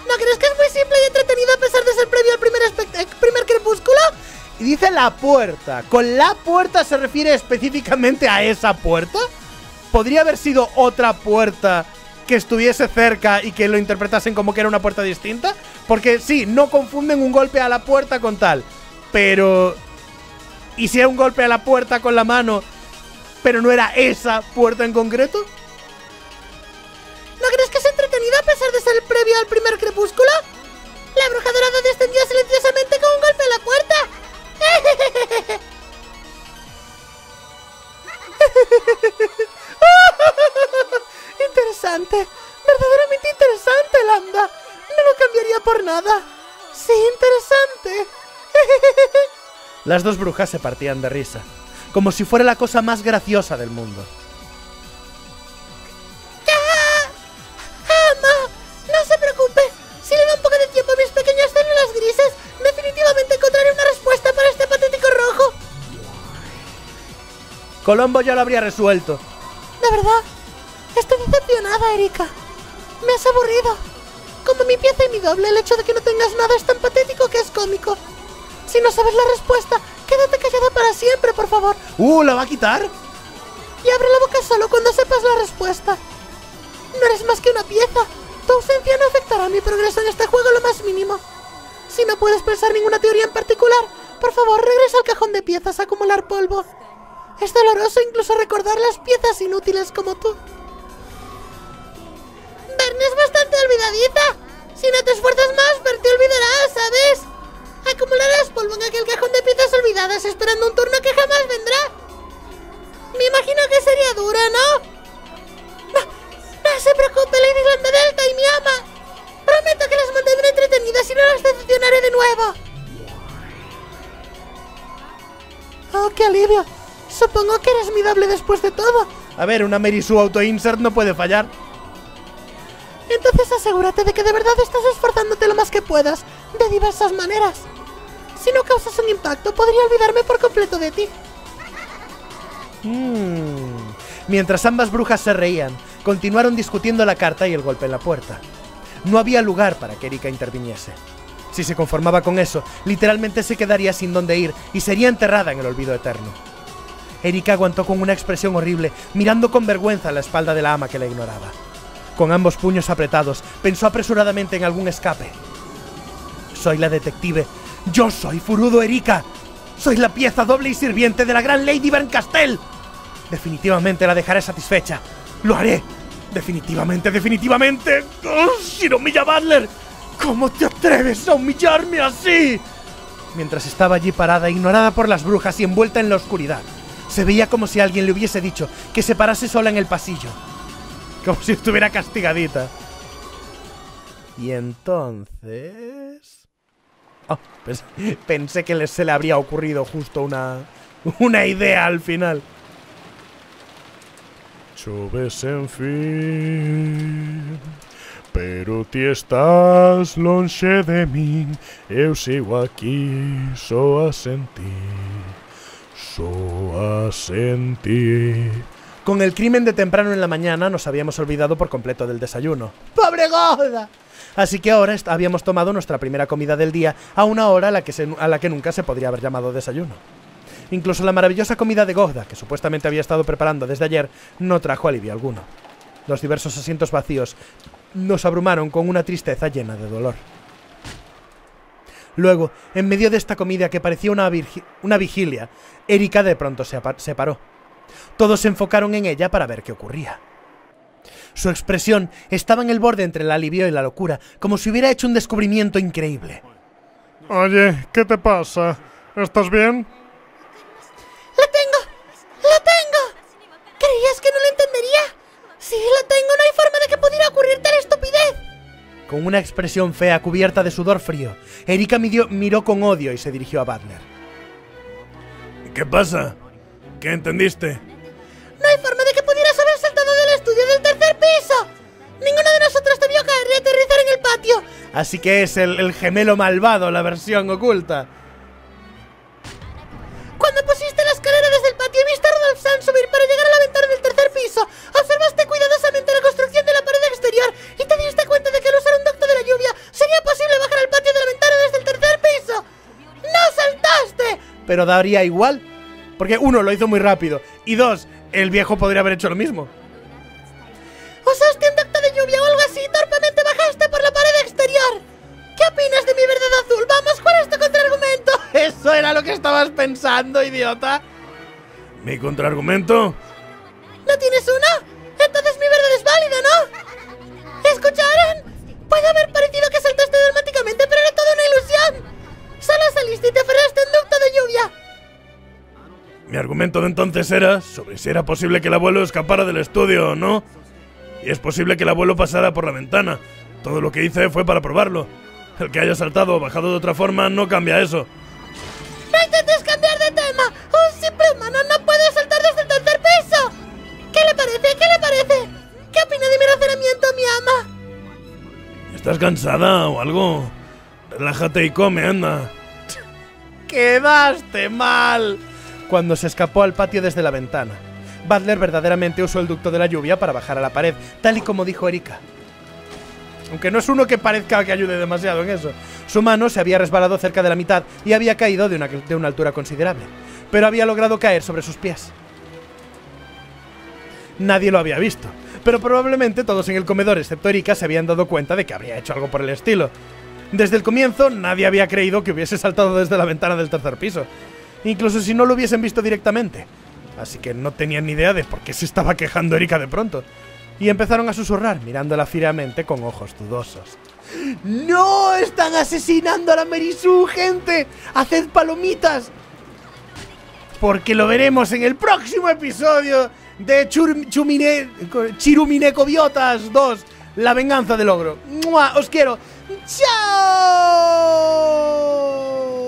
¿No crees que es muy simple y entretenido a pesar de ser previo al primer, eh, primer crepúsculo?
Y dice la puerta. ¿Con la puerta se refiere específicamente a esa puerta? ¿Podría haber sido otra puerta que estuviese cerca y que lo interpretasen como que era una puerta distinta? Porque sí, no confunden un golpe a la puerta con tal. Pero... ¿Y si era un golpe a la puerta con la mano, pero no era esa puerta en concreto?
¿No crees que pesar de ser el previo al primer crepúsculo? La bruja dorada descendió silenciosamente con un golpe a la puerta.
interesante, verdaderamente interesante, Lambda. No lo cambiaría por nada. Sí, interesante. Las dos brujas se partían de risa, como si fuera la cosa más graciosa del mundo.
De tiempo mis pequeñas células grises, definitivamente encontraré una respuesta para este patético rojo.
Colombo ya lo habría resuelto.
De verdad, estoy decepcionada, Erika. Me has aburrido. Como mi pieza y mi doble, el hecho de que no tengas nada es tan patético que es cómico. Si no sabes la respuesta, quédate callada para siempre, por favor.
¡Uh! ¿La va a quitar?
Y abre la boca solo cuando sepas la respuesta. No eres más que una pieza. Tu ausencia no afectará mi progreso en este juego lo más mínimo. Si no puedes pensar ninguna teoría en particular, por favor regresa al cajón de piezas a acumular polvo. Es doloroso incluso recordar las piezas inútiles como tú. Verne es bastante olvidadiza. Si no te esfuerzas más, Verne te olvidará, ¿sabes? Acumularás polvo en aquel cajón de piezas olvidadas esperando un turno que jamás vendrá. Me imagino que sería dura, ¿no? No se preocupe, Lady Delta y mi ama. Prometo que las mantendré entretenidas y no las decepcionaré de nuevo. Oh, qué alivio. Supongo que eres mi doble después de todo.
A ver, una Mary Sue auto-insert no puede fallar.
Entonces asegúrate de que de verdad estás esforzándote lo más que puedas, de diversas maneras. Si no causas un impacto, podría olvidarme por completo de ti.
Mm. Mientras ambas brujas se reían, continuaron discutiendo la carta y el golpe en la puerta. No había lugar para que Erika interviniese. Si se conformaba con eso, literalmente se quedaría sin dónde ir y sería enterrada en el olvido eterno. Erika aguantó con una expresión horrible, mirando con vergüenza la espalda de la ama que la ignoraba. Con ambos puños apretados, pensó apresuradamente en algún escape. Soy la detective. Yo soy Furudo Erika. Soy la pieza doble y sirviente de la gran Lady Berncastel. Definitivamente la dejaré satisfecha. Lo haré. Definitivamente, definitivamente. ¡Oh, Shiromilla Butler! ¿Cómo te atreves a humillarme así? Mientras estaba allí parada, ignorada por las brujas y envuelta en la oscuridad, se veía como si alguien le hubiese dicho que se parase sola en el pasillo. Como si estuviera castigadita. Y entonces... Oh, pensé que se le habría ocurrido justo una, una idea al final.
Choves en fin Pero ti estás longe de min Eu sigo aquí só a sentir Só a sentir
Con el crimen de temprano en la mañana nos habíamos olvidado por completo del desayuno. ¡Pobre Goda! Así que ahora habíamos tomado nuestra primera comida del día a una hora a la, que se- a la que nunca se podría haber llamado desayuno. Incluso la maravillosa comida de Goda, que supuestamente había estado preparando desde ayer, no trajo alivio alguno. Los diversos asientos vacíos nos abrumaron con una tristeza llena de dolor. Luego, en medio de esta comida que parecía una, una vigilia, Erika de pronto se, se paró. Todos se enfocaron en ella para ver qué ocurría. Su expresión estaba en el borde entre el alivio y la locura, como si hubiera hecho un descubrimiento increíble.
Oye, ¿qué te pasa? ¿Estás bien?
¡La tengo! ¡La tengo! ¿Creías que no lo entendería? Sí, la tengo, no hay forma de que pudiera ocurrir tal estupidez.
Con una expresión fea cubierta de sudor frío, Erika midió- miró con odio y se dirigió a Butler.
¿Qué pasa? ¿Qué entendiste?
No hay forma de que pudieras haber saltado del estudio del tercer piso. Ninguno de nosotros te vio caer y aterrizar en el patio.
Así que es el, el gemelo malvado, la versión oculta.
Cuando pusiste la escalera desde a Rudolf Sand subir para llegar a la ventana del tercer piso, observaste cuidadosamente la construcción de la pared exterior y te diste cuenta de que al usar un ducto de la lluvia sería posible bajar al patio de la ventana desde el tercer piso. ¡No saltaste!
Pero daría igual. Porque uno, lo hizo muy rápido. Y dos, el viejo podría haber hecho lo mismo.
Usaste un ducto de lluvia o algo así y torpemente bajaste por la pared exterior. ¿Qué opinas de mi verdad azul? Vamos, ¿cuál es tu contraargumento?
Eso era lo que estabas pensando, idiota.
¿Mi contraargumento?
¿No tienes uno? Entonces mi verdad es válida, ¿no? ¿Escucharon? Puede haber parecido que saltaste dramáticamente, pero era toda una ilusión. Solo saliste y te aferraste un ducto de lluvia.
Mi argumento de entonces era sobre si era posible que el abuelo escapara del estudio o no. Y es posible que el abuelo pasara por la ventana. Todo lo que hice fue para probarlo. El que haya saltado o bajado de otra forma no cambia eso.
¡No intentes opina de mi razonamiento, mi ama?
¿Estás cansada o algo? Relájate y come, anda.
¡Quedaste mal! Cuando se escapó al patio desde la ventana. Butler verdaderamente usó el ducto de la lluvia para bajar a la pared, tal y como dijo Erika. Aunque no es uno que parezca que ayude demasiado en eso. Su mano se había resbalado cerca de la mitad y había caído de una, de una altura considerable, pero había logrado caer sobre sus pies. Nadie lo había visto, pero probablemente todos en el comedor, excepto Erika, se habían dado cuenta de que habría hecho algo por el estilo. Desde el comienzo, nadie había creído que hubiese saltado desde la ventana del tercer piso, incluso si no lo hubiesen visto directamente. Así que no tenían ni idea de por qué se estaba quejando Erika de pronto. Y empezaron a susurrar, mirándola fieramente con ojos dudosos. ¡No! ¡Están asesinando a la Merisu, gente! ¡Haced palomitas! Porque lo veremos en el próximo episodio de Chur- Chumine, Chirumine Cobiotas 2, La venganza del ogro. ¡Os quiero! ¡Chao!